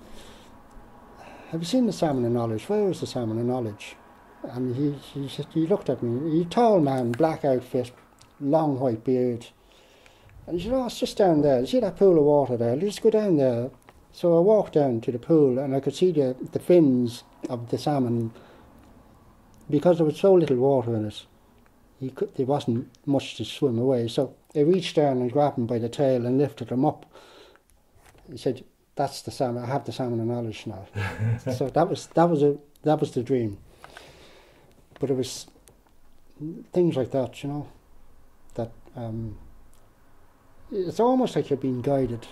"Have you seen the salmon of knowledge? Where is the salmon of knowledge?" And he he, said, he looked at me. He tall man, black outfit, long white beard, and he said, "Oh, it's just down there. See that pool of water there? Let's go down there." So I walked down to the pool and I could see the the fins of the salmon because there was so little water in it he could, there wasn't much to swim away. So I reached down and grabbed him by the tail and lifted him up. He said, "That's the salmon. I have the salmon knowledge now." so that was that was a that was the dream. But it was things like that, you know, that um, it's almost like you're being guided.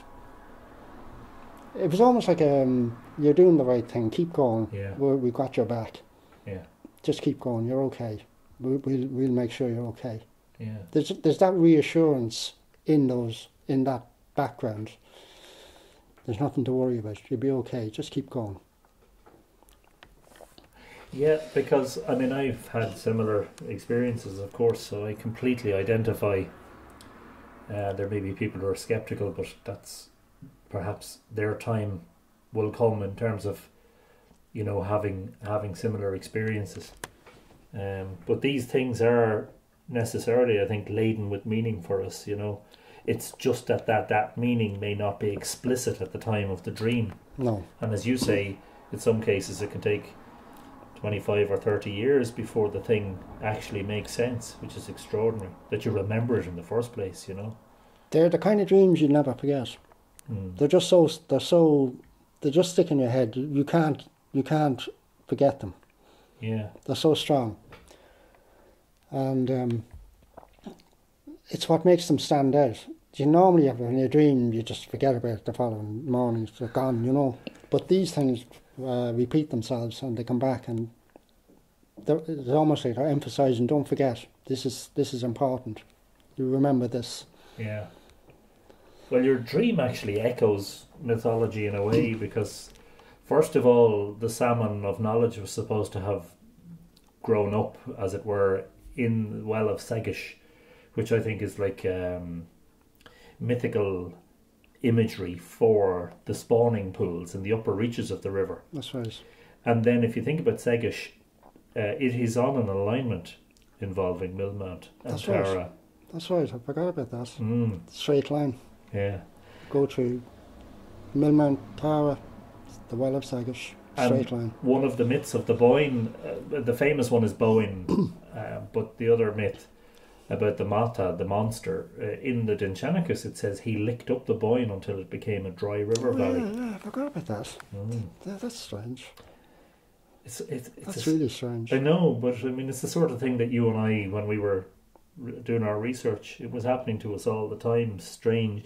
it was almost like um, you're doing the right thing. Keep going. Yeah. We got your back. Yeah. Just keep going. You're okay. We, we'll we'll make sure you're okay. Yeah. There's there's that reassurance in those in that background. There's nothing to worry about. You'll be okay. Just keep going. Yeah, because I mean I've had similar experiences, of course, so I completely identify. Uh, there may be people who are skeptical, but that's perhaps their time will come in terms of, you know, having having similar experiences. Um, but these things are necessarily, I think, laden with meaning for us. You know, it's just that that that meaning may not be explicit at the time of the dream. No. And as you say, in some cases it can take 25 or 30 years before the thing actually makes sense, which is extraordinary. That you remember it in the first place, you know. They're the kind of dreams you never forget. Mm. They're just so they're so they just stick in your head. You, can't you can't forget them. Yeah, They're so strong. And um, it's what makes them stand out. You normally have when you dream, you just forget about it the following morning. They're gone, you know. But these things uh, repeat themselves and they come back, and it's almost like they're emphasising. Don't forget. This is this is important. You remember this. yeah. Well, your dream actually echoes mythology in a way because, first of all, the salmon of knowledge was supposed to have grown up, as it were, in the well of Segais, which I think is like um, mythical imagery for the spawning pools in the upper reaches of the river. That's right. And then, if you think about Segais, uh, it is on an alignment involving Millmount and That's right. That's right. I forgot about that. Mm, Straight line. yeah. Go through Millmount, Tara, the Well of Segais. And- Straight line. One of the myths of the Boyne, uh, the famous one is Boyne, uh, but the other myth about the Mata, the monster, uh, in the Dindshenchas, it says he licked up the Boyne until it became a dry river Oh, valley. yeah, yeah, I forgot about that. Mm. That's strange. It's, it's, it's That's a- really strange. I know, but I mean, it's the sort of thing that you and I, when we were doing our research, it was happening to us all the time. Strange.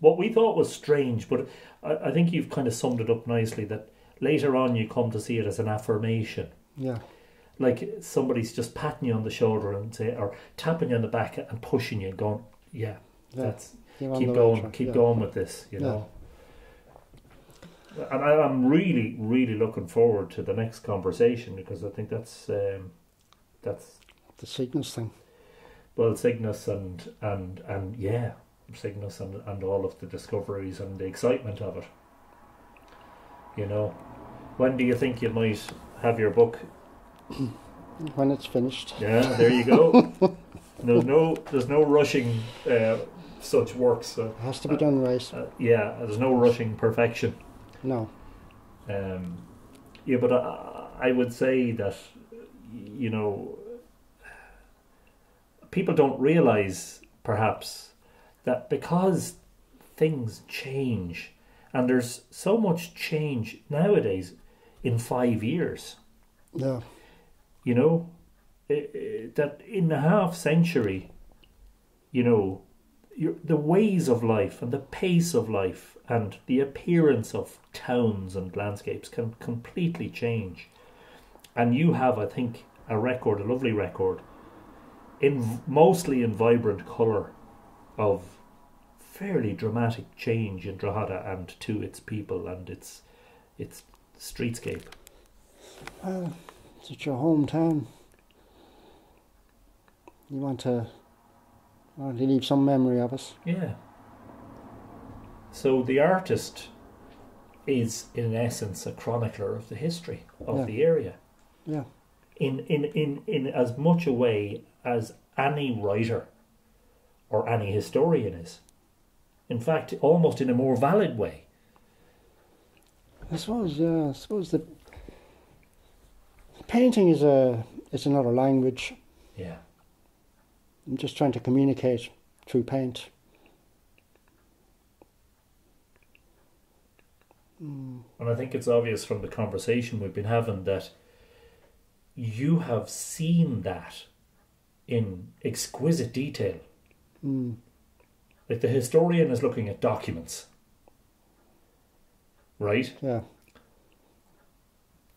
What we thought was strange, but I, I think you've kind of summed it up nicely that later on you come to see it as an affirmation. Yeah, Like somebody's just patting you on the shoulder and say, or tapping you on the back and pushing you, and going, "Yeah, yeah. that's keep going, keep yeah. going with this," you Yeah. know. And I, I'm really, really looking forward to the next conversation because I think that's um, that's The Cygnus thing. well Cygnus and and and yeah Cygnus and and all of the discoveries and the excitement of it. You know, when do you think you might have your book? When it's finished. Yeah, there you go. there's no there's no rushing uh, such works. So, It has to be done right. uh, yeah, there's no rushing perfection. No. Um, yeah, but I, I would say that you know people don't realize perhaps that because things change and there's so much change nowadays in five years Yeah. You know i- i- that in a half century you know the ways of life and the pace of life and the appearance of towns and landscapes can completely change. And you have i think a record a lovely record in mostly in vibrant color of fairly dramatic change in Drogheda and to its people and its its streetscape. Well, it's your hometown. You want to, want to leave some memory of us. Yeah. So the artist is in essence a chronicler of the history of Yeah. the area. Yeah. In, in in in as much a way as any writer or any historian is. In fact, almost in a more valid way. I suppose, yeah, I suppose the painting is a it's another language. Yeah. I'm just trying to communicate through paint. Mm, And I think it's obvious from the conversation we've been having that you have seen that in exquisite detail. mm, Like the historian is looking at documents. right? Yeah.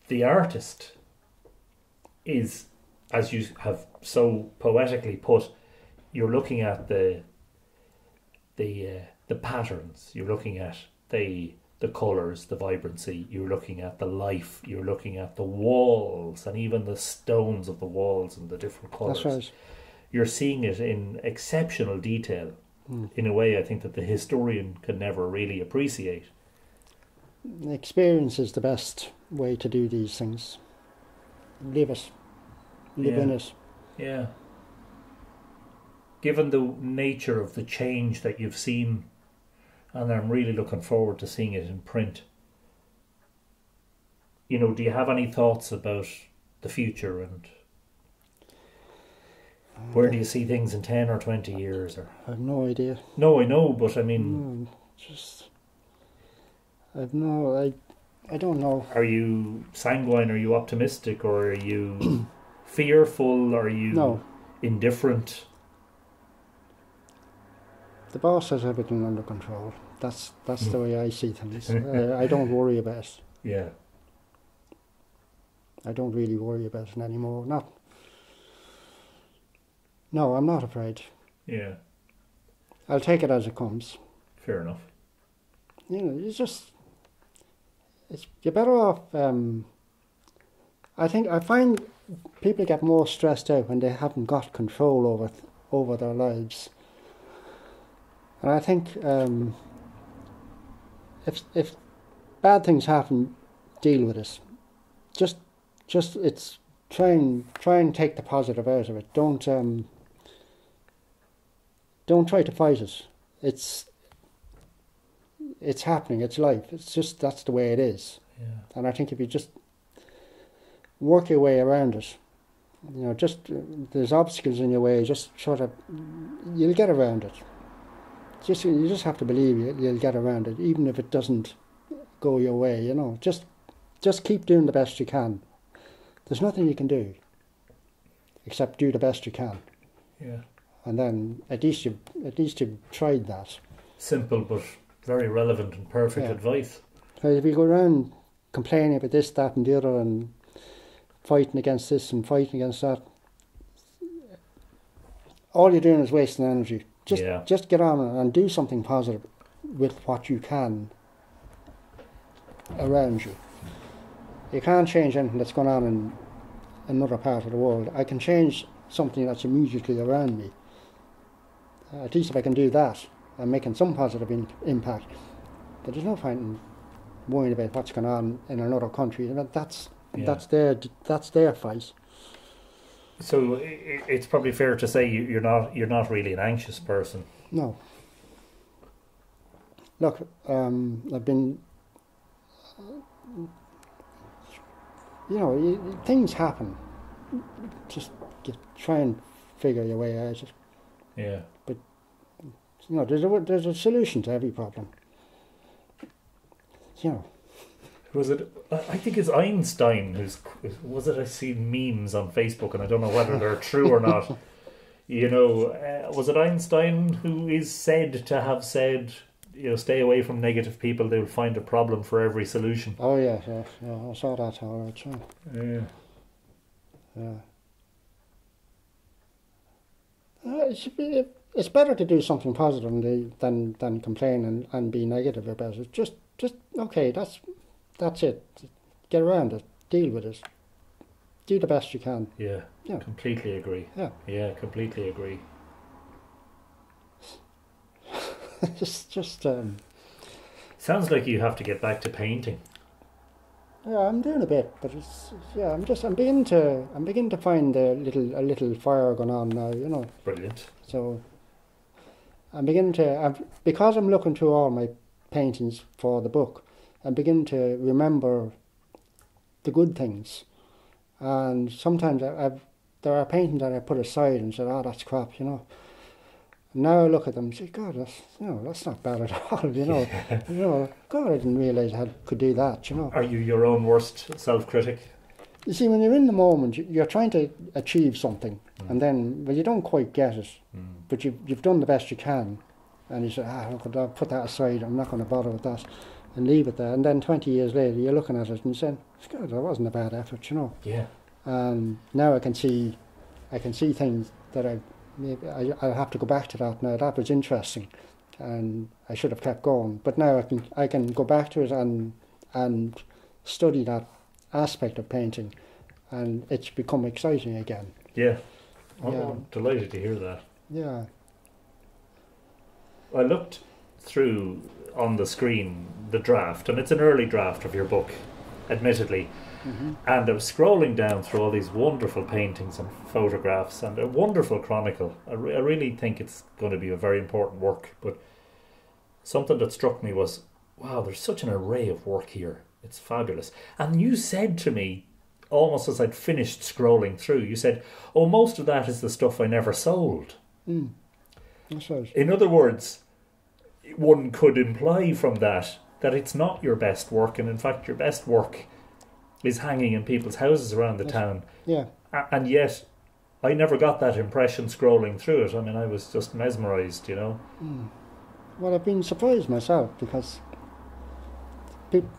The artist is, as you have so poetically put, you're looking at the the uh, the patterns. You're looking at the the colors, the vibrancy. You're looking at the life. You're looking at the walls and even the stones of the walls and the different colors. That's right. You're seeing it in exceptional detail. Mm. In a way, I think that the historian can never really appreciate. Experience is the best way to do these things. Live it. Live Yeah. in it. Yeah. Given the nature of the change that you've seen, and I'm really looking forward to seeing it in print. You know, do you have any thoughts about the future and where do you see things in 10 or 20 years? Or I have no idea. No, I know, but I mean, Mm, just. I've no. I. I don't know. are you sanguine? Are you optimistic? Or are you fearful? Are you No. indifferent? The boss has everything under control. That's that's the way I see things. uh, I don't worry about it. Yeah. I don't really worry about it anymore. Not. No, I'm not afraid. Yeah. I'll take it as it comes. Fair enough. You know, it's just. It's you're better off. Um, I think I find people get more stressed out when they haven't got control over over their lives. And I think um, if if bad things happen, deal with it. Just just it's try and try and take the positive out of it. Don't um, don't try to fight it. It's it's happening. It's life. It's just that's the way it is. Yeah. And I think if you just work your way around it, you know, just there's obstacles in your way. Just sort of you'll get around it. Just you just have to believe you, you'll get around it, even if it doesn't go your way. You know, just just keep doing the best you can. There's nothing you can do except do the best you can, Yeah. and then at least you at least you've tried that. Simple but very relevant and perfect Yeah. advice. So if you go around complaining about this, that, and the other, and fighting against this and fighting against that, all you're doing is wasting energy. Just, Yeah. just get on and do something positive with what you can around you. You can't change anything that's going on in another part of the world. I can change something that's immediately around me. At least if I can do that, I'm making some positive in- impact. But there's no point in worrying about what's going on in another country. That- That's Yeah. that's their that's their fight. So it's probably fair to say you- you're not you're not really an anxious person. No. Look, um, I've been. You know, things happen. Just get, try and figure your way out. Just, Yeah. But you know, there's a there's a solution to every problem. You know, Was it? I think it's Einstein who's. Was it? I see memes on Facebook, and I don't know whether they're true or not. You know, uh, was it Einstein who is said to have said, you know, stay away from negative people. They will find a problem for every solution. oh yeah, yeah, yeah I saw that. All right, sure. Yeah. Yeah. Uh, it should be, it's better to do something positive than than, than complain and, and be negative about it. Just just okay, that's that's it. Get around it. Deal with it. Do the best you can. Yeah. Yeah. Completely agree. Yeah. Yeah. Completely agree. just just um, Sounds like you have to get back to painting. yeah, I'm doing a bit, but it's yeah, I'm just I'm beginning to I'm beginning to find a little a little fire going on now. You know. Brilliant. So I'm beginning to, I'm, because I'm looking through all my paintings for the book, I'm beginning to remember the good things. And sometimes I, I've, there are paintings that I put aside and said, oh, that's crap, you know. Now I look at them and say, God, that's, you know, that's not bad at all, you know. you know, God, I didn't realise I could do that, you know. Are you your own worst self-critic? You see, when you're in the moment, you- you're trying to achieve something, hmm. and then, well, you don't quite get it, hmm. but you've, you've done the best you can, and you say, ah, look, I'll put that aside, I'm not going to bother with that. And leave it there. And then 20 years later, you're looking at it and saying, God, that wasn't a bad effort, you know. Yeah. Um, now I can see, I can see things that I maybe I I have to go back to that now. That was interesting, and I should have kept going. But now I can I can go back to it and and study that aspect of painting, and it's become exciting again. Yeah. Oh, Yeah. I'm delighted to hear that. Yeah, I looked through on the screen the draft, and it's an early draft of your book, admittedly. hmm And I was scrolling down through all these wonderful paintings and photographs and a wonderful chronicle. I, re- I really think it's going to be a very important work. But something that struck me was wow, there's such an array of work here. It's fabulous. And you said to me, almost as I'd finished scrolling through, you said, oh, most of that is the stuff I never sold. mm. In other words, one could imply from that that it's not your best work, and in fact, your best work is hanging in people's houses around the Yes. town. Yeah, And yet, I never got that impression scrolling through it. I mean, I was just mesmerized, you know. mm. Well, I've been surprised myself because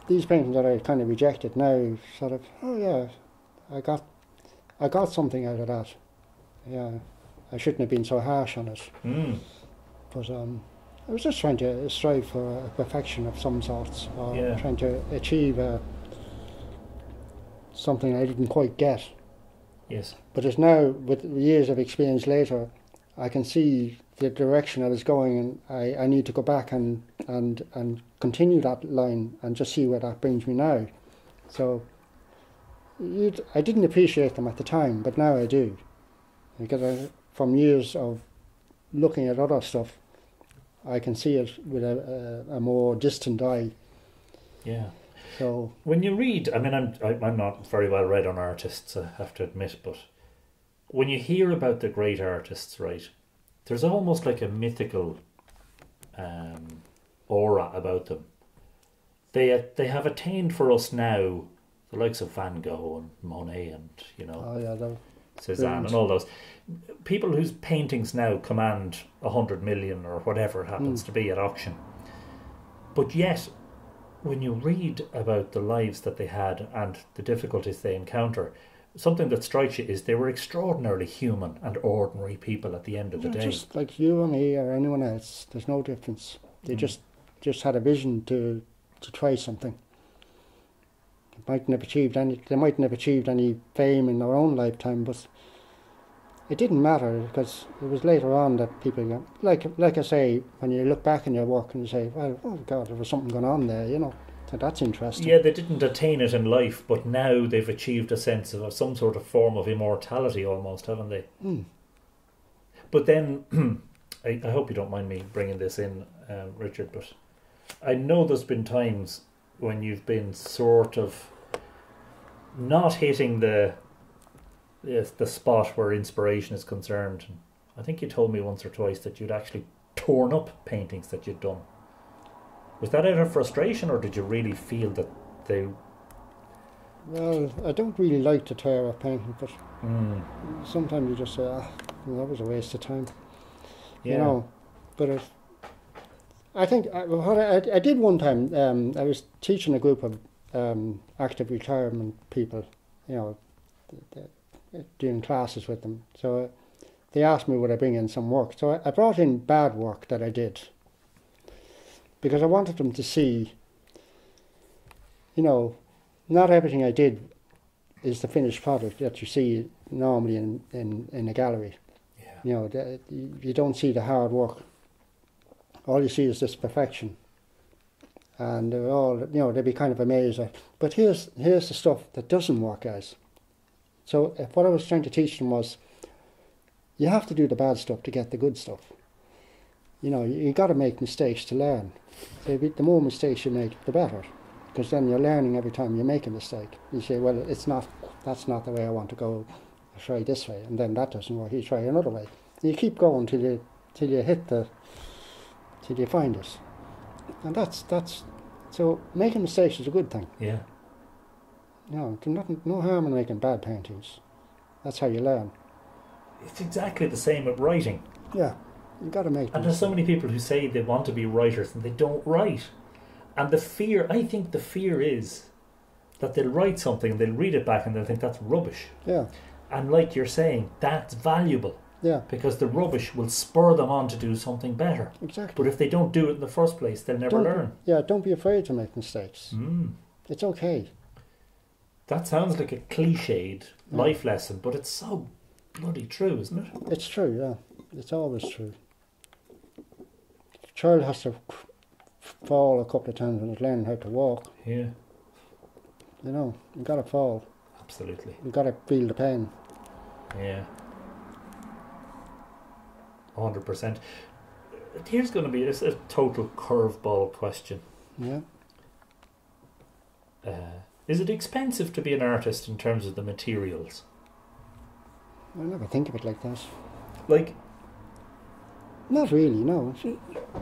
these paintings that I kind of rejected now, sort of, oh yeah, I got, I got something out of that. Yeah, I shouldn't have been so harsh on it. Mm. But um, I was just trying to strive for a perfection of some sorts, or Yeah. trying to achieve uh, something I didn't quite get. Yes. But it's now, with years of experience later, I can see the direction I was going, and I, I need to go back and, and, and continue that line and just see where that brings me now. So you'd, I didn't appreciate them at the time, but now I do. Because I, from years of looking at other stuff, I can see it with a, a, a more distant eye. Yeah. So, When you read, I mean, I'm I, I'm not very well read on artists, I have to admit, but when you hear about the great artists, right, there's almost like a mythical um, aura about them. They they have attained for us now the likes of Van Gogh and Monet and you know oh yeah, Cezanne and all those people whose paintings now command a hundred million or whatever it happens Mm. to be at auction. But yet, when you read about the lives that they had and the difficulties they encounter, something that strikes you is they were extraordinarily human and ordinary people at the end of the day. just like you and me or anyone else, there's no difference. They Mm. just just had a vision to to try something. They mightn't have achieved any. They mightn't have achieved any fame in their own lifetime, but it didn't matter because it was later on that people got like like I say when you look back in your work and you say, well, oh God, there was something going on there, you know. That's interesting. Yeah, they didn't attain it in life, but now they've achieved a sense of some sort of form of immortality almost, haven't they? Mm. But then, I, I hope you don't mind me bringing this in, um, Richard, but I know there's been times when you've been sort of not hitting the the, the spot where inspiration is concerned. I think you told me once or twice that you'd actually torn up paintings that you'd done. Was that out of frustration, or did you really feel that they? Well, I don't really like to tear up painting, but Mm, sometimes you just say, ah, that was a waste of time. yeah. you know. But it, I think I, what I, I did one time. Um, I was teaching a group of um, active retirement people, you know, doing classes with them. So uh, they asked me would I bring in some work. So I, I brought in bad work that I did because I wanted them to see, you know, not everything I did is the finished product that you see normally in, in, in a gallery. yeah. You know, the, you don't see the hard work. All you see is this perfection. And they're all, you know, they'd be kind of amazed. But here's here's the stuff that doesn't work, guys. So if what I was trying to teach them was, you have to do the bad stuff to get the good stuff. You know, you, you got to make mistakes to learn. So the more mistakes you make, the better, because then you're learning every time you make a mistake. You say, well, it's not. That's not the way I want to go. I try this way, and then that doesn't work. You try another way. You keep going till you till you hit the till you find it, and that's that's so making mistakes is a good thing. Yeah. No, nothing, no harm in making bad paintings. That's how you learn. It's exactly the same with writing. Yeah, you got to make. And there's so many people who say they want to be writers and they don't write. And the fear, I think the fear is that they'll write something and they'll read it back and they'll think that's rubbish. Yeah, And like you're saying, that's valuable yeah, because the rubbish will spur them on to do something better. exactly. But if they don't do it in the first place, they'll never Don't- learn. Yeah, don't be afraid to make mistakes. Mm. It's okay. That sounds like a cliched Yeah. life lesson, but it's so bloody true, isn't it? It's true, yeah. It's always true. A child has to fall a couple of times when it's learning how to walk. Yeah, You know, you've gotta fall. absolutely. You've gotta feel the pain. Yeah. 100%. Here's going to be a, a total curveball question. Yeah. Uh, is it expensive to be an artist in terms of the materials? I never think of it like that. Like, Not really, no. You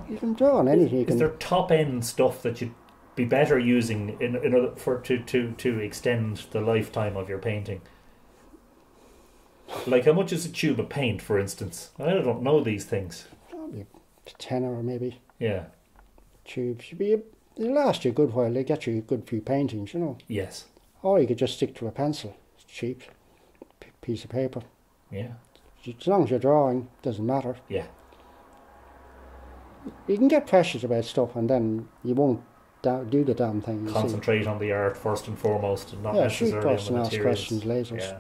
you can draw on anything. You is can. there top end stuff that you'd be better using in, in order for to, to, to extend the lifetime of your painting? Like, how much is a tube of paint, for instance? I don't know these things. Probably a tenner or maybe Yeah. tube. Should be. A, they last you a good while. They get you a good few paintings, you know. Yes. Or you could just stick to a pencil. It's cheap. P- piece of paper. Yeah. As long as you're drawing, doesn't matter. Yeah. You can get precious about stuff, and then you won't do the damn thing. You see. Concentrate on the art first and foremost, and not Yeah, necessarily on the materials. questions later. Yeah.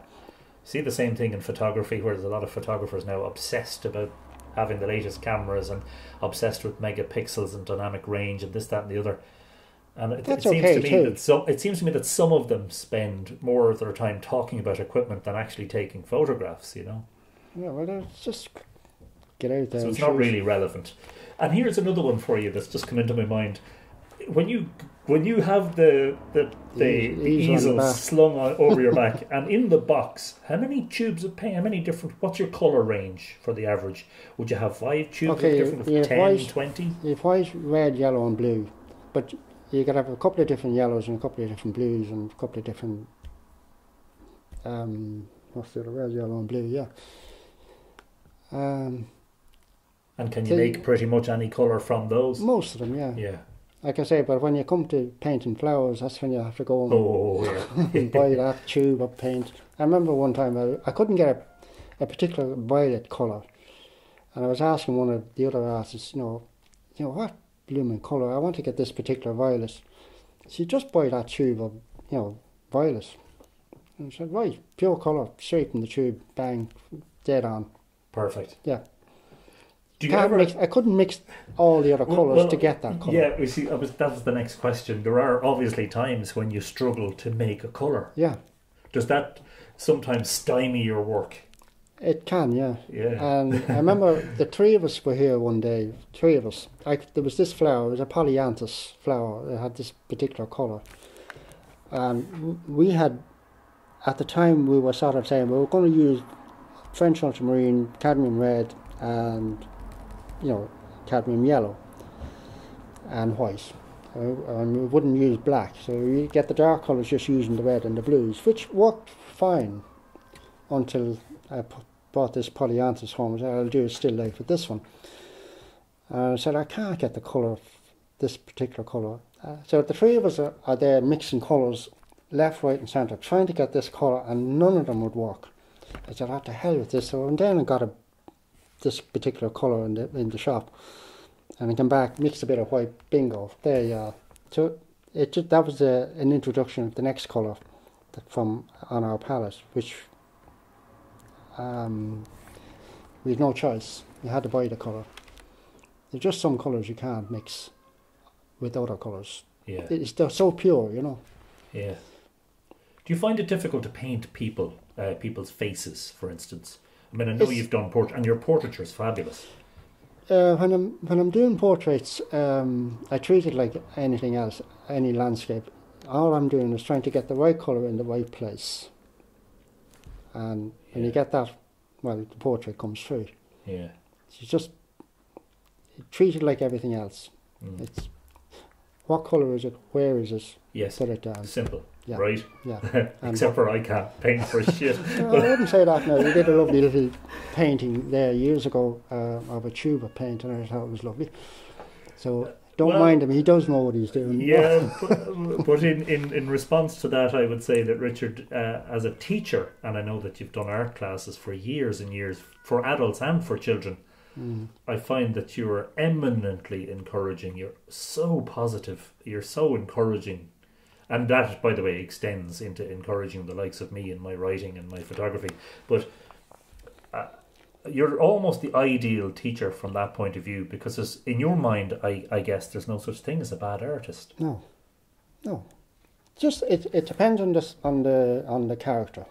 See the same thing in photography, where there's a lot of photographers now obsessed about having the latest cameras and obsessed with megapixels and dynamic range and this, that, and the other. And it, it seems okay to me too. that some it seems to me that some of them spend more of their time talking about equipment than actually taking photographs. You know, Yeah, well, it's just get out there. so it's not really relevant. And here's another one for you that's just come into my mind. When you when you have the the the, The the easel slung over your back, and in the box, how many tubes of paint? How many different? What's your color range for the average? Would you have five tubes Okay, of different, yeah, 10, white- 20? You've white, red, yellow, and blue, but you could have a couple of different yellows and a couple of different blues and a couple of different. Um, what's the other? Red, yellow, and blue. Yeah. Um, And can you make pretty much any color from those? most of them, yeah. Yeah. Like I say, but when you come to painting flowers, that's when you have to go and Oh yeah. and buy that tube of paint. I remember one time I, I couldn't get a, a particular violet colour, and I was asking one of the other artists, you know, you know what blooming colour? I want to get this particular violet. She just buy that tube of you know violet. And I said, right, pure colour, straight in the tube, bang, dead on. Perfect. Yeah. Do you Can't ever? mix, I couldn't mix all the other colours well, to get that colour. Yeah, we see. Uh, I was, that was the next question. There are obviously times when you struggle to make a color. yeah, Does that sometimes stymie your work? it can, yeah. Yeah. And I remember the three of us were here one day. Three of us. Like there was this flower. It was a polyanthus flower. It had this particular colour. And we had, at the time, we were sort of saying we were going to use French ultramarine, cadmium red, and you know, cadmium yellow, and white. And we wouldn't use black. So we get the dark colours just using the red and the blues, which worked fine until I bought this polyanthus home. I said, I'll do a still life with this one. And I said, I can't get the colour of this particular colour. Uh, so the three of us are, are there mixing colours left, right, and centre, trying to get this colour, and none of them would work. I said, "What the hell with this?" So I went down and got a this particular colour in the in the shop, and I come back, mixed a bit of white, bingo, there you are. So it just, that was a, an introduction of the next colour from on our palette, which um, we had no choice. You had to buy the colour. There's just some colours you can't mix with other colours. yeah. It's they're so pure, you know. Yeah. Do you find it difficult to paint people, uh, people's faces, for instance? I mean, I know It's- you've done port, and your portraiture is fabulous. Uh, when I'm when I'm doing portraits, um, I treat it like anything else, any landscape. All I'm doing is trying to get the right colour in the right place. And when you get that, well, the portrait comes through. Yeah. You just treat it like everything else. Mm. It's what colour is it? Where is it? Yes. Put it down. Simple. Yeah. Right. Yeah. Except for I can't paint for shit. No, I wouldn't say that now. We did a lovely little painting there years ago uh, of a tube of paint, and I thought it was lovely. So Don't Well- mind him. He does know what he's doing. Yeah, but, but in, in, in response to that, I would say that Richard, uh, as a teacher, and I know that you've done art classes for years and years for adults and for children, Mm. I find that you are eminently encouraging. You're so positive. You're so encouraging. And that, by the way, extends into encouraging the likes of me in my writing and my photography. But uh, you're almost the ideal teacher from that point of view because, in your mind, I, I guess there's no such thing as a bad artist. No, no. Just it. It depends on this on the on the character.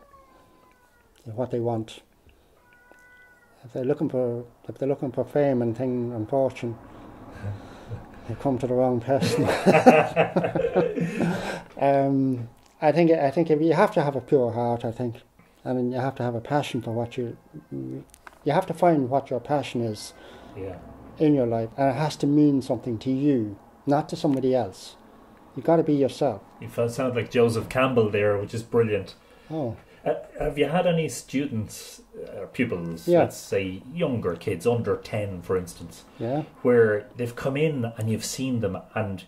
What they want. If they're looking for if they're looking for fame and thing and fortune, they come to the wrong person. um, I think I think you have to have a pure heart, I think, and then you have to have a passion for what you. You have to find what your passion is Yeah. in your life, and it has to mean something to you, not to somebody else. You got to be yourself. You felt- sound like Joseph Campbell there, which is brilliant. Oh, have you had any students or pupils, Yeah. let's say younger kids, under 10 for instance, yeah, where they've come in and you've seen them and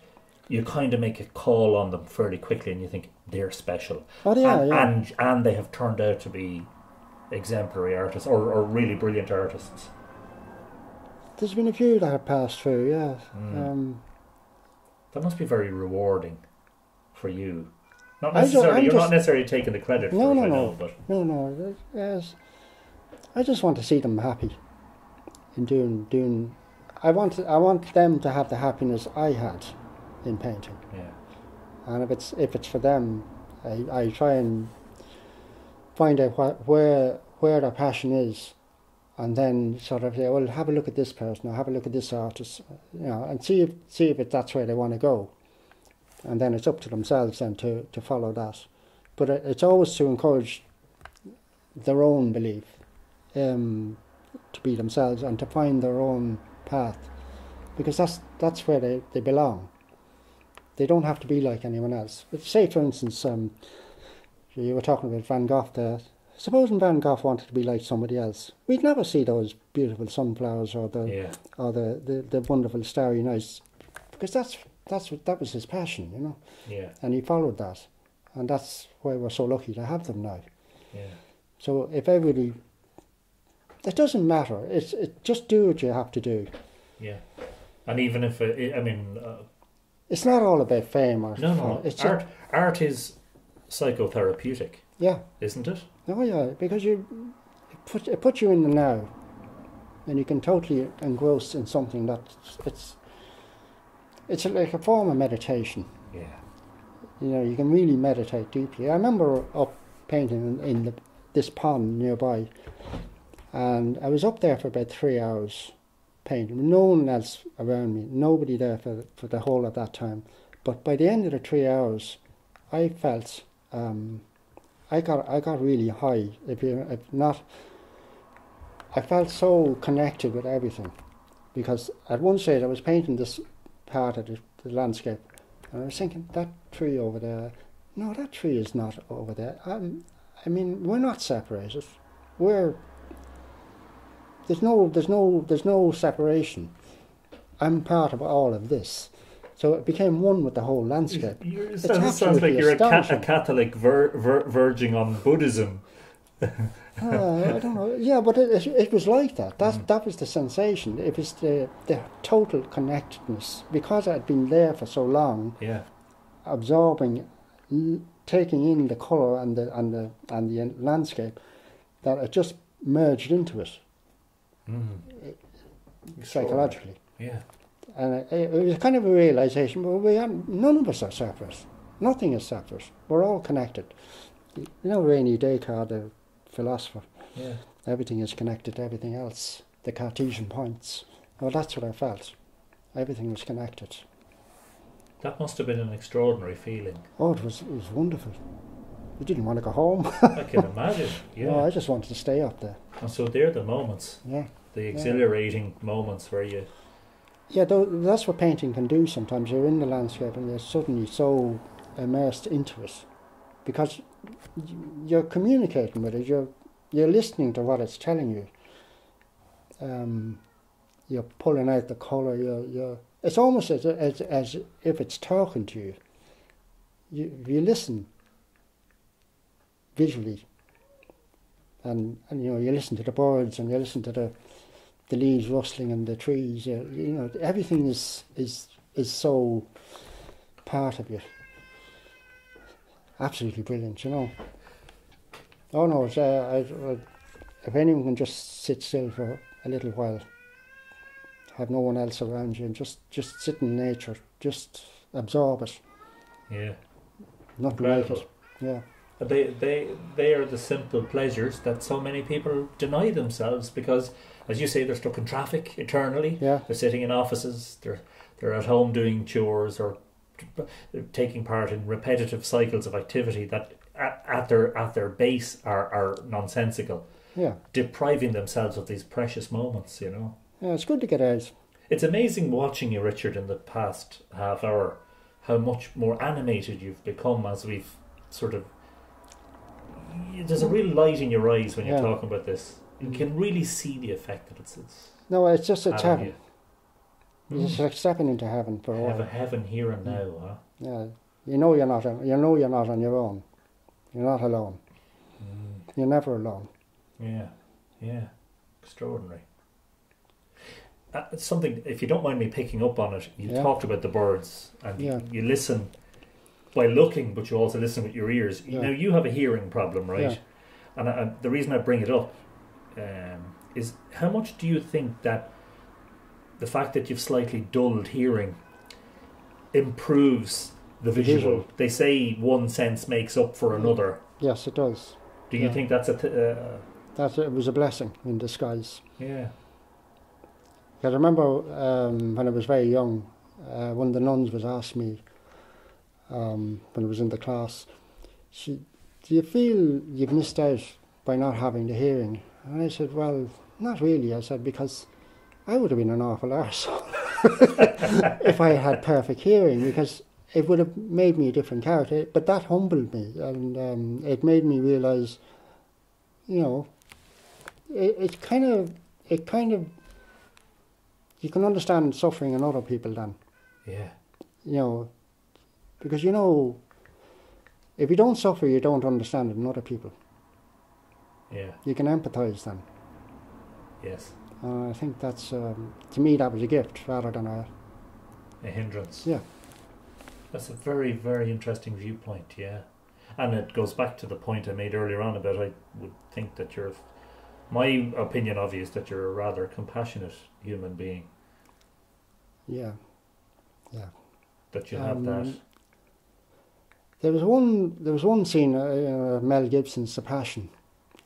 you kind of make a call on them fairly quickly and you think they're special. oh yeah, and, yeah. and and they have turned out to be exemplary artists or, or really brilliant artists. There's been a few that have passed through. Yeah, Mm. um, That must be very rewarding for you. Not necessarily, you're just- not necessarily taking the credit for No, it, no, no. know, but no, no. Yes, I just want to see them happy in doing doing. I want I want them to have the happiness I had in painting, yeah. and if it's if it's for them, I, I try and find out what where where their passion is, and then sort of say, well, have a look at this person, or have a look at this artist, you know, and see if see if it, that's where they want to go, and then it's up to themselves then to to follow that, but it, it's always to encourage their own belief, um, to be themselves and to find their own path, because that's that's where they, they belong. They don't have to be like anyone else. But say, for instance, um, you were talking about Van Gogh there. Supposing Van Gogh wanted to be like somebody else, we'd never see those beautiful sunflowers or the Yeah. or the, the, the wonderful starry nights, because that's that's what that was his passion, you know, Yeah. and he followed that, and that's why we're so lucky to have them now. Yeah. So if everybody, it doesn't matter. It's it, just do what you have to do. Yeah. And even if it, I mean, uh, It's not all about fame or no, no, It's art, art is psychotherapeutic, yeah, isn't it? oh yeah, because you it put it puts you in the now, and you can totally engross in something that it's it's like a form of meditation. Yeah. You know, you can really meditate deeply. I remember up painting in, in the, this pond nearby, and I was up there for about three hours painting. No one else around me, nobody there for for the whole of that time. But by the end of the three hours, I felt um, I got I got really high. If you if not, I felt so connected with everything, because at one stage I was painting this part of the, the landscape, and I was thinking that tree over there. No, that tree is not over there. Um, I mean, we're not separated. We're there's no there's no there's no separation. I'm part of all of this. So it became one with the whole landscape. It sounds, sounds like you're a, ca- a. Catholic ver- ver- verging on Buddhism. Uh, I don't know. Yeah, but it, it, was like that. That Mm. that was the sensation. It was the the total connectedness because I'd been there for so long, Yeah. absorbing, l- taking in the color and the and the and the landscape, that it just merged into it Mm. psychologically. Yeah. And it, it was kind of a realization. Well, we are, none of us are separate. Nothing is separate. We're all connected. You know, René Descartes, the philosopher. Yeah. Everything is connected to everything else. The Cartesian points. Well, that's what I felt. Everything was connected. That must have been an extraordinary feeling. Oh, it was it was wonderful. You didn't want to go home. I can imagine. Yeah. No, I just wanted to stay up there. And so they're the moments, Yeah, the exhilarating moments where you. yeah. That's what painting can do. Sometimes you're in the landscape and you're suddenly so immersed into it, because you're communicating with it. You're you're listening to what it's telling you. Um, you're pulling out the color. You're you're it's almost as, as, as if it's talking to you. You, you listen visually, and, and you know you listen to the birds and you listen to the the leaves rustling and the trees. You, you know everything is is is so part of you. Absolutely brilliant, you know. Oh no, it's, uh, I, I, if anyone can just sit still for a little while, have no one else around you, and just just sit in nature, just absorb it. Yeah. Nothing like Incredible. it. Yeah. They, they, they are the simple pleasures that so many people deny themselves because, as you say, they're stuck in traffic eternally. Yeah. They're sitting in offices. They're they're at home doing chores or they're taking part in repetitive cycles of activity that at, at their at their base are, are nonsensical, Yeah. depriving themselves of these precious moments. You know, Yeah, it's good to get out. it's amazing watching you, Richard, in the past half hour, how much more animated you've become as we've sort of. There's a real light in your eyes when you're Yeah. talking about this. You mm. can really see the effect that it's. it's No, it's just a having heaven. you. It's like stepping into heaven for a Have a while. heaven here and now, huh? Yeah. You know you're not on, you know you're not on your own. You're not alone. You're never alone. Yeah, yeah, extraordinary. Uh, it's something, if you don't mind me picking up on it, you Yeah. talked about the birds and Yeah. you, you listen by looking, but you also listen with your ears. Yeah. Now, you have a hearing problem, right? Yeah. And, I, and the reason I bring it up um, is how much do you think that the fact that you've slightly dulled hearing improves the visual? visual. They say one sense makes up for another. Yes, it does. Do you Yeah. think that's a. Th- uh, That it was a blessing in disguise. yeah. I remember um, when I was very young, uh, one of the nuns was asked me um, when I was in the class, she, "Do you feel you've missed out by not having the hearing?" And I said, "Well, not really." I said because I would have been an awful arsehole if I had perfect hearing because it would have made me a different character. But that humbled me and um, it made me realise, you know, it, it kind of it kind of you can understand suffering in other people then, Yeah. you know, because you know, if you don't suffer, you don't understand it in other people. Yeah. You can empathise then. Yes. And I think that's, um, to me, that was a gift rather than a, A hindrance. Yeah. That's a very, very interesting viewpoint, yeah. And it goes back to the point I made earlier on about I would think that you're, my opinion of you is that you're a rather compassionate human being, yeah. Yeah. That you have that. Um, There was one, there was one scene, uh, uh, Mel Gibson's The Passion.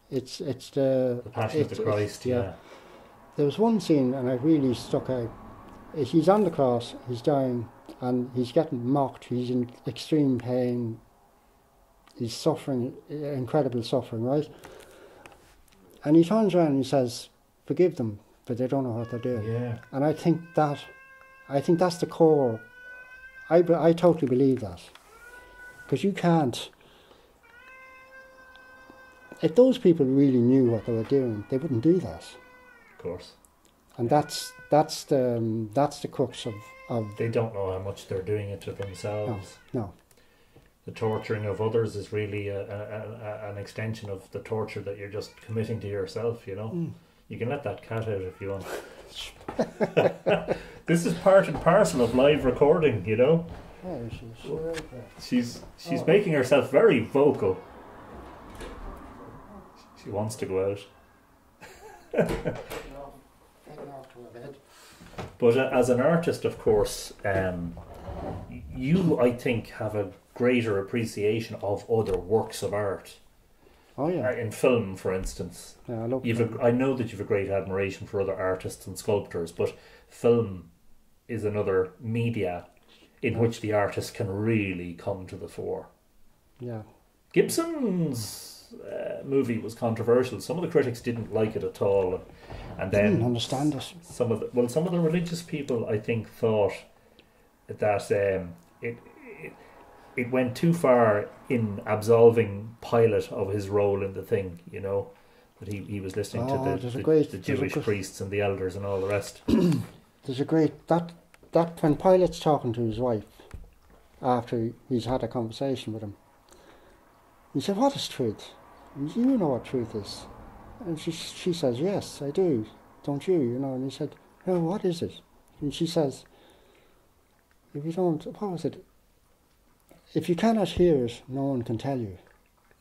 It's, it's the, The Passion of the Christ, yeah. yeah. There was one scene, and it really stuck out. He's on the cross, he's dying, and he's getting mocked. He's in extreme pain. He's suffering, incredible suffering, right? And he turns around and he says, "Forgive them, but they don't know what they're doing." Yeah. And I think that, I think that's the core. I, I totally believe that, because you can't. If those people really knew what they were doing, they wouldn't do that course. and that's that's the um, that's the crux of of They don't know how much they're doing it to themselves. no The torturing of others is really a, a, a, an extension of the torture that you're just committing to yourself, you know? Mm. You can let that cat out if you want. this is part and parcel of live recording, you know? There she is. She's she's Oh. making herself very vocal. She wants to go out. Heading off to her bed. But uh, as an artist, of course, um, you, I think, have a greater appreciation of other works of art. Oh Uh, yeah, In film, for instance, yeah I love you've a, I know that you've a great admiration for other artists and sculptors, but film is another media in which the artist can really come to the fore. yeah Gibson's uh, movie was controversial. Some of the critics didn't like it at all, and didn't then understand it. some of the well, some of the religious people I think thought that um, it, it it went too far in absolving Pilate of his role in the thing. You know, that he, he was listening Oh, to the, the, great- the Jewish great- priests and the elders and all the rest. There's a great that that when Pilate's talking to his wife after he's had a conversation with him, he said, "What is truth? You know what truth is." And she she says, "Yes, I do. Don't you? You know?" And he said, "No, what is it?" And she says, "If you don't, what was it? If you cannot hear it, no one can tell you."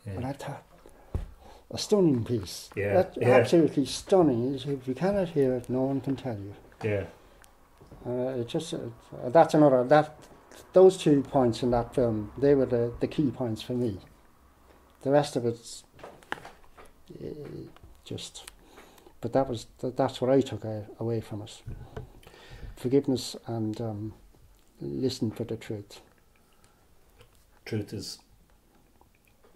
Yeah. And I thought, a stunning piece. Yeah, That's yeah. absolutely stunning. If you cannot hear it, no one can tell you. Yeah. Uh, it just uh, that's another that those two points in that film they were the, the key points for me. The rest of it's uh, just, but that was that, that's what I took away from it. Forgiveness and um, listen for the truth. Truth is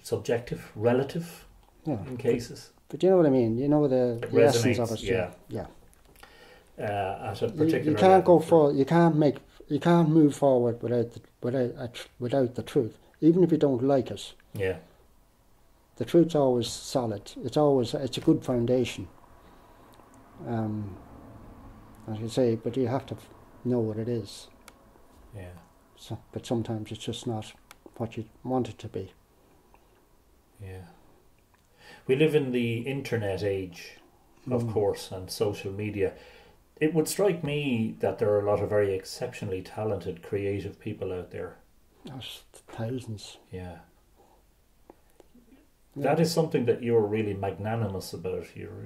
subjective, relative Yeah, in cases. but you know what I mean. You know the, the essence of it. yeah. yeah. Uh, at a particular you can't go for you can't make you can't move forward without the, without a tr- without the truth. Even if you don't like it, Yeah. The truth's always solid. It's always it's a good foundation. Um, as you say, but you have to know what it is. Yeah. So, but sometimes it's just not what you want it to be. Yeah. We live in the internet age, of Mm. course, and social media. It would strike me that there are a lot of very exceptionally talented, creative people out there. There's thousands. Yeah. That is something that you're really magnanimous about. You're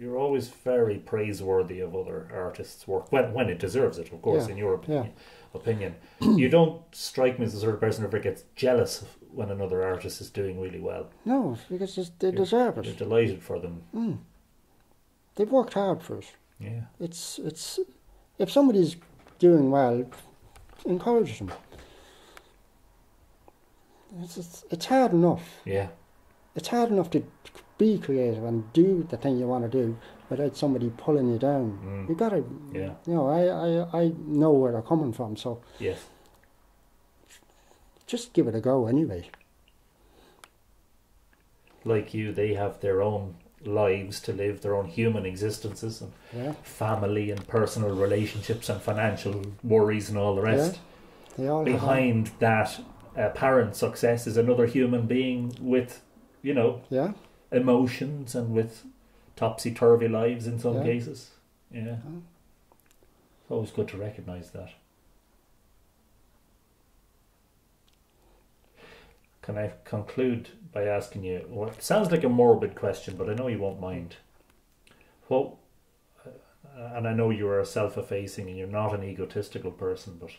you're always very praiseworthy of other artists' work when when it deserves it, of course, Yeah, in your yeah. opinion. opinion. you don't strike me as the sort of person who ever gets jealous of when another artist is doing really well. No, because it's, they You're- deserve You're it. delighted for them. Mm. They've worked hard for it. Yeah. It's it's if somebody's doing well, encourage them. It's, it's it's hard enough. Yeah. It's hard enough to be creative and do the thing you want to do without somebody pulling you down. Mm. You gotta, Yeah. you know, I, I I know where they're coming from, so Yes. just give it a go anyway. Like you, they have their own lives to live, their own human existences, and Yeah, family and personal relationships and financial worries and all the rest. they all Behind that apparent success is another human being with, you know, yeah, emotions and with topsy turvy lives in some Yeah. cases. Yeah. Yeah. It's always good to recognise that. Can I conclude by asking you what sounds like a morbid question, but I know you won't mind. What, uh, and I know you are self effacing and you're not an egotistical person, but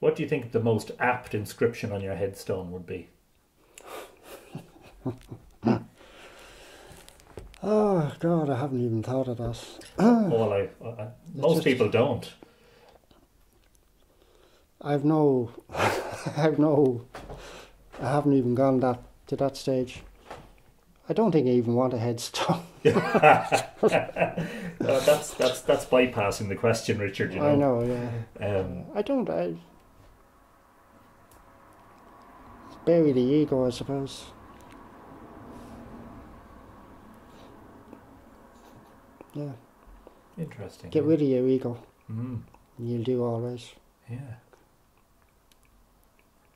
what do you think the most apt inscription on your headstone would be? Oh God, I haven't even thought of that. well, I, I, most just- people don't. I've no, I've no, I haven't even gone that to that stage. I don't think I even want a headstone. Uh, that's that's that's bypassing the question, Richard. You know. I know, yeah. Um, I don't. I bury the ego, I suppose. Yeah, interesting. get rid of your ego, Mm, and you'll do all right. yeah.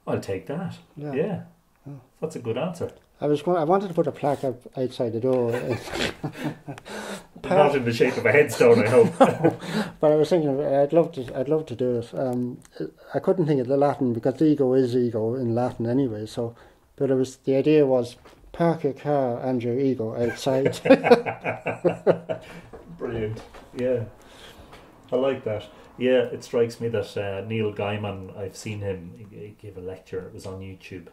I'll take that. Yeah. Yeah. That's a good answer. I was going. I wanted to put a plaque up outside the door, Not in the shape of a headstone, I hope. but I was thinking I'd love to. I'd love to do it. Um, I couldn't think of the Latin because ego is ego in Latin anyway. So, but it was the idea was park your car and your ego outside. Brilliant. Yeah. I like that. Yeah, it strikes me that uh, Neil Gaiman, I've seen him, he a lecture, it was on YouTube,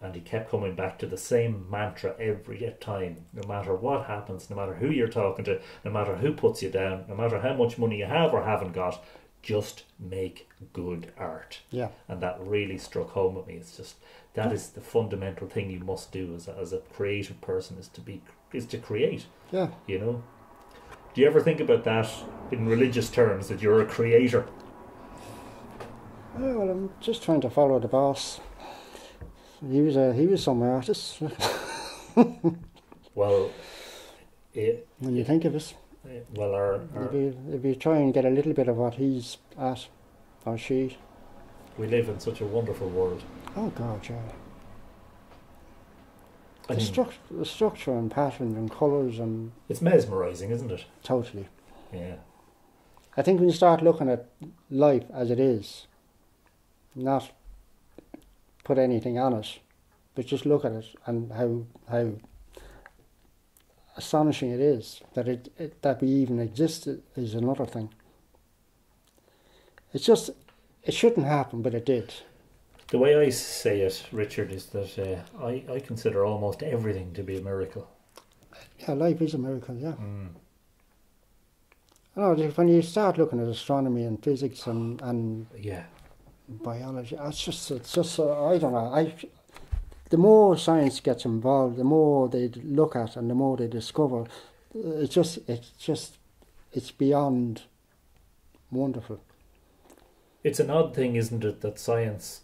and he kept coming back to the same mantra every time, no matter what happens, no matter who you're talking to, no matter who puts you down, no matter how much money you have or haven't got, just make good art. yeah, And that really struck home with me. It's just that is the fundamental thing you must do as a, as a creative person is to be is to create yeah. you know do you ever think about that in religious terms that you're a creator Oh, well, I'm just trying to follow the boss. He was a he was some artist well it, when you think of it. well, our, If you, if you try and get a little bit of what he's at, or she, we live in such a wonderful world. oh God, yeah. The, hmm. struct- the structure and patterns and colours and it's mesmerising, isn't it? totally. Yeah. I think when you start looking at life as it is, not put anything on it, but just look at it and how how astonishing it is that it, it that we even exist is another thing. It's just it shouldn't happen, but it did. The way I say it, Richard, is that uh, I, I consider almost everything to be a miracle. Yeah, life is a miracle. Yeah. Mm. Just when you start looking at astronomy and physics and and Yeah. biology. It's just, it's just, uh, I don't know. I, the more science gets involved, the more they look at and the more they discover. uh, It's just, it's just, it's beyond wonderful. It's an odd thing, isn't it, that science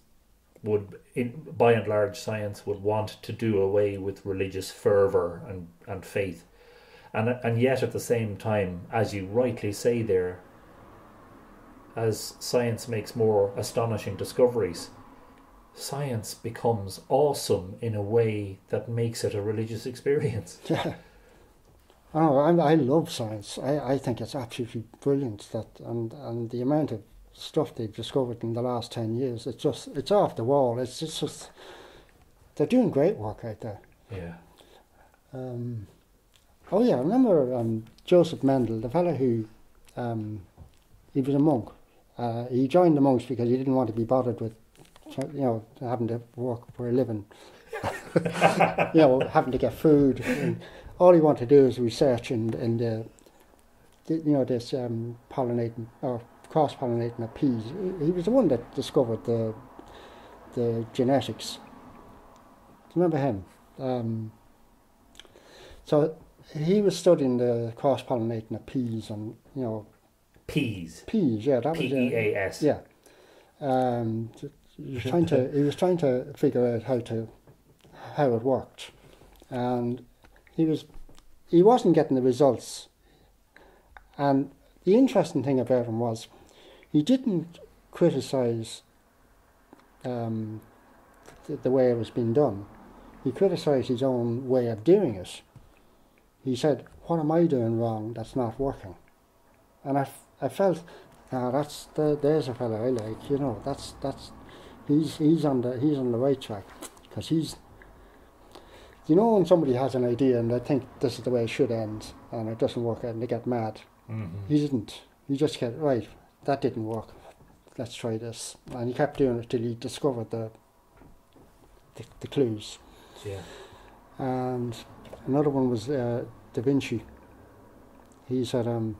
would, in, by and large, science would want to do away with religious fervour and, and faith. And, and yet, at the same time, as you rightly say there, as science makes more astonishing discoveries, science becomes awesome in a way that makes it a religious experience. Yeah. Oh, I, I love science. I, I think it's absolutely brilliant that, and, and the amount of stuff they've discovered in the last 10 years, it's just, it's off the wall. It's just, just they're doing great work out there. Yeah. Um, oh yeah, I remember um, Joseph Mendel, the fellow who um, he was a monk. Uh, he joined the monks because he didn't want to be bothered with, you know, having to work for a living. you know, having to get food. And all he wanted to do is research and and uh, you know this um, pollinating or cross pollinating of peas. He- was the one that discovered the the genetics. Do you remember him? Um, so he was studying the cross pollinating of peas and you know Peas. peas. Yeah, that P was uh, E A S. yeah. Um, he was trying to he was trying to figure out how to how it worked, and he was he wasn't getting the results. And the interesting thing about him was he didn't criticize um, the, the way it was being done. He criticized his own way of doing it. He said, "What am I doing wrong? That's not working." And I, f- I felt Ah, that's the, there's a fella I like. You know, that's that's he's he's on the he's on the right track because he's. You know, when somebody has an idea and they think this is the way it should end, and it doesn't work out, and they get mad. Mhm. He didn't. He just kept right. That didn't work. Let's try this, and he kept doing it till he discovered the the, the clues. Yeah. And another one was uh, Da Vinci. He said, um,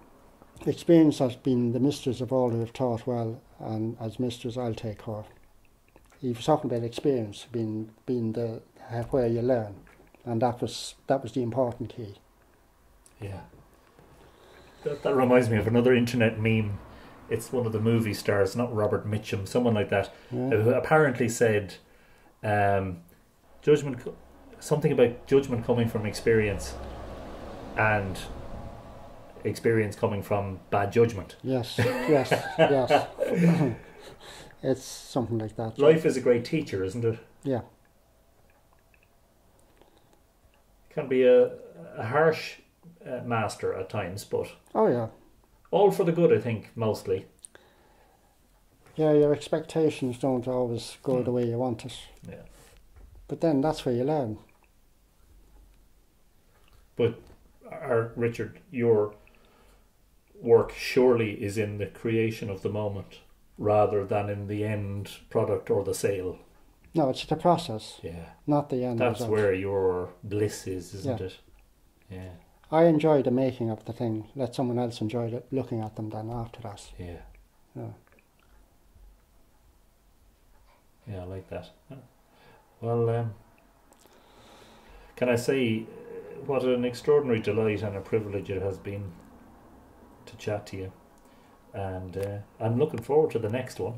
Experience has been the mistress of all who have taught well, and as mistress, I'll take her. He was talking about experience being being the where you learn, and that was that was the important key. Yeah. That, that reminds me of another internet meme. It's one of the movie stars, not Robert Mitchum, someone like that, Yeah. who apparently said um, judgment, something about judgment coming from experience and experience coming from bad judgment. Yes, yes, yes. it's something like that. Life is a great teacher, isn't it? Yeah, Can be a, a harsh uh, master at times, but Oh yeah, all for the good, I think, mostly. yeah. Your expectations don't always go Hmm. the way you want it, Yeah. but then that's where you learn. But our, Richard, your work surely is in the creation of the moment rather than in the end product or the sale. No, it's the process, Yeah. not the end That's result. where your bliss is, isn't Yeah. it? Yeah. I enjoy the making of the thing. Let someone else enjoy it, looking at them then after that. Yeah. Yeah. Yeah, I like that. Well, um, can I say what an extraordinary delight and a privilege it has been to chat to you. And uh, I'm looking forward to the next one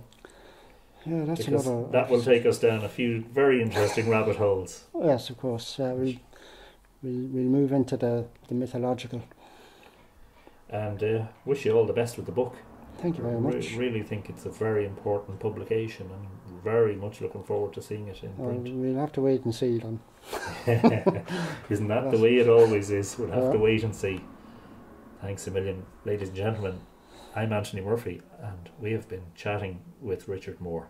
Yeah, that's because another. that will take us down a few very interesting rabbit holes. Yes, of course. Uh, we we we'll move into the the mythological. and uh, wish you all the best with the book. Thank you very Re- much. really think it's a very important publication, and very much looking forward to seeing it in Well, print. we'll have to wait and see then. Isn't that the way it always is? We'll have to wait and see. Thanks a million, ladies and gentlemen. I'm Anthony Murphy, and we have been chatting with Richard Moore.